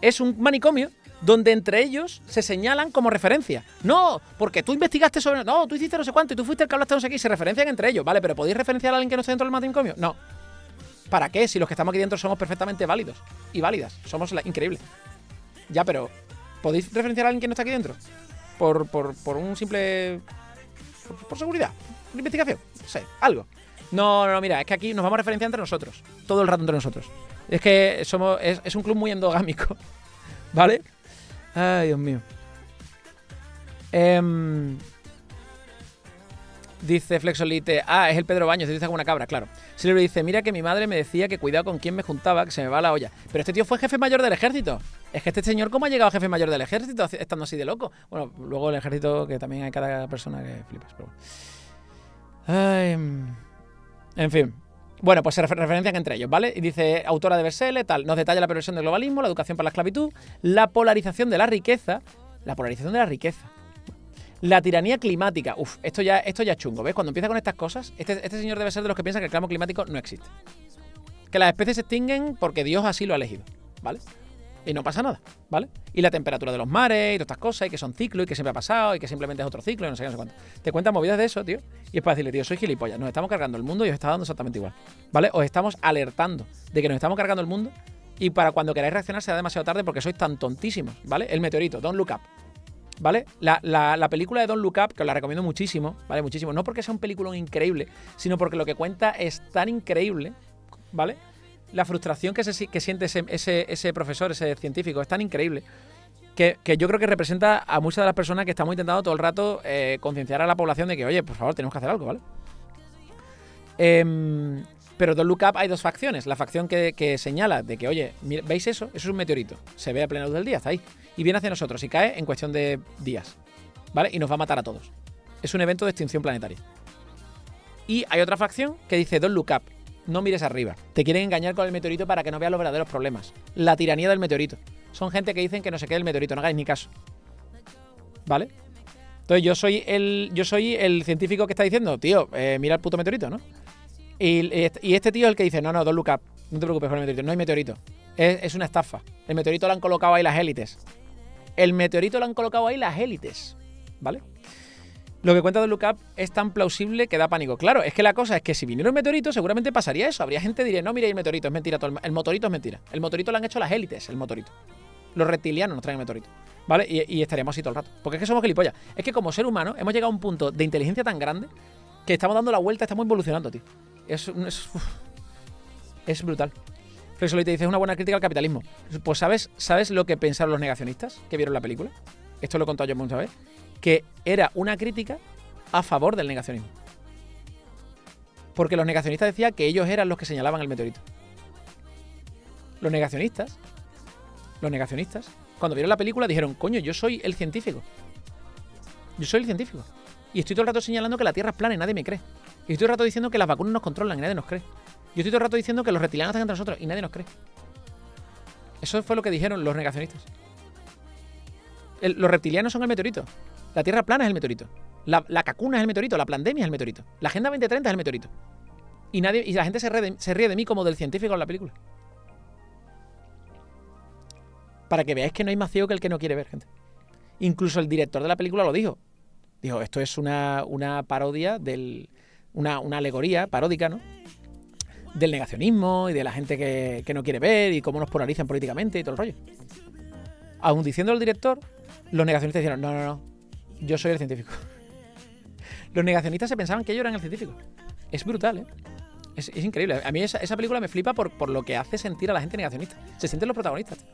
Es un manicomio donde entre ellos se señalan como referencia. No, porque tú investigaste sobre. No, tú hiciste no sé cuánto y tú fuiste el que hablaste no sé qué y se referencian entre ellos, ¿vale? Pero ¿podéis referenciar a alguien que no esté dentro del manicomio? No. ¿Para qué? Si los que estamos aquí dentro somos perfectamente válidos y válidas. Somos la- increíbles. Ya, pero ¿podéis referenciar a alguien que no está aquí dentro? Por, por, por un simple. Por, seguridad. Por investigación. No sé, algo. No, no, no, mira, es que aquí nos vamos a referenciar entre nosotros. Todo el rato entre nosotros. Es que somos. Es, es un club muy endogámico. ¿Vale? Ay, Dios mío. Em, dice Flexolite, ah, es el Pedro Baños, se dice como una cabra, claro. Silvio dice, mira que mi madre me decía que cuidado con quién me juntaba, que se me va la olla. Pero este tío fue jefe mayor del ejército. Es que este señor, ¿cómo ha llegado a jefe mayor del ejército estando así de loco? Bueno, luego el ejército, que también hay cada persona que flipas, pero. Ay, mm. en fin. Bueno, pues se refer- referencian entre ellos, ¿vale? Y dice, autora de Bersele, tal, nos detalla la perversión del globalismo, la educación para la esclavitud, la polarización de la riqueza, la polarización de la riqueza, la tiranía climática. Uf, esto ya, esto ya es chungo, ¿ves? Cuando empieza con estas cosas, este, este señor debe ser de los que piensan que el cambio climático no existe. Que las especies se extinguen porque Dios así lo ha elegido, ¿vale? Y no pasa nada, ¿vale? Y la temperatura de los mares y todas estas cosas, y que son ciclos, y que siempre ha pasado, y que simplemente es otro ciclo, y no sé qué, no sé cuánto. Te cuentan movidas de eso, tío. Y es para decirle, tío, soy gilipollas, nos estamos cargando el mundo y os está dando exactamente igual, ¿vale? Os estamos alertando de que nos estamos cargando el mundo y para cuando queráis reaccionar será demasiado tarde porque sois tan tontísimos, ¿vale? El meteorito, Don't Look Up. ¿Vale? La, la- la película de Don't Look Up, que os la recomiendo muchísimo, ¿vale? Muchísimo. No porque sea un película increíble, sino porque lo que cuenta es tan increíble, ¿vale? La frustración que, se, que siente ese, ese, profesor, ese científico, es tan increíble que, que yo creo que representa a muchas de las personas que estamos intentando todo el rato eh, concienciar a la población de que, oye, por favor, tenemos que hacer algo, ¿vale? Em, pero Don't Look Up hay dos facciones. La facción que, señala de que, oye, ¿veis eso? Eso es un meteorito. Se ve a plena luz del día, está ahí. Y viene hacia nosotros y cae en cuestión de días. ¿Vale? Y nos va a matar a todos. Es un evento de extinción planetaria. Y hay otra facción que dice Don't Look Up. No mires arriba. Te quieren engañar con el meteorito para que no veas los verdaderos problemas. La tiranía del meteorito. Son gente que dicen que no se quede el meteorito. No hagáis ni caso. ¿Vale? Entonces yo soy el, yo soy el científico que está diciendo, tío, eh, mira el puto meteorito, ¿no? Y, y este tío es el que dice, no, no, look up. No te preocupes por el meteorito. No hay meteorito. Es, una estafa. El meteorito lo han colocado ahí las élites. El meteorito lo han colocado ahí las élites. ¿Vale? Lo que cuenta Look Up es tan plausible que da pánico. Claro, es que la cosa es que si viniera un meteorito, seguramente pasaría eso. Habría gente que diría, no, mira, el meteorito, es mentira. el, el motorito es mentira. El motorito lo han hecho las élites, el motorito. Los reptilianos nos traen el meteorito. ¿Vale? Y, y estaríamos así todo el rato. Porque es que somos gilipollas. Es que como ser humano hemos llegado a un punto de inteligencia tan grande que estamos dando la vuelta, estamos evolucionando, tío. Es, es, es brutal. Flexolite te dice, es una buena crítica al capitalismo. Pues ¿sabes, ¿sabes lo que pensaron los negacionistas que vieron la película? Esto lo he contado yo muchas veces. Que era una crítica a favor del negacionismo. Porque los negacionistas decían que ellos eran los que señalaban el meteorito. Los negacionistas, los negacionistas, cuando vieron la película dijeron, coño, yo soy el científico. Yo soy el científico. Y estoy todo el rato señalando que la Tierra es plana y nadie me cree. Y estoy todo rato diciendo que las vacunas nos controlan y nadie nos cree. Yo estoy todo el rato diciendo que los reptilianos están entre nosotros y nadie nos cree. Eso fue lo que dijeron los negacionistas. Los reptilianos son el meteorito. La Tierra plana es el meteorito. La, la cacuna es el meteorito. La pandemia es el meteorito. La Agenda 2030 es el meteorito. Y, nadie, y la gente se ríe, de, se ríe de mí como del científico en la película. Para que veáis que no hay más ciego que el que no quiere ver, gente. Incluso el director de la película lo dijo. Dijo, esto es una, una parodia del. Una, una alegoría paródica, ¿no? Del negacionismo y de la gente que, que no quiere ver y cómo nos polarizan políticamente y todo el rollo. Aún diciendo el director, los negacionistas dijeron, no, no, no, yo soy el científico. Los negacionistas se pensaban que ellos eran el científico. Es brutal, ¿eh? Es, increíble. A mí esa, esa película me flipa por, por lo que hace sentir a la gente negacionista. Se sienten los protagonistas.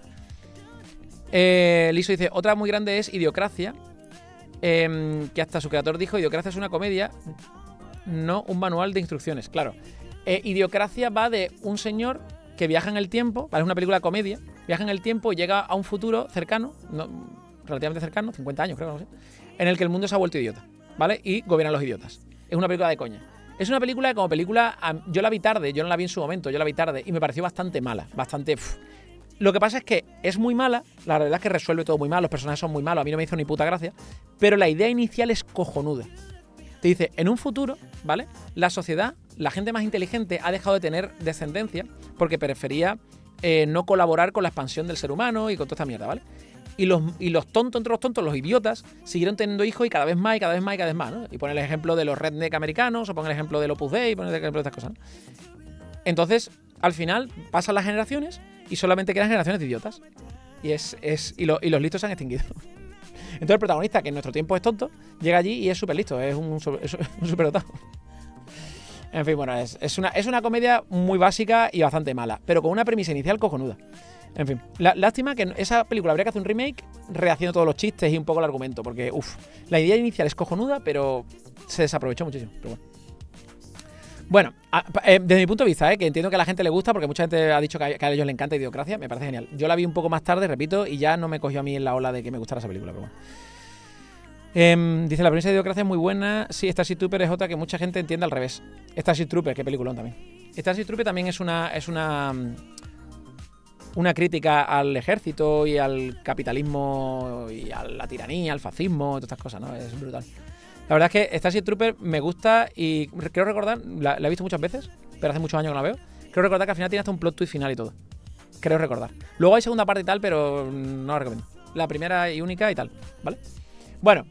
Eh, Liso dice, otra muy grande es Idiocracia, em, que hasta su creador dijo, Idiocracia es una comedia, no un manual de instrucciones. Claro, eh, Idiocracia va de un señor que viaja en el tiempo, ¿vale? es una película comedia, viaja en el tiempo y llega a un futuro cercano, no- relativamente cercano, 50 años creo, no sé, en el que el mundo se ha vuelto idiota, ¿vale? Y gobiernan los idiotas. Es una película de coña. Es una película como película, yo la vi tarde, yo no la vi en su momento, yo la vi tarde y me pareció bastante mala, bastante... pf. Lo que pasa es que es muy mala, la verdad es que resuelve todo muy mal, los personajes son muy malos, a mí no me hizo ni puta gracia, pero la idea inicial es cojonuda. Te dice, en un futuro, ¿vale? La sociedad, la gente más inteligente ha dejado de tener descendencia porque prefería eh, no colaborar con la expansión del ser humano y con toda esta mierda, ¿vale? Y los, y los tontos entre los tontos, los idiotas, siguieron teniendo hijos y cada vez más y cada vez más y cada vez más, ¿no? Y pone el ejemplo de los redneck americanos, o pone el ejemplo del Opus Dei, pone el ejemplo de estas cosas. Entonces, al final, pasan las generaciones y solamente quedan generaciones de idiotas. Y, es, es, y, y los listos se han extinguido. Entonces el protagonista, que en nuestro tiempo es tonto, llega allí y es súper listo, es un. En fin, bueno, es, es una, es una comedia muy básica y bastante mala, pero con una premisa inicial cojonuda. En fin, la- lástima que esa película habría que hacer un remake rehaciendo todos los chistes y un poco el argumento, porque, uff, la idea inicial es cojonuda, pero se desaprovechó muchísimo. Pero bueno. Bueno, eh, desde mi punto de vista, eh, que entiendo que a la gente le gusta, porque mucha gente ha dicho que a, que a ellos le encanta Idiocracia, me parece genial. Yo la vi un poco más tarde, repito, y ya no me cogió a mí en la ola de que me gustara esa película, pero bueno. Em, dice, la premisa de Idiocracia es muy buena. Sí, Starship Trooper es otra que mucha gente entiende al revés. Starship Trooper, qué peliculón también. Starship Trooper también es una, es una, mm, una crítica al ejército y al capitalismo y a la tiranía, al fascismo, todas estas cosas, ¿no? Es brutal. La verdad es que Starship Trooper me gusta y creo recordar, la, he visto muchas veces, pero hace muchos años que no la veo. Creo recordar que al final tiene hasta un plot twist final y todo. Creo recordar. Luego hay segunda parte y tal, pero no la recomiendo. La primera y única y tal, ¿vale? Bueno,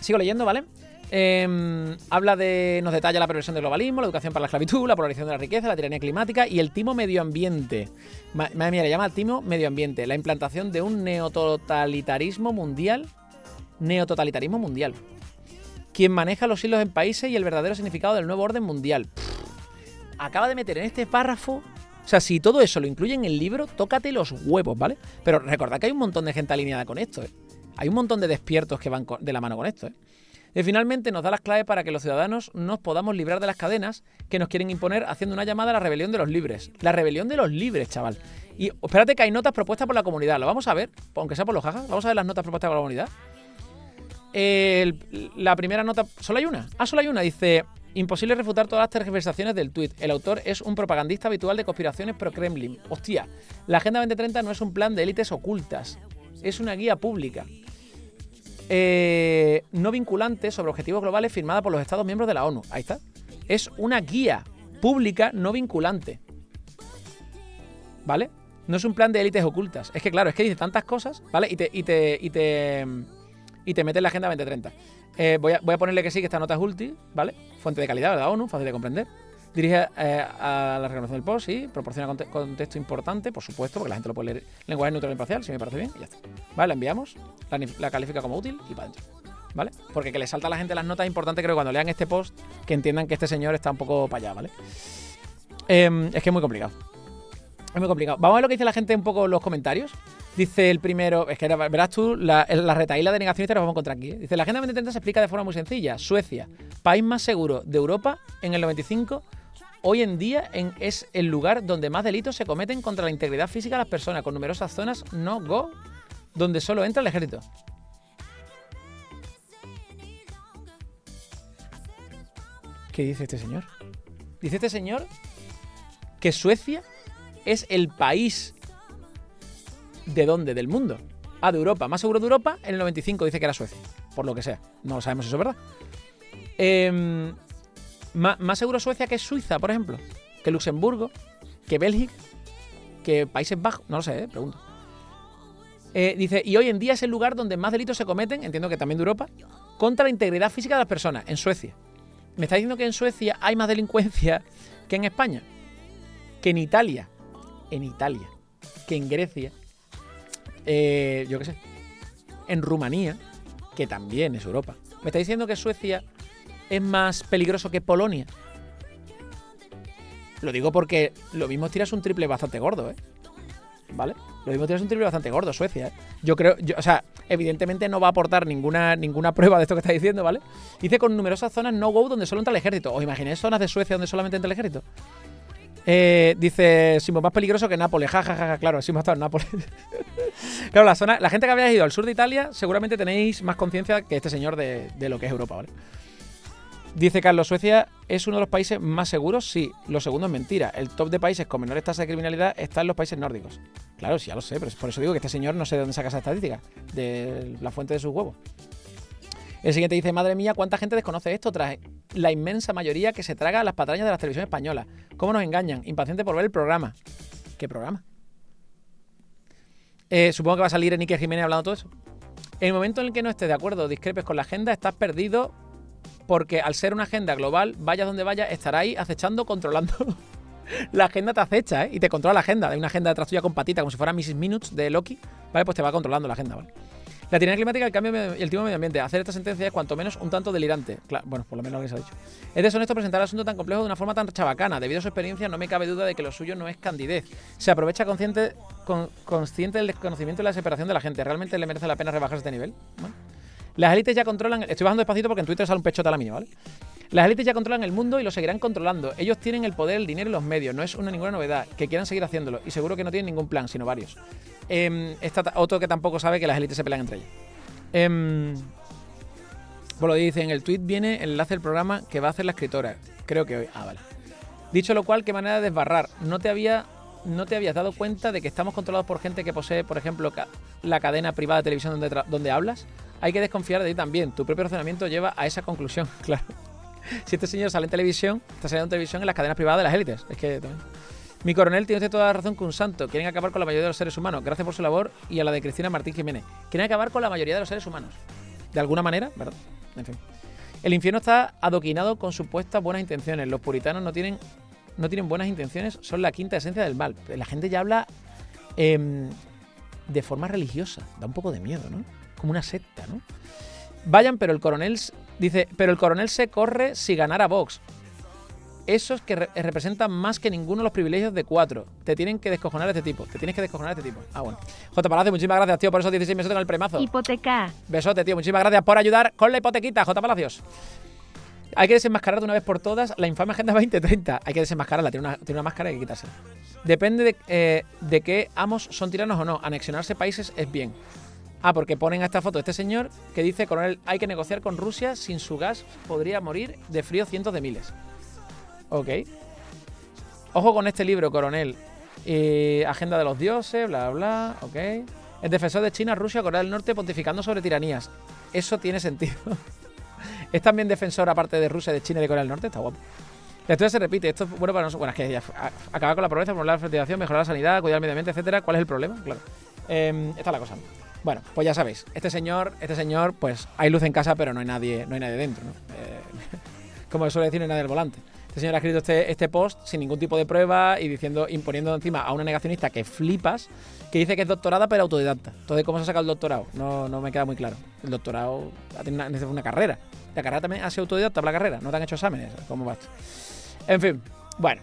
sigo leyendo, ¿vale? Eh, habla de. Nos detalla la progresión del globalismo, la educación para la esclavitud, la polarización de la riqueza, la tiranía climática y el timo medioambiente. Ma- Madre mía, le llama timo medioambiente. La implantación de un neototalitarismo mundial. Neototalitarismo mundial. Quien maneja los hilos en países y el verdadero significado del nuevo orden mundial. Acaba de meter en este párrafo. O sea, si todo eso lo incluye en el libro, tócate los huevos, ¿vale? Pero recordad que hay un montón de gente alineada con esto, ¿eh? Hay un montón de despiertos que van de la mano con esto, ¿eh? Y finalmente nos da las claves para que los ciudadanos nos podamos librar de las cadenas que nos quieren imponer haciendo una llamada a la rebelión de los libres. La rebelión de los libres, chaval. Y espérate que hay notas propuestas por la comunidad. Lo vamos a ver, aunque sea por los jajas. Vamos a ver las notas propuestas por la comunidad. La primera nota. ¿Solo hay una? Ah, solo hay una. Dice. Imposible refutar todas las tergiversaciones del tuit. El autor es un propagandista habitual de conspiraciones pro-Kremlin. Hostia, la Agenda 2030 no es un plan de élites ocultas. Es una guía pública. Eh, no vinculante sobre objetivos globales firmada por los Estados miembros de la ONU. Ahí está. Es una guía pública no vinculante. ¿Vale? No es un plan de élites ocultas. Es que claro, es que dice tantas cosas, ¿vale? Y te, y te, y te, y te mete en la Agenda 2030. Eh, voy, a, voy a ponerle que sí, que esta nota es útil, ¿vale? Fuente de calidad de la ONU, fácil de comprender. Dirige eh, a la reclamación del post, sí. Proporciona conte- contexto importante, por supuesto, porque la gente lo puede leer. Lenguaje neutral e imparcial, si me parece bien, y ya está. Vale, la enviamos, la califica como útil y para adentro. ¿Vale? Porque que le salta a la gente las notas es importante, creo, que cuando lean este post, que entiendan que este señor está un poco para allá, ¿vale? Em, es que es muy complicado. Es muy complicado. Vamos a ver lo que dice la gente un poco en los comentarios. Dice el primero, es que verás tú, la, la retaíla de negacionistas nos vamos a encontrar aquí. ¿eh? Dice, la Agenda 2030 se explica de forma muy sencilla. Suecia, país más seguro de Europa en el 95, hoy en día es el lugar donde más delitos se cometen contra la integridad física de las personas, con numerosas zonas no-go, donde solo entra el ejército. ¿Qué dice este señor? Dice este señor que Suecia es el país de dónde, del mundo. Ah, de Europa. Más seguro de Europa, en el 95 dice que era Suecia. Por lo que sea. No lo sabemos eso es verdad. Ma- más seguro Suecia que Suiza, por ejemplo. Que Luxemburgo. Que Bélgica. Que Países Bajos. No lo sé, eh, pregunto. Eh, dice, y hoy en día es el lugar donde más delitos se cometen, entiendo que también de Europa, contra la integridad física de las personas, en Suecia. Me está diciendo que en Suecia hay más delincuencia que en España. Que en Italia. En Italia. Que en Grecia. Eh, yo qué sé. En Rumanía. Que también es Europa. Me está diciendo que Suecia es más peligroso que Polonia. Lo digo porque lo mismo es tirarse un triple bastante gordo, ¿eh? ¿Vale? Lo mismo tienes un triple bastante gordo, Suecia. ¿eh? Yo creo, yo- o sea, evidentemente no va a aportar ninguna, ninguna prueba de esto que está diciendo, ¿vale? Dice con numerosas zonas no-go donde solo entra el ejército. ¿Os imagináis zonas de Suecia donde solamente entra el ejército? Eh, dice, Simo, más peligroso que Nápoles. Ja, ja, ja, ja, claro, Simo ha estado en Nápoles. claro, la zona, la gente que habéis ido al sur de Italia, seguramente tenéis más conciencia que este señor de, de lo que es Europa, ¿vale? Dice Carlos, Suecia es uno de los países más seguros. Sí, lo segundo es mentira. El top de países con menores tasas de criminalidad está en los países nórdicos. Claro, sí, ya lo sé, pero por eso digo que este señor no sé de dónde saca esa estadística, de la fuente de sus huevos. El siguiente dice, madre mía, ¿cuánta gente desconoce esto tras la inmensa mayoría que se traga las patrañas de las televisiones españolas? ¿Cómo nos engañan? Impaciente por ver el programa. ¿Qué programa? Eh, supongo que va a salir en Iker Jiménez hablando todo eso. En el momento en el que no estés de acuerdo o discrepes con la agenda, estás perdido porque al ser una agenda global, vayas donde vayas, estará ahí acechando, controlando. la agenda te acecha, ¿eh? Y te controla la agenda. Hay una agenda detrás tuya con patita, como si fuera Mrs. Minutes de Loki, ¿vale? Pues te va controlando la agenda, ¿vale? La tiranía climática, el cambio y el tipo medio ambiente. Hacer esta sentencia es cuanto menos un tanto delirante. Claro, bueno, por lo menos se ha dicho. Es deshonesto presentar el asunto tan complejo de una forma tan chabacana. Debido a su experiencia, no me cabe duda de que lo suyo no es candidez. Se aprovecha consciente, con- consciente del desconocimiento y la desesperación de la gente. ¿Realmente le merece la pena rebajarse este nivel? Las élites ya controlan. Estoy bajando despacito porque en Twitter sale un pechote a la mía, ¿vale? Las élites ya controlan el mundo y lo seguirán controlando. Ellos tienen el poder, el dinero y los medios. No es una ninguna novedad. Que quieran seguir haciéndolo. Y seguro que no tienen ningún plan, sino varios. Em, otro que tampoco sabe que las élites se pelean entre ellas. Em, bueno, dice en el tweet viene el enlace del programa que va a hacer la escritora. Creo que hoy. Ah, vale. Dicho lo cual, qué manera de desbarrar. No te había. ¿No te habías dado cuenta de que estamos controlados por gente que posee, por ejemplo, la cadena privada de televisión donde, donde hablas? Hay que desconfiar de ti también. Tu propio razonamiento lleva a esa conclusión, claro. Si este señor sale en televisión, está saliendo en televisión en las cadenas privadas de las élites. Es que también. Mi coronel tiene usted toda la razón que un santo. Quieren acabar con la mayoría de los seres humanos. Gracias por su labor y a la de Cristina Martín Jiménez. Quieren acabar con la mayoría de los seres humanos. De alguna manera, ¿verdad? En fin. El infierno está adoquinado con supuestas buenas intenciones. Los puritanos no tienen, no tienen buenas intenciones, son la quinta esencia del mal. La gente ya habla em, de forma religiosa. Da un poco de miedo, ¿no? Como una secta, ¿no? Vayan, pero el coronel dice, pero el coronel se corre si ganara Vox. Esos que re- representan más que ninguno los privilegios de cuatro. Te tienen que descojonar a este tipo. Te tienes que descojonar a este tipo. Ah, bueno. J. Palacio, muchísimas gracias, tío, por esos 16 meses en el premazo. Hipoteca. Besote, tío. Muchísimas gracias por ayudar con la hipotequita, J. Palacios. Hay que desenmascarar de una vez por todas la infame Agenda 2030. Hay que desenmascararla, tiene una, tiene una máscara y hay que quitársela. Depende de, eh, de qué amos son tiranos o no. Anexionarse países es bien. Ah, porque ponen a esta foto este señor que dice, coronel, hay que negociar con Rusia, sin su gas podría morir de frío cientos de miles. Ok. Ojo con este libro, coronel. Agenda de los dioses, bla, bla, ok. El defensor de China, Rusia, Corea del Norte pontificando sobre tiranías. Eso tiene sentido. es también defensor, aparte de Rusia, de China y de Corea del Norte. Está guapo. La historia se repite. Esto es bueno para nosotros. Bueno, es que ya, acabar con la pobreza, promover la fertilización, mejorar la sanidad, cuidar el medio ambiente, etcétera. ¿Cuál es el problema? Claro. Eh, esta es la cosa. Bueno, pues ya sabéis. Este señor, este señor, pues hay luz en casa, pero no hay nadie, no hay nadie dentro, ¿no? Eh, como suele decir, no hay nadie al volante. Este señor ha escrito este, este post sin ningún tipo de prueba y diciendo, imponiendo encima a una negacionista que flipas, que dice que es doctorada pero autodidacta. Entonces, ¿cómo se ha sacado el doctorado? No, no me queda muy claro. El doctorado tenido una, una carrera. La carrera también ha sido autodidacta para la carrera. No te han hecho exámenes. ¿Cómo va esto? En fin, bueno.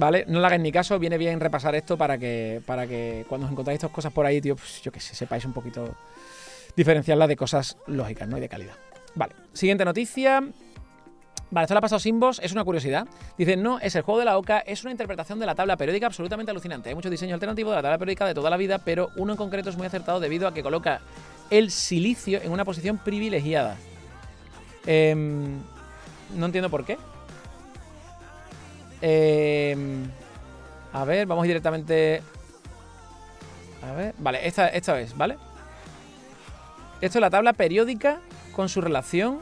¿Vale? No le hagáis ni caso, viene bien repasar esto para que, para que cuando os encontráis estas cosas por ahí, tío, pues yo que sé, sepáis un poquito diferenciarlas de cosas lógicas, ¿no? Y de calidad. Vale, siguiente noticia. Vale, esto lo ha pasado sin vos, es una curiosidad. Dicen, no, es el juego de la OCA, es una interpretación de la tabla periódica absolutamente alucinante. Hay muchos diseños alternativos de la tabla periódica de toda la vida, pero uno en concreto es muy acertado debido a que coloca el silicio en una posición privilegiada. Em, no entiendo por qué. Em, a ver, vamos directamente. A ver, vale, esta, esta vez, ¿vale? Esto es la tabla periódica con su relación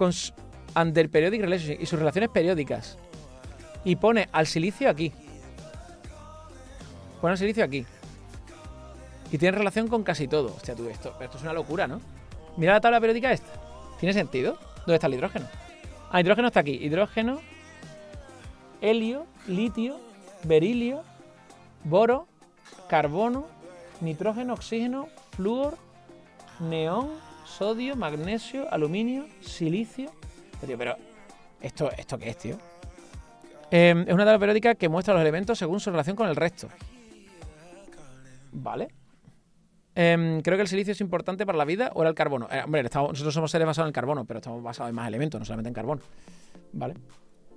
con su, under periodic relationship y sus relaciones periódicas. Y pone al silicio aquí. Pone al silicio aquí. Y tiene relación con casi todo. Hostia, tú, esto, esto es una locura, ¿no? Mira la tabla periódica esta. ¿Tiene sentido? ¿Dónde está el hidrógeno? Ah, hidrógeno está aquí. Hidrógeno, helio, litio, berilio, boro, carbono, nitrógeno, oxígeno, flúor, neón, sodio, magnesio, aluminio, silicio. Pero, pero ¿esto, ¿esto qué es, tío? Eh, es una tabla periódica que muestra los elementos según su relación con el resto. Vale. Eh, creo que el silicio es importante para la vida o era el carbono. Eh, hombre, estamos, nosotros somos seres basados en el carbono, pero estamos basados en más elementos, no solamente en carbono. Vale.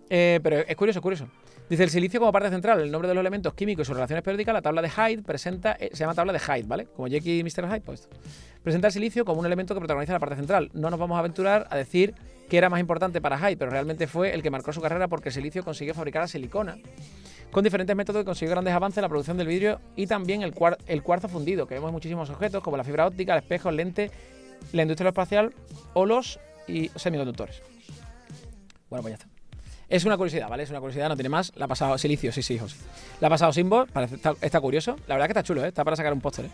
Eh, pero es curioso, es curioso. Dice el silicio como parte central, el nombre de los elementos químicos y sus relaciones periódicas, la tabla de Hyde presenta, eh, se llama tabla de Hyde, ¿vale? Como Jackie y Mr. Hyde, pues. Presenta el silicio como un elemento que protagoniza la parte central. No nos vamos a aventurar a decir que era más importante para Hyde, pero realmente fue el que marcó su carrera porque el silicio consiguió fabricar la silicona con diferentes métodos consiguió grandes avances en la producción del vidrio y también el, cuar cuarzo fundido, que vemos en muchísimos objetos como la fibra óptica, el espejo, el lente, la industria espacial o los y semiconductores. Bueno, pues ya está. Es una curiosidad, ¿vale? Es una curiosidad, no tiene más. La ha pasado Silicio, sí, sí, José. La ha pasado Simbo, parece está, curioso. La verdad que está chulo, ¿eh? Está para sacar un póster, ¿eh?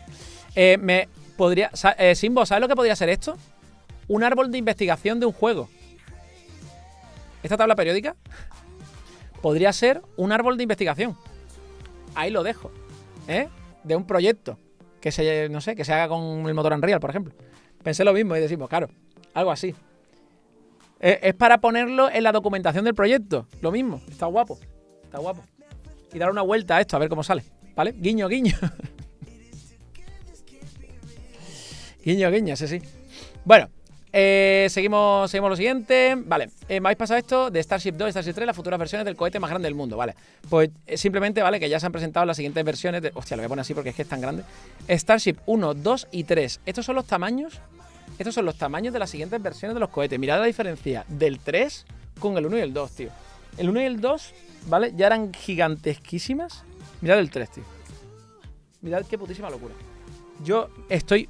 eh me podría. Eh, Simbo, ¿sabes lo que podría ser esto? Un árbol de investigación de un juego. Esta tabla periódica podría ser un árbol de investigación. Ahí lo dejo. ¿Eh? De un proyecto que se, no sé, que se haga con el motor Unreal, por ejemplo. Pensé lo mismo y decimos, claro, algo así. Es para ponerlo en la documentación del proyecto. Lo mismo. Está guapo. Está guapo. Y dar una vuelta a esto, a ver cómo sale. ¿Vale? Guiño, guiño. guiño, guiño, sí, sí. Bueno, eh, seguimos, seguimos lo siguiente. Vale, eh, me habéis pasado esto de Starship 2 y Starship 3, las futuras versiones del cohete más grande del mundo. Vale, pues eh, simplemente, vale, que ya se han presentado las siguientes versiones. De, hostia, lo voy a poner así porque es que es tan grande. Starship 1, 2 y 3. Estos son los tamaños estos son los tamaños de las siguientes versiones de los cohetes. Mirad la diferencia del 3 con el 1 y el 2, tío. El 1 y el 2, ¿vale? Ya eran gigantesquísimas. Mirad el 3, tío. Mirad qué putísima locura. Yo estoy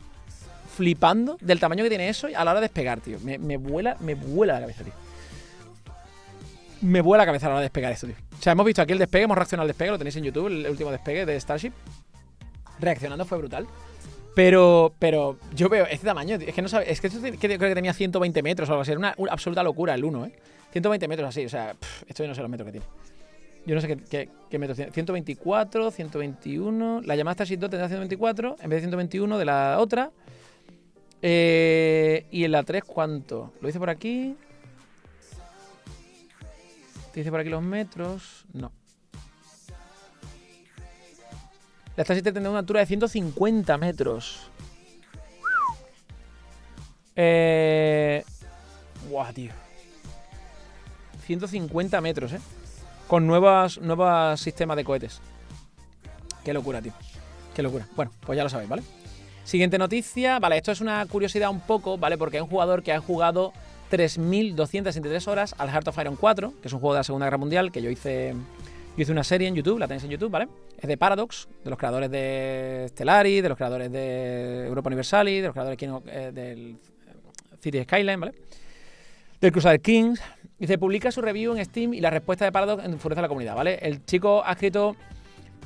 flipando del tamaño que tiene eso a la hora de despegar, tío. Me, me vuela, me vuela la cabeza, tío. Me vuela la cabeza a la hora de despegar esto, tío. O sea, hemos visto aquí el despegue, hemos reaccionado al despegue, lo tenéis en YouTube, el último despegue de Starship. Reaccionando fue brutal. Pero, pero yo veo este tamaño, es que no sabe, es que creo que tenía 120 metros o algo así, era una, absoluta locura el 1, ¿eh? 120 metros así, o sea, esto yo no sé los metros que tiene. Yo no sé qué, qué, metros tiene. 124, 121. La llamada Starship 2 tendrá 124 en vez de 121 de la otra. Eh, y en la 3, ¿cuánto? ¿Lo hice por aquí? ¿Te dice por aquí los metros? No. La Starship tendrá una altura de 150 metros. Eh... Buah, tío. 150 metros, ¿eh? Con nuevas, nuevos sistemas de cohetes. Qué locura, tío. Qué locura. Bueno, pues ya lo sabéis, ¿vale? Siguiente noticia. Vale, esto es una curiosidad un poco, ¿vale? Porque hay un jugador que ha jugado 3.263 horas al Heart of Iron 4, que es un juego de la Segunda Guerra Mundial que yo hice yo hice una serie en YouTube, la tenéis en YouTube, ¿vale? Es de Paradox, de los creadores de Stellari, de los creadores de Europa Universalis, de los creadores eh, del City Skyline, ¿vale? Del Crusader Kings. Se publica su review en Steam y la respuesta de Paradox enfurece a la comunidad, ¿vale? El chico ha escrito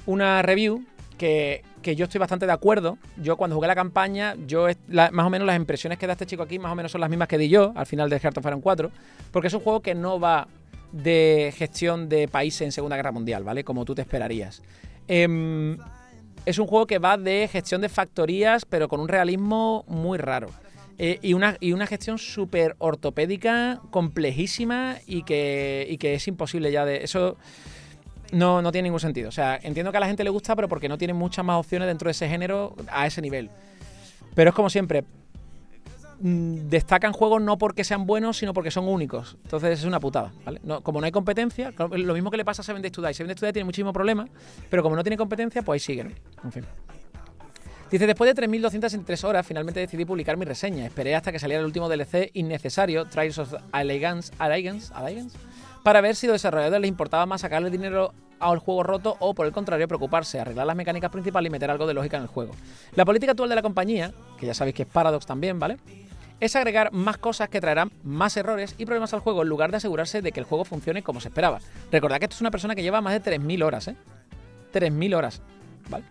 una review que que yo estoy bastante de acuerdo. Yo cuando jugué la campaña, yo la- más o menos las impresiones que da este chico aquí, más o menos son las mismas que di yo al final de Heart of Iron 4, porque es un juego que no va de gestión de países en Segunda Guerra Mundial, ¿vale? Como tú te esperarías. Em, es un juego que va de gestión de factorías, pero con un realismo muy raro. Eh, y, una, y una gestión súper ortopédica, complejísima y que, y que es imposible ya de... Eso no, no tiene ningún sentido. O sea, entiendo que a la gente le gusta, pero porque no tiene muchas más opciones dentro de ese género a ese nivel. Pero es como siempre. Mm, Destacan juegos no porque sean buenos, sino porque son únicos. Entonces es una putada, ¿vale? No- como no hay competencia, lo mismo que le pasa a Seven Days to Die. Seven Days to tiene muchísimo problema, pero como no tiene competencia, pues ahí siguen. En fin. Dice, después de 3.203 horas, finalmente decidí publicar mi reseña. Esperé hasta que saliera el último DLC innecesario, Trials of Elegance, para ver si a los desarrolladores les importaba más sacarle dinero al juego roto o, por el contrario, preocuparse, arreglar las mecánicas principales y meter algo de lógica en el juego. La política actual de la compañía, que ya sabéis que es Paradox también, ¿vale? Es agregar más cosas que traerán más errores y problemas al juego en lugar de asegurarse de que el juego funcione como se esperaba. Recordad que esto es una persona que lleva más de 3.000 horas, ¿eh? 3.000 horas, ¿vale?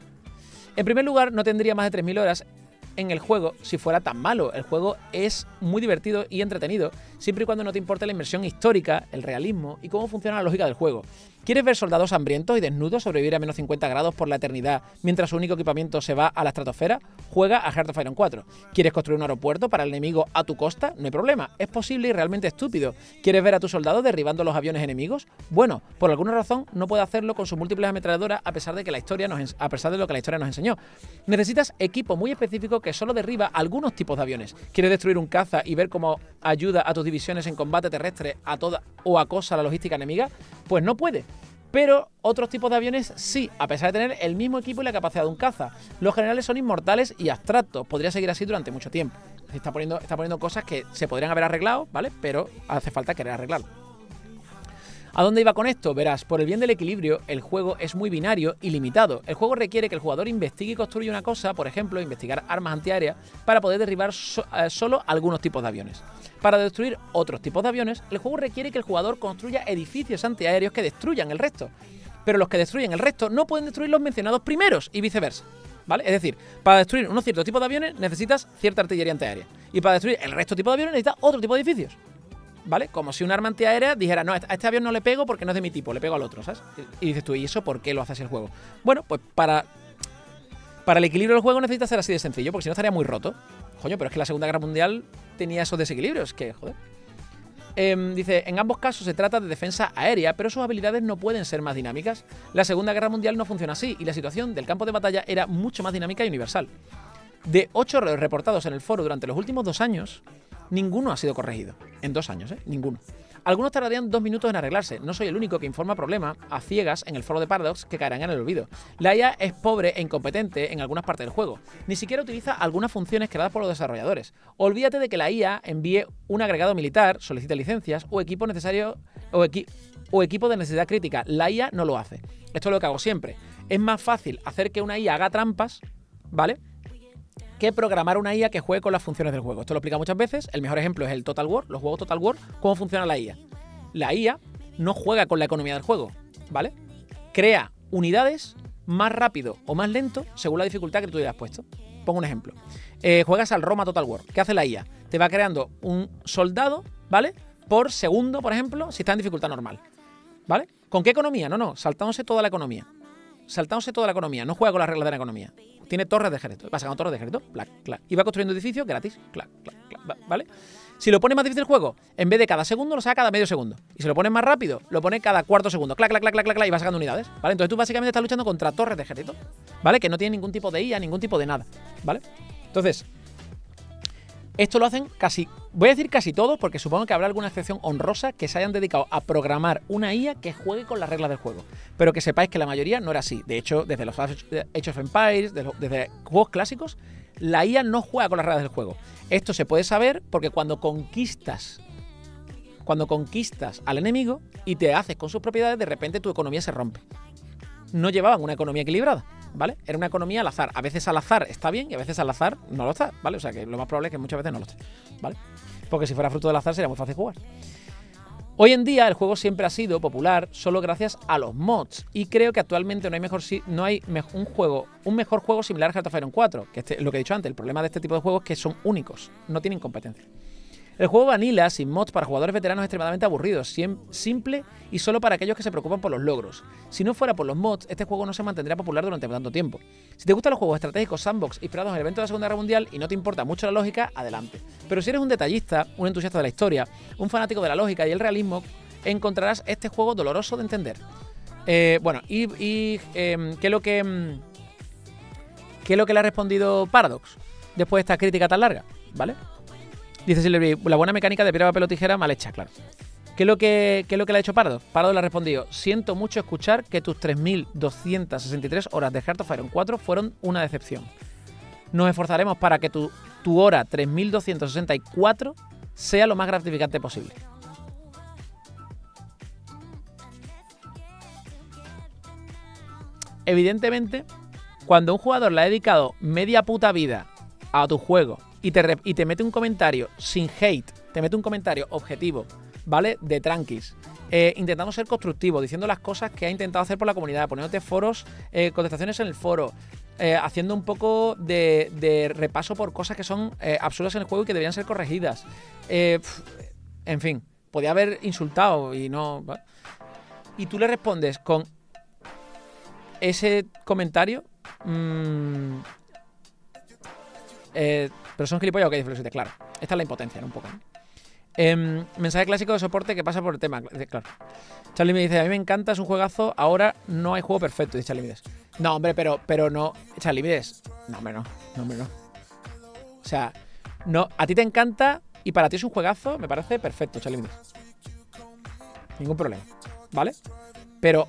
En primer lugar, no tendría más de 3.000 horas en el juego si fuera tan malo. El juego es muy divertido y entretenido, siempre y cuando no te importe la inmersión histórica, el realismo y cómo funciona la lógica del juego. ¿Quieres ver soldados hambrientos y desnudos sobrevivir a menos 50 grados por la eternidad mientras su único equipamiento se va a la estratosfera? Juega a Heart of Iron 4. ¿Quieres construir un aeropuerto para el enemigo a tu costa? No hay problema, es posible y realmente estúpido. ¿Quieres ver a tus soldados derribando los aviones enemigos? Bueno, por alguna razón no puede hacerlo con sus múltiples ametralladoras a pesar de que la historia nos a pesar de lo que la historia nos enseñó. Necesitas equipo muy específico que solo derriba algunos tipos de aviones. ¿Quieres destruir un caza y ver cómo ayuda a tus divisiones en combate terrestre a toda o acosa la logística enemiga? Pues no puede. Pero otros tipos de aviones sí, a pesar de tener el mismo equipo y la capacidad de un caza. Los generales son inmortales y abstractos. Podría seguir así durante mucho tiempo. Está poniendo, está poniendo cosas que se podrían haber arreglado, ¿vale? Pero hace falta querer arreglarlo. ¿A dónde iba con esto? Verás, por el bien del equilibrio, el juego es muy binario y limitado. El juego requiere que el jugador investigue y construya una cosa, por ejemplo, investigar armas antiaéreas, para poder derribar eh, solo algunos tipos de aviones. Para destruir otros tipos de aviones, el juego requiere que el jugador construya edificios antiaéreos que destruyan el resto. Pero los que destruyen el resto no pueden destruir los mencionados primeros y viceversa. ¿Vale? Es decir, para destruir unos ciertos tipos de aviones necesitas cierta artillería antiaérea. Y para destruir el resto tipo de aviones necesitas otro tipo de edificios. ¿Vale? Como si un arma antiaérea dijera, no, a este avión no le pego porque no es de mi tipo, le pego al otro, ¿sabes? Y dices tú, ¿y eso por qué lo hace así el juego? Bueno, pues para. Para el equilibrio del juego necesita ser así de sencillo, porque si no estaría muy roto. Coño, pero es que la Segunda Guerra Mundial tenía esos desequilibrios, que joder. Em, dice, en ambos casos se trata de defensa aérea, pero sus habilidades no pueden ser más dinámicas. La Segunda Guerra Mundial no funciona así, y la situación del campo de batalla era mucho más dinámica y universal. De ocho errores reportados en el foro durante los últimos dos años, ninguno ha sido corregido. En dos años, ¿eh? Ninguno. Algunos tardarían dos minutos en arreglarse. No soy el único que informa problemas a ciegas en el foro de Paradox que caerán en el olvido. La IA es pobre e incompetente en algunas partes del juego. Ni siquiera utiliza algunas funciones creadas por los desarrolladores. Olvídate de que la IA envíe un agregado militar, solicite licencias o equipo necesario o, o equipo de necesidad crítica. La IA no lo hace. Esto es lo que hago siempre. Es más fácil hacer que una IA haga trampas, ¿vale? Que programar una IA que juegue con las funciones del juego. Esto lo explica muchas veces. El mejor ejemplo es el Total War, los juegos Total War, cómo funciona la IA. La IA no juega con la economía del juego, ¿vale? Crea unidades más rápido o más lento según la dificultad que tú hayas puesto. Pongo un ejemplo. Eh, juegas al Roma Total War. ¿Qué hace la IA? Te va creando un soldado, ¿vale? Por segundo, por ejemplo, si está en dificultad normal. ¿Vale? ¿Con qué economía? No, no, saltándose toda la economía. Saltándose toda la economía. No juega con las reglas de la economía. Tiene torres de ejército. Va sacando torres de ejército. Y va construyendo edificios gratis. Clac, clac, clac. Va- ¿Vale? Si lo pones más difícil el juego, en vez de cada segundo, lo saca cada medio segundo. Y si lo pones más rápido, lo pone cada cuarto segundo. Clac, clac, clac, clac, clac, y va sacando unidades. ¿Vale? Entonces tú básicamente estás luchando contra torres de ejército. ¿Vale? Que no tienen ningún tipo de IA, ningún tipo de nada. ¿Vale? Entonces, esto lo hacen casi, voy a decir casi todos, porque supongo que habrá alguna excepción honrosa que se hayan dedicado a programar una IA que juegue con las reglas del juego. Pero que sepáis que la mayoría no era así. De hecho, desde los Age of Empires, desde juegos clásicos, la IA no juega con las reglas del juego. Esto se puede saber porque cuando conquistas, cuando conquistas al enemigo y te haces con sus propiedades, de repente tu economía se rompe. No llevaban una economía equilibrada. ¿Vale? Era una economía al azar. A veces al azar está bien y a veces al azar no lo está, ¿vale? O sea que lo más probable es que muchas veces no lo esté, ¿vale? Porque si fuera fruto del azar sería muy fácil jugar. Hoy en día el juego siempre ha sido popular solo gracias a los mods y creo que actualmente no hay mejor si- no hay un juego un mejor juego similar a Heart of Iron 4, que este- lo que he dicho antes, el problema de este tipo de juegos es que son únicos, no tienen competencia. El juego Vanilla sin mods para jugadores veteranos es extremadamente aburrido, simple y solo para aquellos que se preocupan por los logros. Si no fuera por los mods, este juego no se mantendría popular durante tanto tiempo. Si te gustan los juegos estratégicos sandbox inspirados en el evento de la Segunda Guerra Mundial y no te importa mucho la lógica, adelante. Pero si eres un detallista, un entusiasta de la historia, un fanático de la lógica y el realismo, encontrarás este juego doloroso de entender. Eh, bueno, y, y, em, ¿qué es lo que em, qué es lo que le ha respondido Paradox después de esta crítica tan larga? ¿Vale? Dice Silverby, la buena mecánica de piedra, papel tijera mal hecha, claro. ¿Qué es lo que, es lo que le ha hecho Pardo? Pardo le ha respondido, siento mucho escuchar que tus 3.263 horas de Heart of Iron 4 fueron una decepción. Nos esforzaremos para que tu, tu hora 3.264 sea lo más gratificante posible. Evidentemente, cuando un jugador le ha dedicado media puta vida a tu juego y te, y te mete un comentario sin hate, te mete un comentario objetivo, ¿vale? De tranquis, eh, intentando ser constructivo, diciendo las cosas que ha intentado hacer por la comunidad, poniéndote foros, eh, contestaciones en el foro, eh, haciendo un poco de, repaso por cosas que son eh, absurdas en el juego y que deberían ser corregidas. En fin, podía haber insultado y no. Y tú le respondes con ese comentario. mm, eh, pero son gilipollas o qué dice Claro, esta es la impotencia, ¿no? Un poco. Em, mensaje clásico de soporte que pasa por el tema. Claro. Charlie me dice, a mí me encanta, es un juegazo, ahora no hay juego perfecto, dice Charlie Mides. No, hombre, pero, pero no. Charlie Mides. No, hombre, no. No, hombre, no. O sea, no, a ti te encanta y para ti es un juegazo, me parece perfecto, Charlie Mides. Ningún problema. ¿Vale? Pero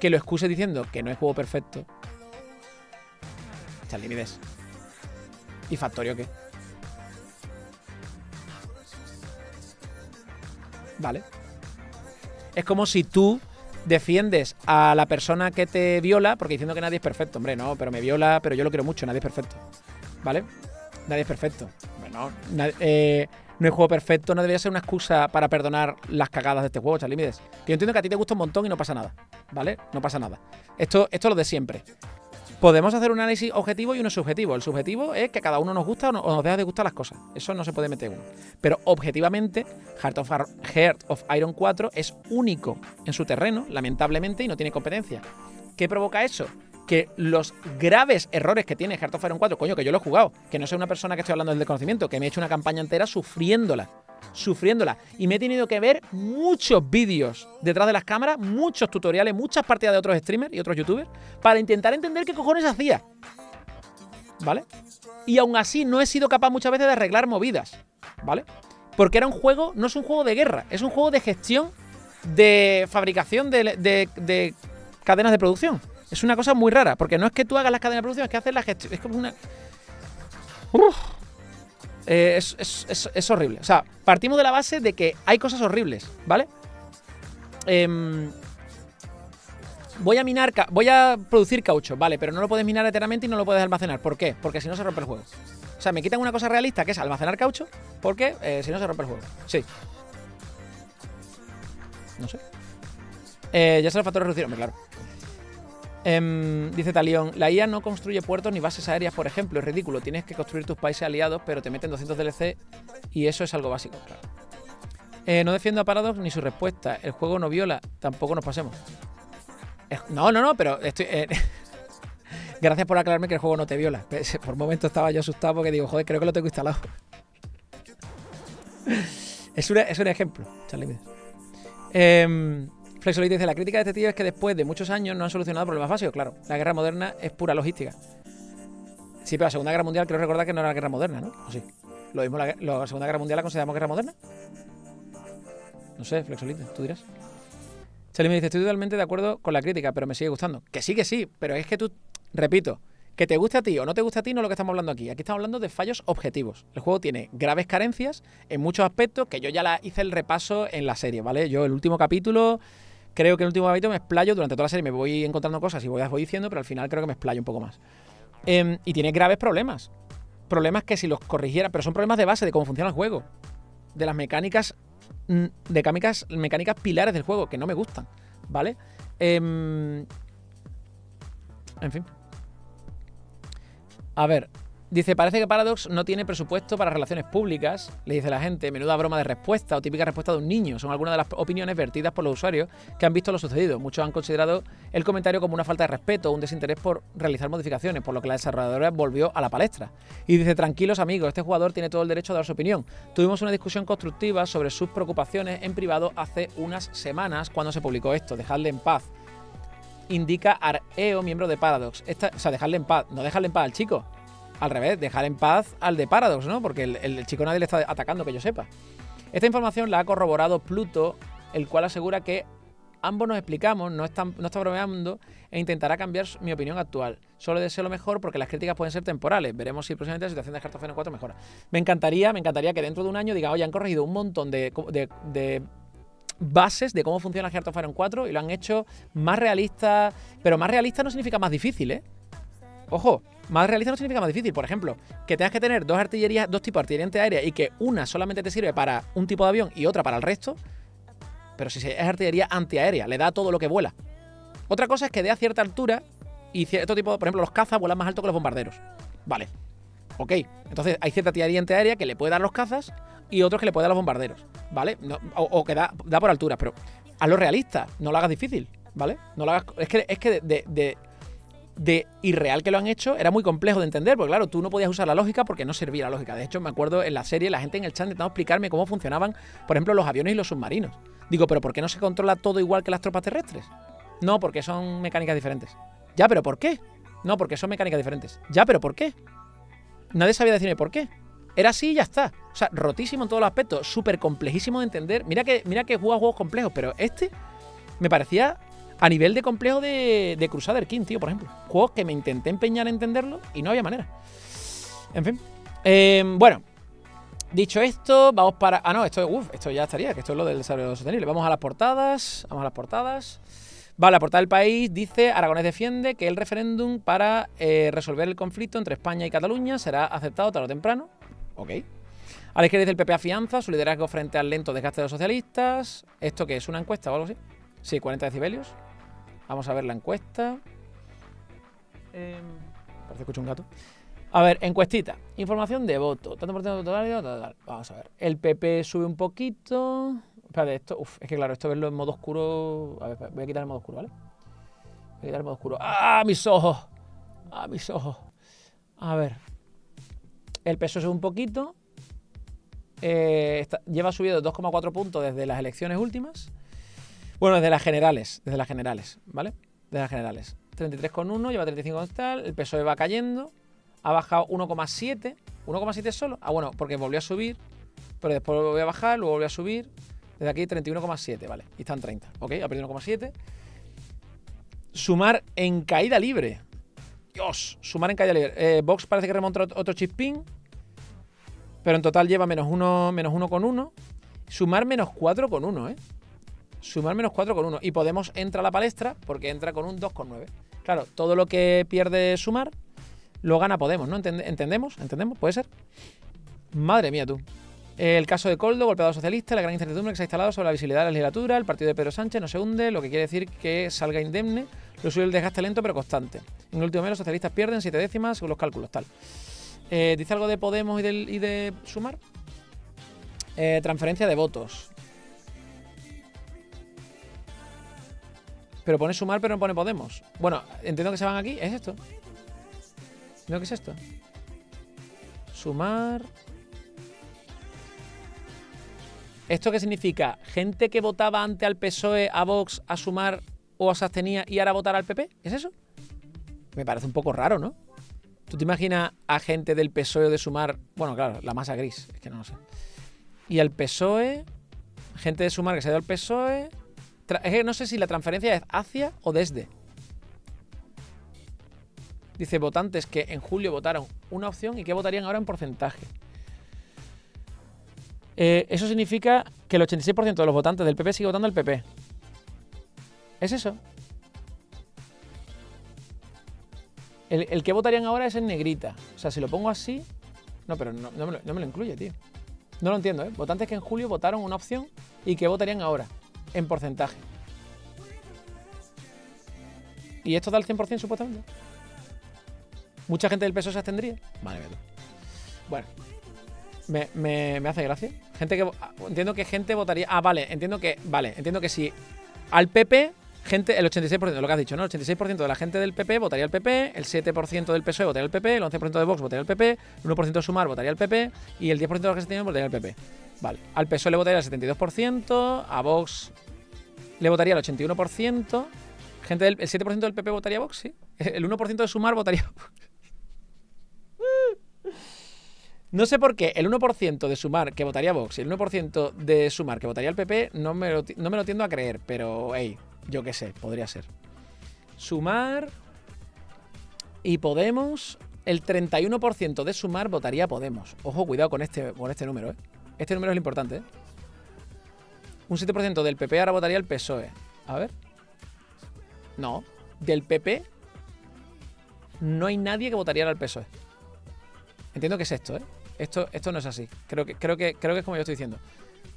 que lo excuse diciendo que no es juego perfecto. Charlie Mides. ¿Y Factorio qué? Vale. Es como si tú defiendes a la persona que te viola porque diciendo que nadie es perfecto. Hombre, no, pero me viola, pero yo lo quiero mucho, nadie es perfecto. ¿Vale? Nadie es perfecto. Bueno, eh, no es juego perfecto, no debería ser una excusa para perdonar las cagadas de este juego, Charlie Mides. Yo entiendo que a ti te gusta un montón y no pasa nada. ¿Vale? No pasa nada. Esto, esto es lo de siempre. Podemos hacer un análisis objetivo y uno subjetivo. El subjetivo es que a cada uno nos gusta o, no- nos deja de gustar las cosas. Eso no se puede meter uno. Pero objetivamente, Heart of, Ar- Heart of Iron 4 es único en su terreno, lamentablemente, y no tiene competencia. ¿Qué provoca eso? Que los graves errores que tiene Heart of Iron 4, coño, que yo lo he jugado, que no soy una persona que estoy hablando del desconocimiento, que me he hecho una campaña entera sufriéndola. Sufriéndola. Y me he tenido que ver muchos vídeos detrás de las cámaras, muchos tutoriales, muchas partidas de otros streamers y otros youtubers, para intentar entender qué cojones hacía. ¿Vale? Y aún así no he sido capaz muchas veces de arreglar movidas. ¿Vale? Porque era un juego, no es un juego de guerra, es un juego de gestión de fabricación de, de- de cadenas de producción. Es una cosa muy rara, porque no es que tú hagas las cadenas de producción, es que haces la gestión. Es como una. Eh, es, es- es- horrible. O sea, partimos de la base de que hay cosas horribles, ¿vale? Em, voy a minar, voy a producir caucho, vale, pero no lo puedes minar eternamente y no lo puedes almacenar. ¿Por qué? Porque si no se rompe el juego. O sea, me quitan una cosa realista que es almacenar caucho, porque eh, si no se rompe el juego. Sí. No sé. Eh, ya son los factores reducidos, claro. Em, dice Talión, la IA no construye puertos ni bases aéreas, por ejemplo, es ridículo. Tienes que construir tus países aliados, pero te meten 200 DLC y eso es algo básico, claro. Eh, no defiendo a Paradox ni su respuesta. El juego no viola, tampoco nos pasemos. No, no, no, pero estoy. eh, Gracias por aclararme que el juego no te viola. Por un momento estaba yo asustado porque digo, joder, creo que lo tengo instalado. es, una- es un ejemplo, Charlie. Flexolite dice, la crítica de este tío es que después de muchos años no han solucionado problemas básicos. Claro, la guerra moderna es pura logística. Sí, pero la Segunda Guerra Mundial creo recordar que no era la guerra moderna, ¿no? ¿O sí? ¿Lo mismo la, la Segunda Guerra Mundial la consideramos guerra moderna? No sé, Flexolite, tú dirás. Charlie me dice, estoy totalmente de acuerdo con la crítica, pero me sigue gustando. Que sí, que sí, pero es que tú, repito, que te guste a ti o no te guste a ti no es lo que estamos hablando aquí. Aquí estamos hablando de fallos objetivos. El juego tiene graves carencias en muchos aspectos que yo ya la hice el repaso en la serie, ¿vale? Yo el último capítulo, creo que el último capítulo me explayo, durante toda la serie me voy encontrando cosas y voy, voy diciendo, pero al final creo que me explayo un poco más. Em, y tiene graves problemas. Problemas que si los corrigiera, pero son problemas de base de cómo funciona el juego. De las mecánicas mm, de mecánicas, mecánicas pilares del juego que no me gustan, ¿vale? Em, en fin. A ver, Dice, parece que Paradox no tiene presupuesto para relaciones públicas, le dice la gente, menuda broma de respuesta o típica respuesta de un niño. Son algunas de las opiniones vertidas por los usuarios que han visto lo sucedido. Muchos han considerado el comentario como una falta de respeto o un desinterés por realizar modificaciones, por lo que la desarrolladora volvió a la palestra. Y dice, tranquilos amigos, este jugador tiene todo el derecho a dar su opinión. Tuvimos una discusión constructiva sobre sus preocupaciones en privado hace unas semanas cuando se publicó esto. Dejadle en paz. Indica Areo, miembro de Paradox. Esta, o sea, dejarle en paz. No dejarle en paz al chico al revés, dejar en paz al de Paradox, ¿no? Porque el, chico nadie le está atacando, que yo sepa. Esta información la ha corroborado Pluto, el cual asegura que ambos nos explicamos, no está, no está bromeando e intentará cambiar mi opinión actual. Solo deseo lo mejor porque las críticas pueden ser temporales. Veremos si próximamente la situación de of 4 mejora. Me encantaría, me encantaría que dentro de un año diga, oye, han corregido un montón de, bases de cómo funciona Heart of Iron 4 y lo han hecho más realista. Pero más realista no significa más difícil, ¿eh? Ojo, más realista no significa más difícil. Por ejemplo, que tengas que tener dos artillerías, dos tipos de artillería antiaérea y que una solamente te sirve para un tipo de avión y otra para el resto. Pero si es artillería antiaérea, le da todo lo que vuela. Otra cosa es que dé a cierta altura y cierto tipo, por ejemplo, los cazas vuelan más alto que los bombarderos. Vale. Ok. Entonces hay cierta artillería antiaérea que le puede dar los cazas y otros que le puede dar los bombarderos. ¿Vale? o, que da, por alturas, pero hazlo realista, no lo hagas difícil. ¿Vale? No lo hagas. Es que, es que de irreal que lo han hecho era muy complejo de entender, porque claro, tú no podías usar la lógica porque no servía la lógica. De hecho, me acuerdo en la serie, la gente en el chat intentando explicarme cómo funcionaban, por ejemplo, los aviones y los submarinos. Digo, pero ¿por qué no se controla todo igual que las tropas terrestres? No, porque son mecánicas diferentes. Ya, pero ¿por qué? No, porque son mecánicas diferentes. Ya, pero ¿por qué? Nadie sabía decirme por qué. Era así y ya está. O sea, rotísimo en todos los aspectos, súper complejísimo de entender. Mira que, mira que juega juegos complejos, pero este me parecía a nivel de complejo de, de Crusader King, tío, por ejemplo. Juegos que me intenté empeñar a entenderlo y no había manera. En fin. Em, bueno, dicho esto, vamos para. Ah, no, esto, uf, esto ya estaría, que esto es lo del desarrollo sostenible. Vamos a las portadas. Vamos a las portadas. Vale, la portada del país dice: Aragonés defiende que el referéndum para eh, resolver el conflicto entre España y Cataluña será aceptado tarde o temprano. Ok. A la izquierda dice el PP afianza su liderazgo frente al lento desgaste de los socialistas. ¿Esto que es una encuesta o algo así? Sí, 40 decibelios. Vamos a ver la encuesta. Eh, parece que escucho un gato. A ver, encuestita. Información de voto. Tanto por ciento total, Vamos a ver. El PP sube un poquito. Espérate, esto. Uf, es que claro, esto verlo en modo oscuro. A ver, voy a quitar el modo oscuro, ¿vale? Voy a quitar el modo oscuro. ¡Ah, mis ojos! ¡Ah, mis ojos! A ver. El peso sube un poquito. Eh, lleva subido 2,4 puntos desde las elecciones últimas. Bueno, desde las generales, desde las generales, ¿vale? Desde las generales. 33,1, lleva 35 tal, el PSOE va cayendo, ha bajado 1,7, 1,7 solo. Ah, bueno, porque volvió a subir, pero después volvió a bajar, luego volvió a subir. Desde aquí 31,7, ¿vale? Y están 30, ¿ok? Ha perdido 1,7. Sumar en caída libre. Dios, sumar en caída libre. Eh, Vox parece que remonta otro chispín, pero en total lleva menos 1, menos 1,1. Sumar menos 4,1, ¿eh? Sumar menos 4,1. Y Podemos entra a la palestra porque entra con un 2,9. Claro, todo lo que pierde sumar lo gana Podemos, ¿no? ¿Entendemos? ¿Entendemos? ¿Puede ser? Madre mía, tú. El caso de Coldo, golpeado socialista, la gran incertidumbre que se ha instalado sobre la visibilidad de la legislatura, el partido de Pedro Sánchez no se hunde, lo que quiere decir que salga indemne, lo suyo el desgaste lento pero constante. En el último mes los socialistas pierden siete décimas según los cálculos, tal. Eh, ¿Dice algo de Podemos y, de Sumar? Eh, transferencia de votos. Pero pone sumar, pero no pone Podemos. Bueno, entiendo que se van aquí. ¿Es esto? ¿No qué es esto? Sumar. ¿Esto qué significa? ¿Gente que votaba antes al PSOE, a Vox, a Sumar o a abstenía y ahora votar al PP? ¿Es eso? Me parece un poco raro, ¿no? ¿Tú te imaginas a gente del PSOE de Sumar? Bueno, claro, la masa gris, es que no lo sé. Y al PSOE, gente de Sumar que se ha ido al PSOE, es que no sé si la transferencia es hacia o desde. Dice votantes que en julio votaron una opción y que votarían ahora en porcentaje. Eh, eso significa que el 86% de los votantes del PP sigue votando al PP. ¿Es eso? El, que votarían ahora es en negrita. O sea, si lo pongo así. No, pero no, me, lo, no me lo incluye, tío. No lo entiendo, ¿eh? Votantes que en julio votaron una opción y que votarían ahora, en porcentaje. ¿Y esto da el 100% supuestamente? ¿Mucha gente del peso se abstendría? Vale, vale. Bueno, me, me- me hace gracia. Gente que. ah, Entiendo que gente votaría. Ah, vale, entiendo que. Vale, entiendo que si al PP, gente, el 86%, lo has dicho, ¿no? El 86% de la gente del PP votaría al PP, el 7% del PSOE votaría al PP, el 11% de Vox votaría al PP, el 1% de Sumar votaría al PP y el 10% de los que se tienen votaría al PP. Vale. Al PSOE le votaría el 72%, a Vox le votaría el 81%. Gente el 7% del PP votaría a Vox, sí. El 1% de Sumar votaría a Vox. No sé por qué el 1% de Sumar que votaría Vox y el 1% de Sumar que votaría al PP no me lo, no me lo tiendo a creer, pero hey, yo qué sé, podría ser. Sumar y Podemos, el 31% de Sumar votaría Podemos. Ojo, cuidado con este, con este número, ¿eh? Este número es lo importante, ¿eh? Un 7% del PP ahora votaría al PSOE. A ver. No, del PP no hay nadie que votaría al PSOE. Entiendo que es esto, ¿eh? Esto, esto no es así. Creo que, creo, que, creo que es como yo estoy diciendo.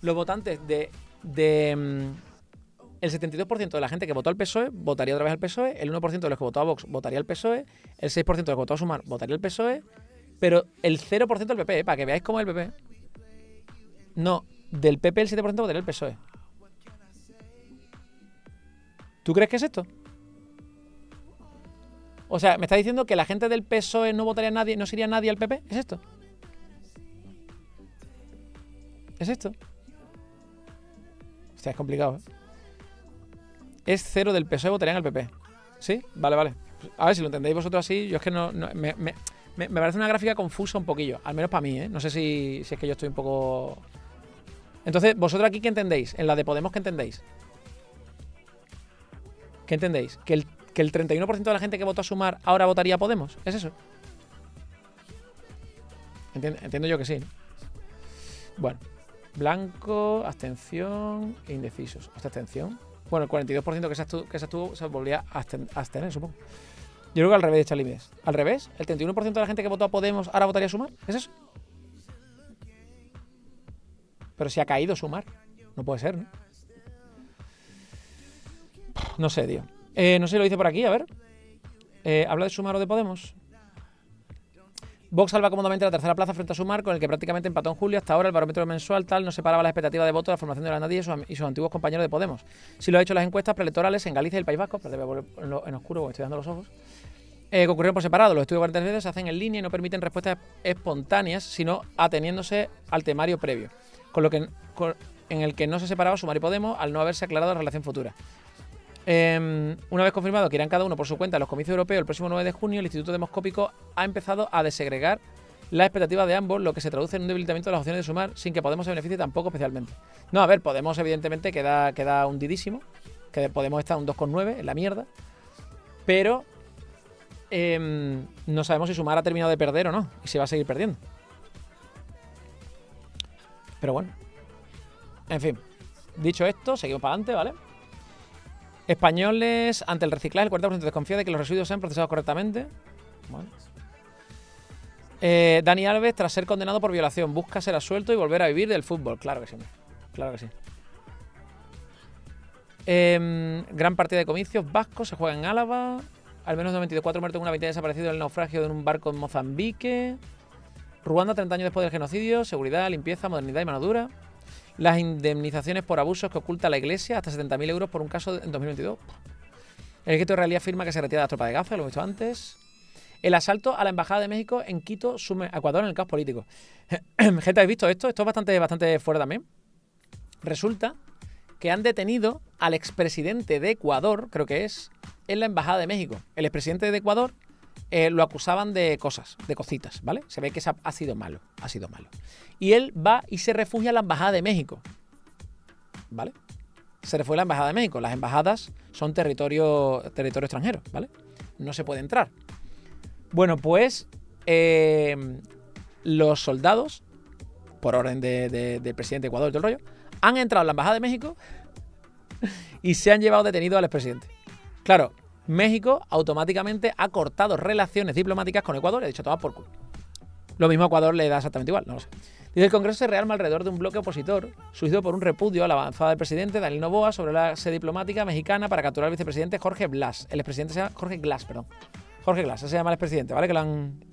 Los votantes de. de mm, el 72% de la gente que votó al PSOE votaría otra vez al PSOE. E, El 1% de los que votó a Vox votaría al PSOE. E, El 6% de los que votó a Sumar votaría al PSOE. E, Pero el 0% del PP, ¿eh? para que veáis cómo es el PP. No, del PP el 7% votaría al PSOE. E. ¿Tú crees que es esto? O sea, ¿me está diciendo que la gente del PSOE E no votaría a nadie, no sería nadie al PP? ¿Es esto? ¿Es esto? Hostia, es complicado, ¿eh? Es cero del PSOE votarían al PP. ¿Sí? Vale, vale. A ver si lo entendéis vosotros así. Yo es que no. me, parece una gráfica confusa un poquillo. Al menos para mí, ¿eh? No sé si, es que yo estoy un poco. Entonces, vosotros aquí, ¿qué entendéis? En la de Podemos, ¿qué entendéis? ¿Qué entendéis? ¿Que el, que el 31% de la gente que votó a sumar ahora votaría a Podemos? ¿Es eso? Entiendo, yo que sí. ¿no? Bueno, blanco, abstención indecisos. ¿Esta abstención? Bueno, el 42% que se, abstu- que se abstuvo se volvía a absten- a abstener, supongo. Yo creo que al revés de Charlie Míguez. ¿Al revés? ¿El 31% de la gente que votó a Podemos ahora votaría a sumar? ¿Es eso? Pero si ha caído sumar. No puede ser, ¿no? No sé, tío. Eh, no sé si lo dice por aquí, a ver. Eh, ¿Habla de Sumar o de Podemos? Vox salva cómodamente la tercera plaza frente a Sumar, con el que prácticamente empató en julio. Hasta ahora el barómetro mensual tal no separaba la expectativa de voto de la formación de la nadie y sus, antiguos compañeros de Podemos. Si lo ha hecho las encuestas preelectorales en Galicia y el País Vasco, pero debe volver en, en oscuro porque estoy dando los ojos, eh, que ocurrieron por separado. Los estudios 40 veces se hacen en línea y no permiten respuestas espontáneas, sino ateniéndose al temario previo, con lo que en el que no se separaba Sumar y Podemos al no haberse aclarado la relación futura. Eh, una vez confirmado que irán cada uno por su cuenta a los comicios europeos el próximo 9 de junio, el Instituto Demoscópico ha empezado a desegregar la expectativa de ambos, lo que se traduce en un debilitamiento de las opciones de sumar sin que Podemos se beneficie tampoco especialmente. No, a ver, Podemos evidentemente queda, queda hundidísimo, que Podemos está un 2,9 en la mierda, pero em, no sabemos si Sumar ha terminado de perder o no, y si va a seguir perdiendo. Pero bueno, en fin, dicho esto, seguimos para adelante, ¿vale? Españoles, ante el reciclaje, el 40% desconfía de que los residuos sean procesados correctamente. Eh, Dani Alves, tras ser condenado por violación, busca ser absuelto y volver a vivir del fútbol. Claro que sí, claro que sí. Em, gran partida de comicios vascos se juega en Álava. Al menos 94 muertos en una veintena desaparecidos en el naufragio de un barco en Mozambique. Ruanda, 30 años después del genocidio. Seguridad, limpieza, modernidad y mano dura. Las indemnizaciones por abusos que oculta la Iglesia, hasta 70.000 euros por un caso en 2022. El ejército israelí afirma que se retira de la tropa de Gaza, lo hemos visto antes. El asalto a la Embajada de México en Quito sume a Ecuador en el caos político. Gente, ¿habéis visto esto? Esto es bastante, bastante fuera también. Resulta que han detenido al expresidente de Ecuador, creo que es, en la Embajada de México. El expresidente de Ecuador eh, lo acusaban de cosas, de cositas, ¿vale? Se ve que ha sido malo, ha sido malo. Y él va y se refugia en la Embajada de México, ¿vale? Se refugia en la Embajada de México. Las embajadas son territorio, territorio extranjero, ¿vale? No se puede entrar. Bueno, pues eh, los soldados, por orden de- de- del presidente de Ecuador y todo el rollo, han entrado en la Embajada de México y se han llevado detenido al expresidente. Claro, México automáticamente ha cortado relaciones diplomáticas con Ecuador y ha dicho, toma por culo. Lo mismo a Ecuador le da exactamente igual, no lo sé. Dice el Congreso se rearma alrededor de un bloque opositor, surgido por un repudio a la avanzada del presidente Daniel Novoa sobre la sede diplomática mexicana para capturar al vicepresidente Jorge Blas. El expresidente se llama Jorge Glass, perdón. Jorge Glass, ese se llama el expresidente, ¿vale? Que lo han,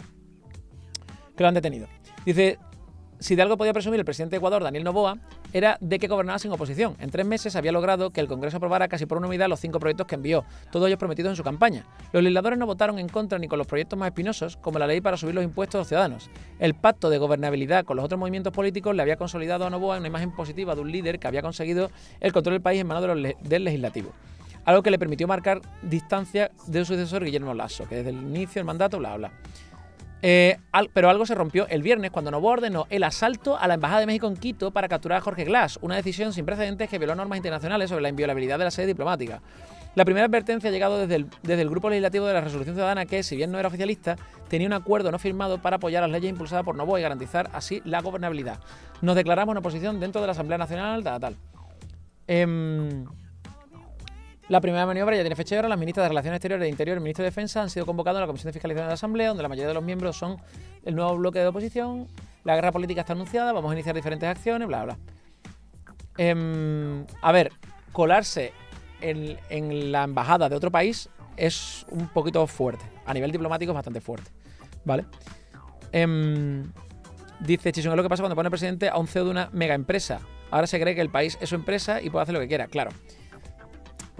que lo han detenido. Dice, si de algo podía presumir el presidente de Ecuador, Daniel Novoa, era de que gobernaba sin oposición. En tres meses había logrado que el Congreso aprobara casi por unanimidad los cinco proyectos que envió, todos ellos prometidos en su campaña. Los legisladores no votaron en contra ni con los proyectos más espinosos, como la ley para subir los impuestos a los ciudadanos. El pacto de gobernabilidad con los otros movimientos políticos le había consolidado a Novoa una imagen positiva de un líder que había conseguido el control del país en manos del legislativo. Algo que le permitió marcar distancia de su sucesor Guillermo Lasso, que desde el inicio del mandato bla bla. Eh, pero algo se rompió el viernes cuando Novoa ordenó el asalto a la Embajada de México en Quito para capturar a Jorge Glass, una decisión sin precedentes que violó normas internacionales sobre la inviolabilidad de la sede diplomática. La primera advertencia ha llegado desde el, desde el Grupo Legislativo de la Resolución Ciudadana que, si bien no era oficialista, tenía un acuerdo no firmado para apoyar las leyes impulsadas por Novoa y garantizar así la gobernabilidad. Nos declaramos una posición dentro de la Asamblea Nacional, tal, tal. Em, la primera maniobra ya tiene fecha y hora. Las ministras de Relaciones Exteriores e Interior y el ministro de Defensa han sido convocados a la Comisión de Fiscalización de la Asamblea, donde la mayoría de los miembros son el nuevo bloque de oposición. La guerra política está anunciada, vamos a iniciar diferentes acciones, bla, bla. Em, a ver, colarse en, la embajada de otro país es un poquito fuerte. A nivel diplomático es bastante fuerte. ¿Vale? Em, dice Chisung, es lo que pasa cuando pone presidente a un CEO de una mega empresa. Ahora se cree que el país es su empresa y puede hacer lo que quiera, claro.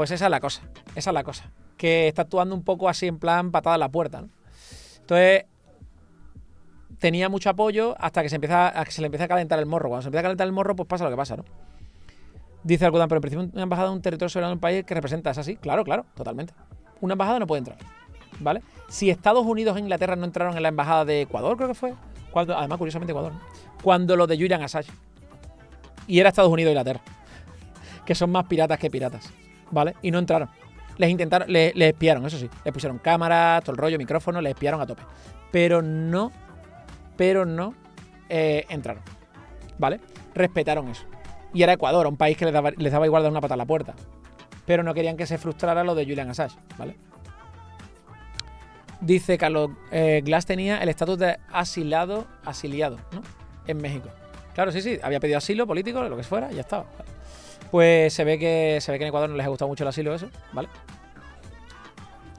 Pues esa es la cosa, esa es la cosa. Que está actuando un poco así en plan patada a la puerta, ¿no? Entonces, tenía mucho apoyo hasta que se empieza a, le empieza a calentar el morro. Cuando se empieza a calentar el morro, pues pasa lo que pasa, ¿no? Dice Alcudán, pero en principio una embajada de un territorio soberano de un país que representa, ¿es así? Claro, claro, totalmente. Una embajada no puede entrar, ¿vale? Si Estados Unidos e Inglaterra no entraron en la embajada de Ecuador, creo que fue, cuando, además curiosamente Ecuador, ¿no? cuando lo de Julian Assange, y era Estados Unidos e Inglaterra, que son más piratas que piratas, ¿vale? Y no entraron. Les intentaron, les, espiaron, eso sí. Les pusieron cámaras, todo el rollo, micrófono, les espiaron a tope. Pero no, pero no eh, entraron, ¿vale? Respetaron eso. Y era Ecuador, un país que les daba, les daba igual dar una pata a la puerta. Pero no querían que se frustrara lo de Julian Assange, ¿vale? Dice Carlos, eh, Glass tenía el estatus de asilado, asiliado, ¿no? En México. Claro, sí, sí, había pedido asilo político, lo que fuera, ya estaba. Pues se ve que se ve que en Ecuador no les ha gustado mucho el asilo eso, ¿vale?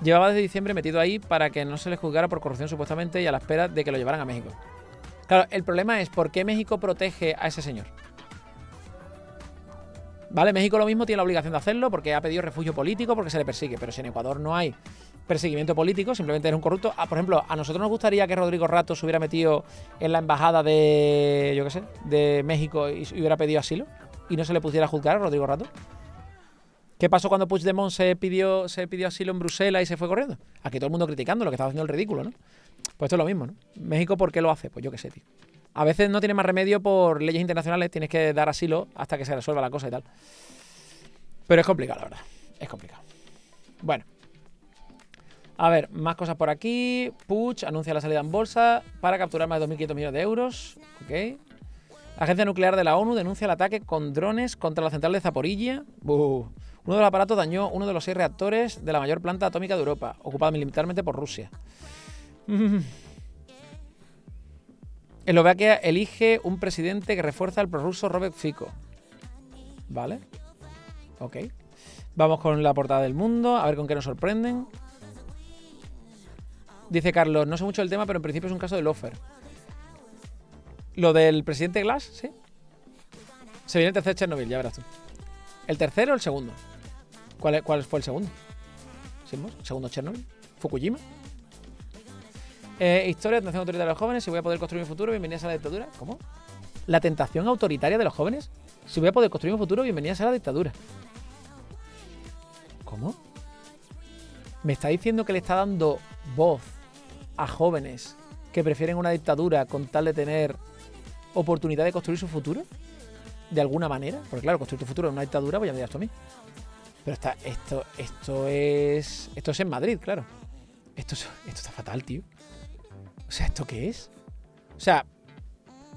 Llevaba desde diciembre metido ahí para que no se les juzgara por corrupción supuestamente y a la espera de que lo llevaran a México. Claro, el problema es por qué México protege a ese señor. ¿Vale? México lo mismo tiene la obligación de hacerlo porque ha pedido refugio político, porque se le persigue. Pero si en Ecuador no hay perseguimiento político, simplemente es un corrupto. Ah, por ejemplo, a nosotros nos gustaría que Rodrigo Rato se hubiera metido en la embajada de, yo qué sé, de México y y hubiera pedido asilo y no se le pudiera juzgar a Rodrigo Rato. ¿Qué pasó cuando Puigdemont se pidió, se pidió asilo en Bruselas y se fue corriendo? Aquí todo el mundo criticando lo que estaba haciendo el ridículo, ¿no? Pues esto es lo mismo, ¿no? México, ¿por qué lo hace? Pues yo qué sé, tío. A veces no tiene más remedio por leyes internacionales, tienes que dar asilo hasta que se resuelva la cosa y tal. Pero es complicado, la verdad. Es complicado. Bueno. A ver, más cosas por aquí. Puch anuncia la salida en bolsa para capturar más de 2.500 millones de euros. Ok. Agencia Nuclear de la ONU denuncia el ataque con drones contra la central de Zaporilla. Uno de los aparatos dañó uno de los seis reactores de la mayor planta atómica de Europa, ocupada militarmente por Rusia. Mm. Eslovaquia elige un presidente que refuerza al prorruso Robert Fico. ¿Vale? Ok. Vamos con la portada del mundo, a ver con qué nos sorprenden. Dice Carlos, no sé mucho del tema, pero en principio es un caso de lofer. Lo del presidente Glass, ¿sí? Se viene el tercer Chernobyl, ya verás tú. ¿El tercero o el segundo? ¿Cuál, cuál fue el segundo? ¿Sigamos? ¿El segundo Chernobyl? ¿Fukushima? Eh, historia tentación autoritaria de los jóvenes. Si voy a poder construir un futuro, bienvenidas a la dictadura. ¿Cómo? ¿La tentación autoritaria de los jóvenes? Si voy a poder construir un futuro, bienvenidas a la dictadura. ¿Cómo? ¿Me está diciendo que le está dando voz a jóvenes que prefieren una dictadura con tal de tener oportunidad de construir su futuro? De alguna manera. Porque claro, construir tu futuro en una dictadura, pues ya me dirás tú a mí. Pero está, esto, esto es. Esto es en Madrid, claro. Esto, es- esto está fatal, tío. O sea, ¿esto qué es? O sea,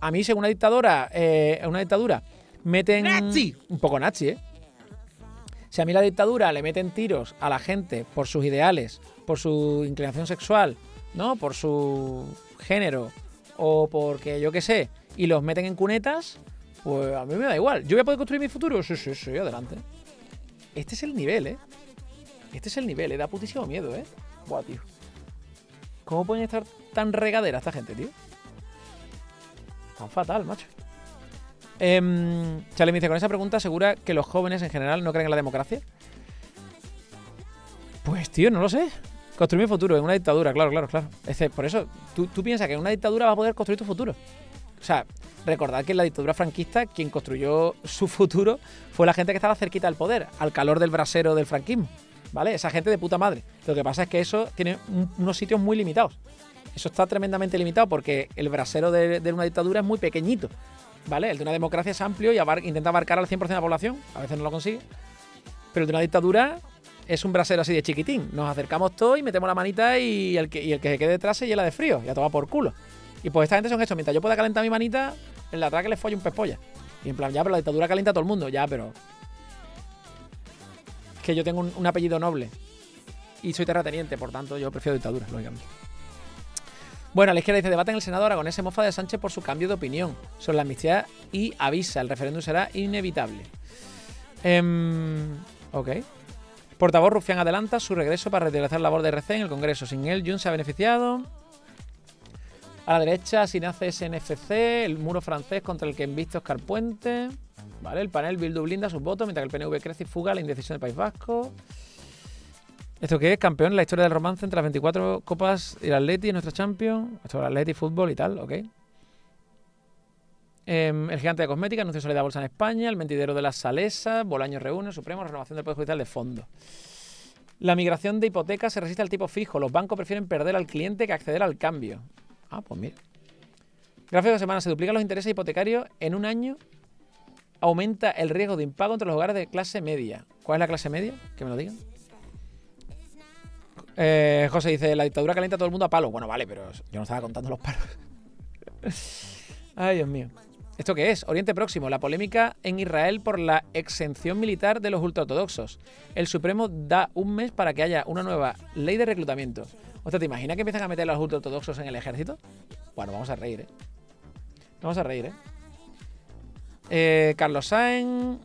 a mí, según una dictadura, eh, una dictadura, meten. ¡Nazi! Un poco nazi, ¿eh? Si a mí la dictadura le meten tiros a la gente por sus ideales, por su inclinación sexual, ¿no? Por su género o porque yo qué sé, y los meten en cunetas, pues a mí me da igual. ¿Yo voy a poder construir mi futuro? Sí, sí, sí, adelante. Este es el nivel, ¿eh? Este es el nivel, ¿eh? Da putísimo miedo, ¿eh? Buah, tío. ¿Cómo pueden estar tan regadera esta gente, tío? Tan fatal, macho. Eh, Chale me dice, con esa pregunta asegura que los jóvenes en general no creen en la democracia. Pues, tío, no lo sé. Construir mi futuro en una dictadura, claro, claro, claro. Por eso, tú, tú piensas que en una dictadura vas a poder construir tu futuro. O sea, recordad que en la dictadura franquista quien construyó su futuro fue la gente que estaba cerquita del poder, al calor del brasero del franquismo. ¿Vale? Esa gente de puta madre. Lo que pasa es que eso tiene un- unos sitios muy limitados. Eso está tremendamente limitado porque el brasero de, una dictadura es muy pequeñito. ¿Vale? El de una democracia es amplio y intenta abarcar al 100% de la población. A veces no lo consigue. Pero el de una dictadura es un brasero así de chiquitín. Nos acercamos todos y metemos la manita y el que, se quede detrás se hiela de frío. Y a tomar por culo. Y pues esta gente son estos. Mientras yo pueda calentar mi manita, en la atrás que le folle un pez polla. Y en plan, ya, pero la dictadura calienta a todo el mundo. Ya, pero. Es que yo tengo un, un apellido noble. Y soy terrateniente, por tanto, yo prefiero dictadura, lógicamente. Bueno, a la izquierda dice: debate en el Senado aragonés se mofa de Sánchez por su cambio de opinión sobre la amnistía y avisa: el referéndum será inevitable. Em, ok. Portavoz Rufián adelanta su regreso para realizar labor de RC en el Congreso. Sin él, Jun se ha beneficiado. A la derecha, sin hace SNFC, el muro francés contra el que enviste Oscar Puente. Vale, el panel Bildu blinda sus votos, mientras que el PNV crece y fuga la indecisión del País Vasco. ¿Esto qué es? Campeón en la historia del romance entre las 24 copas y el Atleti, nuestro champion. Esto es el Atleti, fútbol y tal, ok. Em, el gigante de cosmética anunció salida a bolsa en España. El mentidero de las Salesas. Bolaño reúne. Supremo. Renovación del Poder Judicial de fondo. La migración de hipotecas se resiste al tipo fijo. Los bancos prefieren perder al cliente que acceder al cambio. Ah, pues mira. Gráfico de semana. Se duplican los intereses hipotecarios en un año. Aumenta el riesgo de impago entre los hogares de clase media. ¿Cuál es la clase media? Que me lo digan. Eh, José dice, la dictadura calienta a todo el mundo a palo. Bueno, vale, pero yo no estaba contando los palos. Ay, Dios mío. ¿Esto qué es? Oriente Próximo, la polémica en Israel por la exención militar de los ultraortodoxos. El Supremo da un mes para que haya una nueva ley de reclutamiento. O sea, ¿te imaginas que empiezan a meter a los ultraortodoxos en el ejército? Bueno, vamos a reír, ¿eh? Vamos a reír, ¿eh? Eh, Carlos Sainz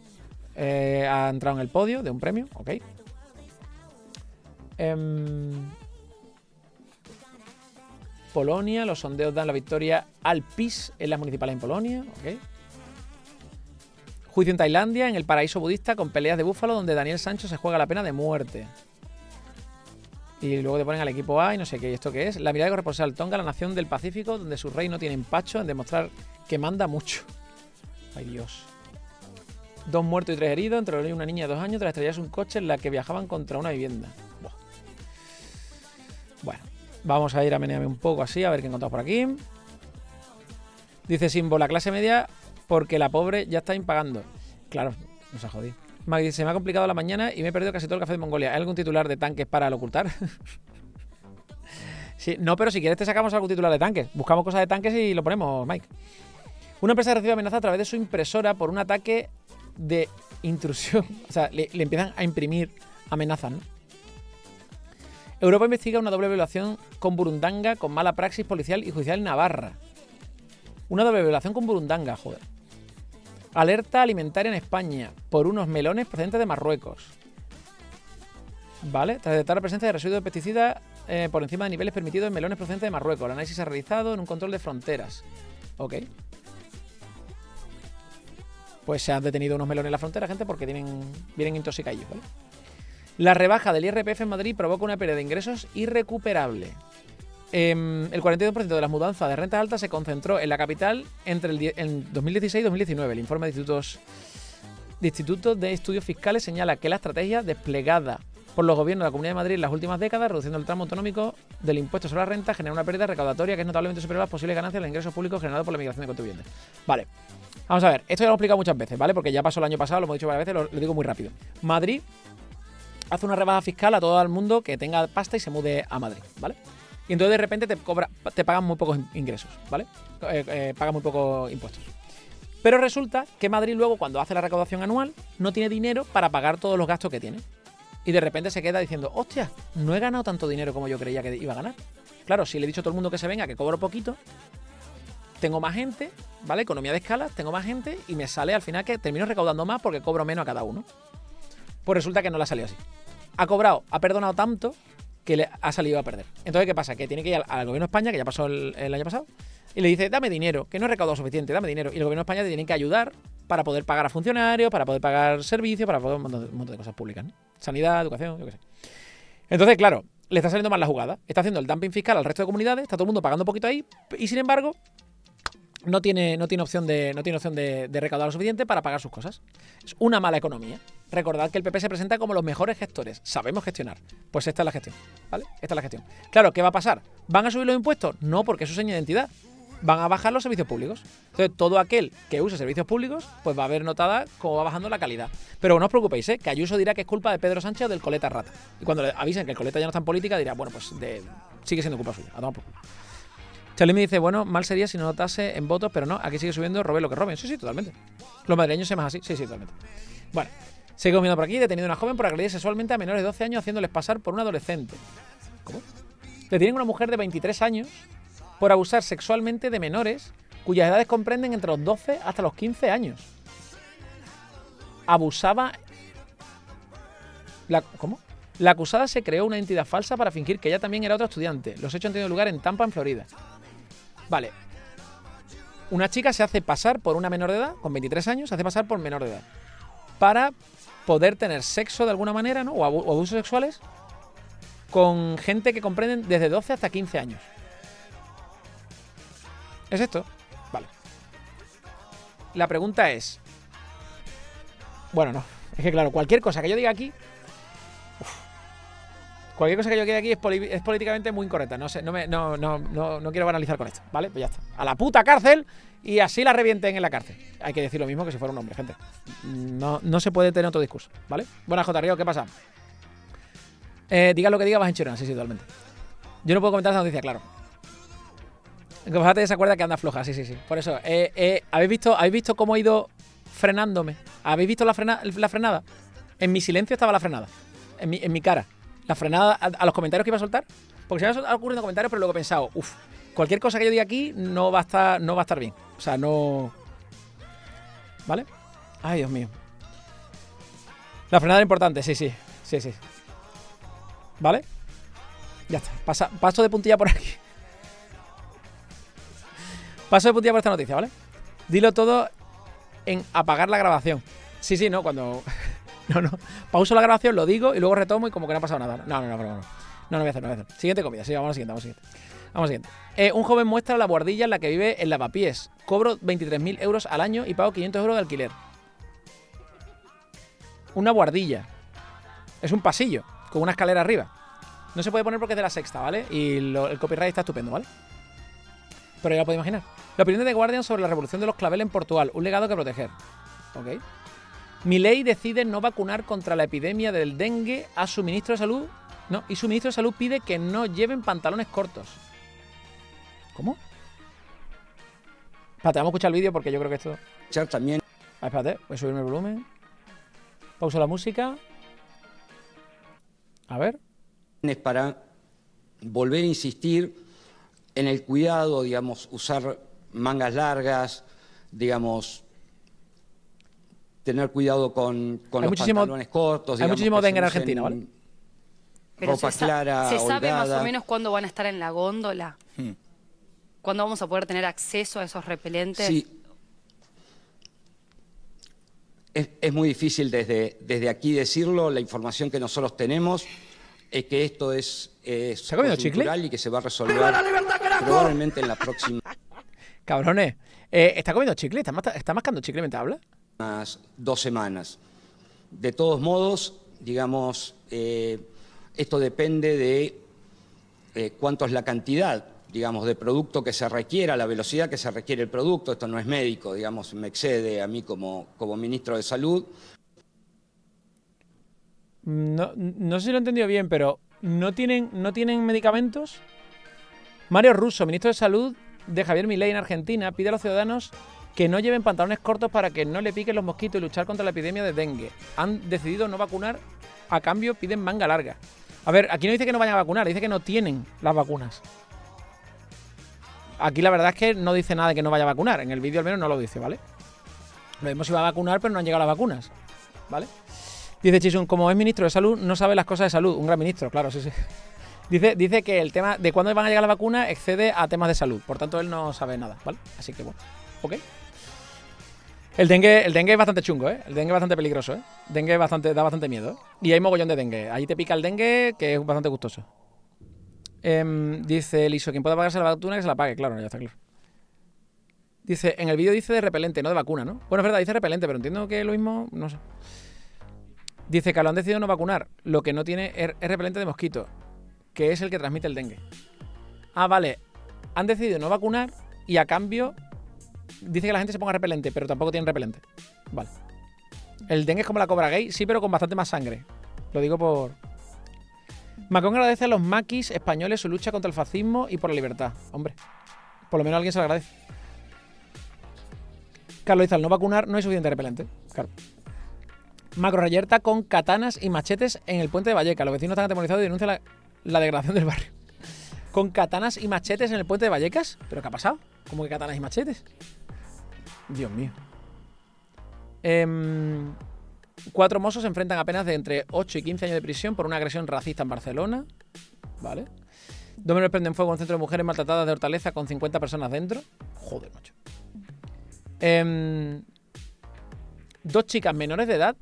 eh, ha entrado en el podio de un premio, ok. Em, Polonia, los sondeos dan la victoria al PIS en las municipales en Polonia, ok. Juicio en Tailandia, en el paraíso budista, con peleas de búfalo, donde Daniel Sancho se juega la pena de muerte. Y luego te ponen al equipo A y no sé qué, ¿y esto qué es? La mirada corresponsal Tonga, la nación del Pacífico, donde su rey no tiene empacho en demostrar que manda mucho. Ay Dios. Dos muertos y tres heridos, entre ellos una niña de dos años, tras estrellarse un coche en la que viajaban contra una vivienda. Bueno, vamos a ir a menearme un poco así, a ver qué encontramos por aquí. Dice Simbo, la clase media, porque la pobre ya está impagando. Claro, nos ha jodido. Mag dice, se me ha complicado la mañana y me he perdido casi todo el café de Mongolia. ¿Hay algún titular de tanques para el ocultar? sí, no, pero si quieres te sacamos algún titular de tanques. Buscamos cosas de tanques y lo ponemos, Mike. Una empresa recibe amenaza a través de su impresora por un ataque de intrusión. O sea, le, le empiezan a imprimir amenazas, ¿no? Europa investiga una doble violación con Burundanga con mala praxis policial y judicial en Navarra. Una doble violación con Burundanga, joder. Alerta alimentaria en España por unos melones procedentes de Marruecos. ¿Vale? Tras detectar la presencia de residuos de pesticidas eh, por encima de niveles permitidos en melones procedentes de Marruecos. El análisis se ha realizado en un control de fronteras. Ok. Pues se han detenido unos melones en la frontera, gente, porque tienen, vienen intoxicados, ¿vale? La rebaja del IRPF en Madrid provoca una pérdida de ingresos irrecuperable. Em, el 42% de las mudanzas de rentas altas se concentró en la capital entre el die- en 2016 y 2019. El informe de institutos de Instituto de Estudios Fiscales señala que la estrategia desplegada por los gobiernos de la Comunidad de Madrid en las últimas décadas, reduciendo el tramo autonómico del impuesto sobre la renta, genera una pérdida recaudatoria que es notablemente superior a las posibles ganancias de los ingresos públicos generados por la migración de contribuyentes. Vale, vamos a ver, esto ya lo he explicado muchas veces, ¿vale? Porque ya pasó el año pasado, lo hemos dicho varias veces, lo, lo digo muy rápido. Madrid hace una rebaja fiscal a todo el mundo que tenga pasta y se mude a Madrid, ¿vale? Y entonces de repente te pagan muy pocos ingresos, ¿vale? Eh, eh, pagan muy pocos impuestos. Pero resulta que Madrid luego, cuando hace la recaudación anual, no tiene dinero para pagar todos los gastos que tiene. Y de repente se queda diciendo, hostia, no he ganado tanto dinero como yo creía que iba a ganar. Claro, si le he dicho a todo el mundo que se venga, que cobro poquito, tengo más gente, ¿vale? Economía de escala, tengo más gente y me sale al final que termino recaudando más porque cobro menos a cada uno. Pues resulta que no le ha salido así. Ha cobrado, ha perdonado tanto que le ha salido a perder. Entonces, ¿qué pasa? Que tiene que ir al, gobierno de España, que ya pasó el, año pasado, y le dice, dame dinero, que no he recaudado suficiente, dame dinero. Y el gobierno de España te tiene que ayudar para poder pagar a funcionarios, para poder pagar servicios, para poder un montón un montón de cosas públicas. Sanidad, educación, yo qué sé. Entonces, claro, le está saliendo mal la jugada. Está haciendo el dumping fiscal al resto de comunidades, está todo el mundo pagando un poquito ahí, y sin embargo, no tiene, no tiene opción, de, no tiene opción de, de recaudar lo suficiente para pagar sus cosas. Es una mala economía. Recordad que el PP se presenta como los mejores gestores. Sabemos gestionar. Pues esta es la gestión. ¿Vale? Esta es la gestión. Claro, ¿qué va a pasar? ¿Van a subir los impuestos? No, porque es su seña de identidad. Van a bajar los servicios públicos. Entonces, todo aquel que use servicios públicos, pues va a ver notada cómo va bajando la calidad. Pero no os preocupéis, ¿eh? que Ayuso dirá que es culpa de Pedro Sánchez o del coleta rata. Y cuando le avisen que el coleta ya no está en política, dirá, bueno, pues sigue siendo culpa suya. A tomar por. Charlie me dice, bueno, mal sería si no notase en votos, pero no, aquí sigue subiendo, robe lo que roben. Sí, sí, totalmente. Los madrileños se más así. Sí, sí, totalmente. Bueno, seguimos viendo por aquí, detenido a una joven por agredir sexualmente a menores de 12 años haciéndoles pasar por un adolescente. ¿Cómo? Detienen a una mujer de 23 años por abusar sexualmente de menores cuyas edades comprenden entre los 12 hasta los 15 años. Abusaba... La, ¿Cómo? La acusada se creó una entidad falsa para fingir que ella también era otra estudiante. Los hechos han tenido lugar en Tampa, en Florida. Vale. Una chica se hace pasar por una menor de edad, con 23 años, se hace pasar por menor de edad. Para poder tener sexo de alguna manera, ¿no? O, abu- o abusos sexuales con gente que comprenden desde 12 hasta 15 años. ¿Es esto? Vale. La pregunta es. Bueno, no. Es que claro, cualquier cosa que yo diga aquí. Cualquier cosa que yo diga aquí es, políticamente muy incorrecta. No sé, no, me, no, no, no, quiero banalizar con esto. ¿Vale? Pues ya está. A la puta cárcel y así la revienten en la cárcel. Hay que decir lo mismo que si fuera un hombre, gente. No, no se puede tener otro discurso, ¿vale? Buenas, J. Río, ¿qué pasa? Eh, diga lo que diga, vas en chirona, sí, sí, totalmente. Yo no puedo comentar esa noticia, claro. Fíjate se acuerda que anda floja, sí, sí, sí. Por eso, eh, eh, ¿habéis, visto, ¿habéis visto cómo he ido frenándome? ¿Habéis visto la, la frenada? En mi silencio estaba la frenada. En mi, en mi cara. La frenada a, los comentarios que iba a soltar. Porque se me han ocurrido comentarios, pero luego he pensado, uff, cualquier cosa que yo diga aquí no va a estar, no va a estar bien. O sea, no. ¿Vale? Ay, Dios mío. La frenada era importante, sí, sí. Sí, sí. ¿Vale? Ya está. Pasa- paso de puntilla por aquí. Paso de puntilla por esta noticia, ¿vale? Dilo todo en apagar la grabación. Sí, sí, no, cuando. No, no. Pauso la grabación, lo digo y luego retomo y como que no ha pasado nada. No, no, no, no. No, no, no voy a hacer, no voy a hacer. Siguiente comida, sí, vamos a la siguiente, vamos a la siguiente. Vamos siguiente. Eh, un joven muestra la guardilla en la que vive en Lavapiés. Cobro 23.000 euros al año y pago 500 euros de alquiler. Una guardilla. Es un pasillo con una escalera arriba. No se puede poner porque es de la sexta, ¿vale? Y el copyright está estupendo, ¿vale? Pero ya lo podéis imaginar. La opinión de The Guardian sobre la revolución de los claveles en Portugal. Un legado que proteger. ¿Ok? Milei decide no vacunar contra la epidemia del dengue a su ministro de salud. No, y su ministro de salud pide que no lleven pantalones cortos. ¿Cómo? Espérate, vamos a escuchar el vídeo porque yo creo que esto. escuchar también Ah, espérate, voy a subirme el volumen. Pausa la música. A ver. es para volver a insistir en el cuidado, digamos, usar mangas largas, digamos, tener cuidado con, con Hay los muchísimo- pantalones cortos. hay digamos, muchísimo que se dengue en Argentina, ¿vale? Pero ropa se, clara, ¿se sabe más o menos cuándo van a estar en la góndola? ¿Cuándo vamos a poder tener acceso a esos repelentes? Sí. Es, es muy difícil desde, desde aquí decirlo. La información que nosotros tenemos es que esto es, es ¿Se ha comido chicle? coyuntural y que se va a resolver probablemente en las próximas Cabrones. Eh, ¿Está comiendo chicle? ¿Está, está mascando chicle mientras habla? Dos semanas. De todos modos, digamos, eh, esto depende de eh, cuánto es la cantidad, digamos, de producto que se requiera, la velocidad que se requiere el producto. Esto no es médico, digamos, me excede a mí como, como ministro de Salud. No, no sé si lo he entendido bien, pero ¿no tienen, ¿no tienen medicamentos? Mario Russo, ministro de Salud de Javier Milei en Argentina, pide a los ciudadanos que no lleven pantalones cortos para que no le piquen los mosquitos y luchar contra la epidemia de dengue. Han decidido no vacunar, a cambio piden manga larga. A ver, aquí no dice que no vayan a vacunar, dice que no tienen las vacunas. Aquí la verdad es que no dice nada de que no vaya a vacunar. En el vídeo al menos no lo dice, ¿vale? Lo mismo si va a vacunar, pero no han llegado las vacunas. ¿Vale? Dice Chisun, como es ministro de salud, no sabe las cosas de salud. Un gran ministro, claro, sí, sí. Dice, dice que el tema de cuándo van a llegar las vacunas excede a temas de salud. Por tanto, él no sabe nada, ¿vale? Así que bueno. Ok. El dengue, el dengue es bastante chungo, ¿eh? El dengue es bastante peligroso, ¿eh? Dengue bastante, da bastante miedo. ¿eh? Y hay mogollón de dengue. Ahí te pica el dengue, que es bastante gustoso. Em, dice Liso, quien pueda pagarse la vacuna, que se la pague. Claro, ya está claro. Dice, en el vídeo dice de repelente, no de vacuna, ¿no? Bueno, es verdad, dice repelente, pero entiendo que lo mismo, no sé. Dice que lo han decidido no vacunar. Lo que no tiene es, es repelente de mosquito, que es el que transmite el dengue. Ah, vale. Han decidido no vacunar y a cambio dice que la gente se ponga repelente, pero tampoco tienen repelente. Vale. El dengue es como la cobra gay, sí, pero con bastante más sangre. Lo digo por. Macron agradece a los maquis españoles su lucha contra el fascismo y por la libertad. Hombre, por lo menos alguien se lo agradece. Carlos dice, al no vacunar no hay suficiente repelente. Claro. Macro reyerta con katanas y machetes en el puente de Valleca. Los vecinos están atemorizados y denuncian la, la degradación del barrio. Con katanas y machetes en el puente de Vallecas. ¿Pero qué ha pasado? ¿Cómo que katanas y machetes? Dios mío. Em, cuatro mozos se enfrentan apenas de entre 8 y 15 años de prisión por una agresión racista en Barcelona. ¿Vale? Dos menores prenden fuego en un centro de mujeres maltratadas de Hortaleza con 50 personas dentro. Joder, macho. Em, dos chicas menores de edad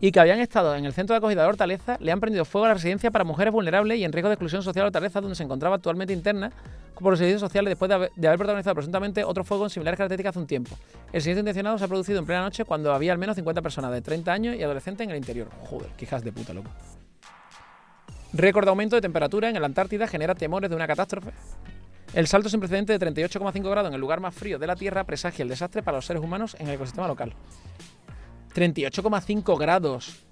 y que habían estado en el centro de acogida de Hortaleza le han prendido fuego a la residencia para mujeres vulnerables y en riesgo de exclusión social de Hortaleza, donde se encontraba actualmente interna por los servicios sociales después de haber, protagonizado presuntamente otro fuego en similares características hace un tiempo. El siguiente intencionado se ha producido en plena noche cuando había al menos 50 personas de 30 años y adolescentes en el interior. Joder, qué hijas de puta, loco. Récord de aumento de temperatura en la Antártida genera temores de una catástrofe. El salto sin precedente de 38,5 grados en el lugar más frío de la Tierra presagia el desastre para los seres humanos en el ecosistema local. 38,5 grados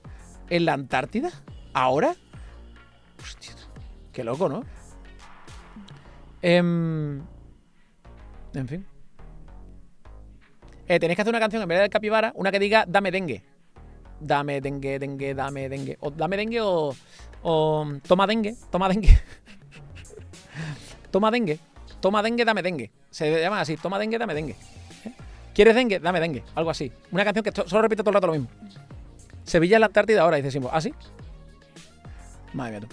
en la Antártida. ¿Ahora? Hostia, qué loco, ¿no? Em, en fin. Eh, tenéis que hacer una canción en vez del capibara, una que diga dame dengue. Dame dengue, dengue, dame dengue. O dame dengue o, o toma dengue, toma dengue. toma dengue, toma dengue, dame dengue. Se llama así, toma dengue, dame dengue. ¿Quieres dengue? Dame dengue. Algo así. Una canción que solo repite todo el rato lo mismo. Sevilla en la Antártida ahora, dice Simbo. ¿Ah, sí? Madre mía, tú.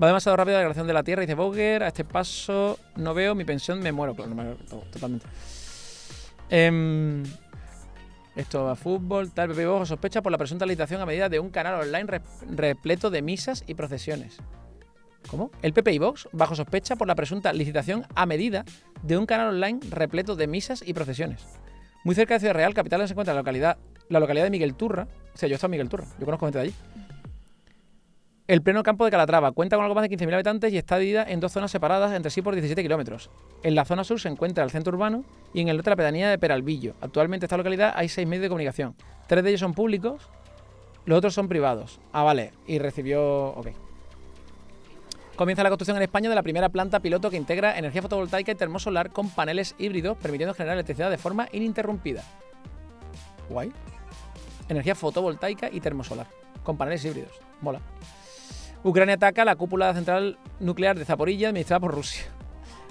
Va demasiado rápido la creación de la Tierra, dice Boger. A este paso no veo mi pensión, me muero. Claro, no me- to- totalmente. Em, esto va a fútbol, tal. Pepe Bojo sospecha por la presunta licitación a medida de un canal online re- repleto de misas y procesiones. ¿Cómo? El PP y Vox, bajo sospecha por la presunta licitación a medida de un canal online repleto de misas y procesiones. Muy cerca de Ciudad Real, capital, se encuentra la localidad, la localidad de Miguel Turra. O sea, yo he estado en Miguel Turra, yo conozco gente de allí. El pleno campo de Calatrava cuenta con algo más de 15.000 habitantes y está dividida en dos zonas separadas entre sí por 17 kilómetros. En la zona sur se encuentra el centro urbano y en el norte la pedanía de Peralvillo. Actualmente en esta localidad hay seis medios de comunicación. Tres de ellos son públicos, los otros son privados. Ah, vale. Y recibió... Ok. Comienza la construcción en España de la primera planta piloto que integra energía fotovoltaica y termosolar con paneles híbridos, permitiendo generar electricidad de forma ininterrumpida. Guay. Energía fotovoltaica y termosolar, con paneles híbridos. Mola. Ucrania ataca la cúpula central nuclear de Zaporilla, administrada por Rusia.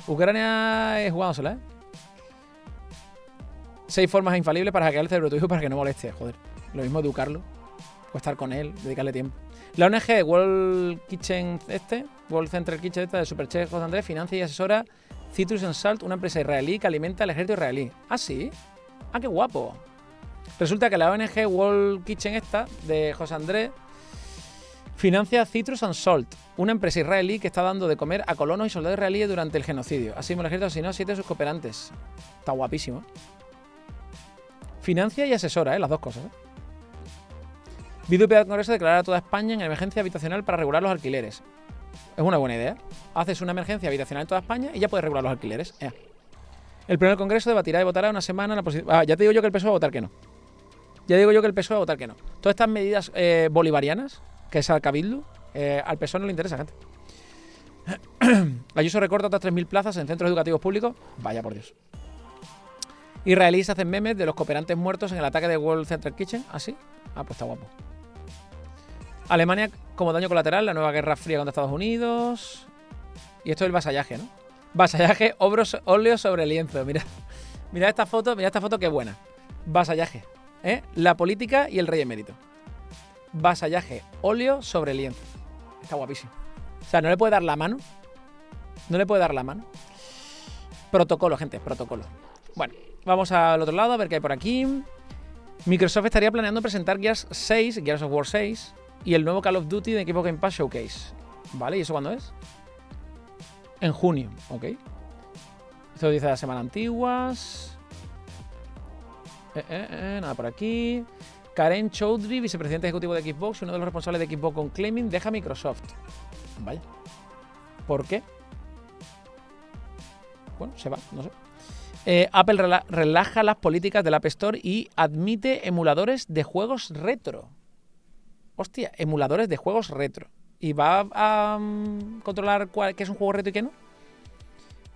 Ucrania es jugándosela, ¿eh? Seis formas infalibles para hackear el cerebro tuyo para que no moleste. Joder, lo mismo educarlo, o estar con él, dedicarle tiempo. La ONG World Kitchen este, World Central Kitchen esta de Superchef José Andrés, financia y asesora Citrus and Salt, una empresa israelí que alimenta al ejército israelí. ¿Ah, sí? ¡Ah, qué guapo! Resulta que la ONG World Kitchen esta, de José Andrés, financia Citrus and Salt, una empresa israelí que está dando de comer a colonos y soldados israelíes durante el genocidio. Así el ejército a siete de sus cooperantes. Está guapísimo. Financia y asesora, ¿eh? Las dos cosas, ¿eh? Video del Congreso declarar a toda España en emergencia habitacional para regular los alquileres. Es una buena idea. Haces una emergencia habitacional en toda España y ya puedes regular los alquileres. Ea. El primer Congreso debatirá y votará una semana la. Ah, ya te digo yo que el PSOE va a votar que no. Ya digo yo que el PSOE va a votar que no. Todas estas medidas eh, bolivarianas, que es al Cabildo, eh, al PSOE no le interesa, gente. Ayuso recorta otras 3.000 plazas en centros educativos públicos. Vaya por Dios. Israelíes hacen memes de los cooperantes muertos en el ataque de World Central Kitchen. ¿Ah, sí? Ah, pues está guapo. Alemania como daño colateral, la nueva guerra fría contra Estados Unidos. Y esto es el vasallaje, ¿no? Vasallaje, óleo sobre lienzo. Mira, mira esta foto, mira esta foto qué buena. Vasallaje, ¿eh? La política y el rey emérito. Vasallaje, óleo sobre lienzo. Está guapísimo. O sea, no le puede dar la mano. No le puede dar la mano. Protocolo, gente, protocolo. Bueno, vamos al otro lado a ver qué hay por aquí. Microsoft estaría planeando presentar Gears 6, Gears of War 6 y el nuevo Call of Duty de equipo Game Pass Showcase. ¿Vale? ¿Y eso cuándo es? En junio, ok. Esto dice la semana antiguas. Eh, eh, eh, nada por aquí. Karen Choudhury, vicepresidente ejecutivo de Xbox uno de los responsables de Xbox con Claiming, deja Microsoft. Vaya. ¿Por qué? Bueno, se va, no sé. Eh, Apple rela- relaja las políticas del App Store y admite emuladores de juegos retro. Hostia, emuladores de juegos retro. ¿Y va a mm, controlar cuál, qué es un juego retro y qué no?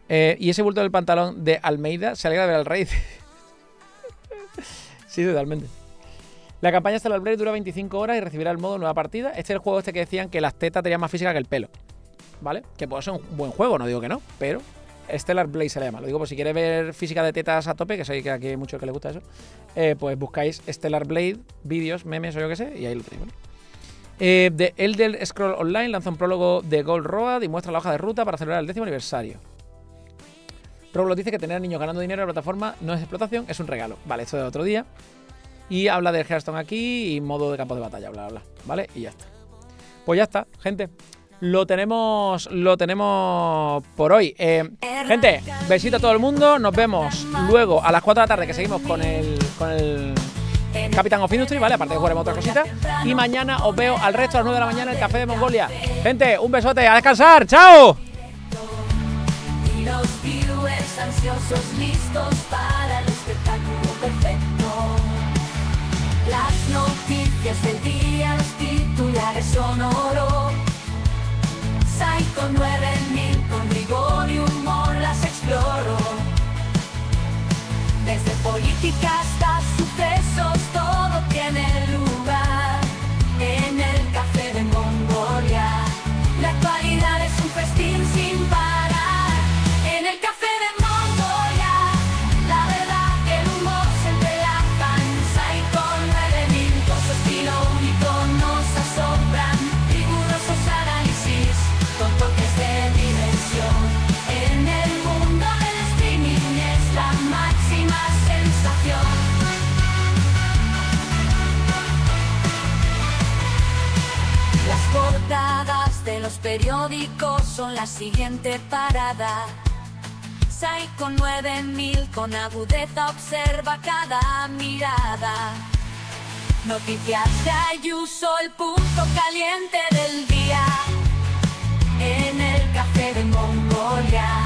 Eh, y ese bulto del pantalón de Almeida se alegra de ver al rey. sí, totalmente. La campaña Stellar Blade dura 25 horas y recibirá el modo nueva partida. Este es el juego este que decían que las tetas tenían más física que el pelo. ¿Vale? Que puede ser un buen juego, no digo que no, pero Stellar Blade se le llama. Lo digo por si quieres ver física de tetas a tope, que sé que aquí hay mucho que le gusta eso. eh, pues buscáis Stellar Blade, vídeos, memes o yo qué sé, y ahí lo tenéis. ¿vale? Eh, The Elder Scroll Online lanza un prólogo de Gold Road y muestra la hoja de ruta para celebrar el décimo aniversario. Roblox dice que tener niños ganando dinero en la plataforma no es explotación, es un regalo. Vale, esto de otro día. Y habla del Hearthstone aquí y modo de campo de batalla, bla, bla, bla. ¿Vale? Y ya está. Pues ya está, gente. Lo tenemos, lo tenemos por hoy. Eh, gente, besito a todo el mundo. Nos vemos luego a las 4 de la tarde que seguimos con el, con el Capitán of Industry, ¿vale? Aparte de jugaremos otra cosita. Y mañana os veo al resto a las 9 de la mañana en el Café de Mongolia. Gente, un besote, a descansar. ¡Chao! Y los viewers ansiosos listos para el espectáculo perfecto. Las noticias del día, los titulares son oro. Psycho 9000 con rigor y humor las exploro. Desde política hasta los periódicos son la siguiente parada. Psycho 9000 con agudeza observa cada mirada. Noticias de Ayuso, el punto caliente del día. En el café de Mongolia.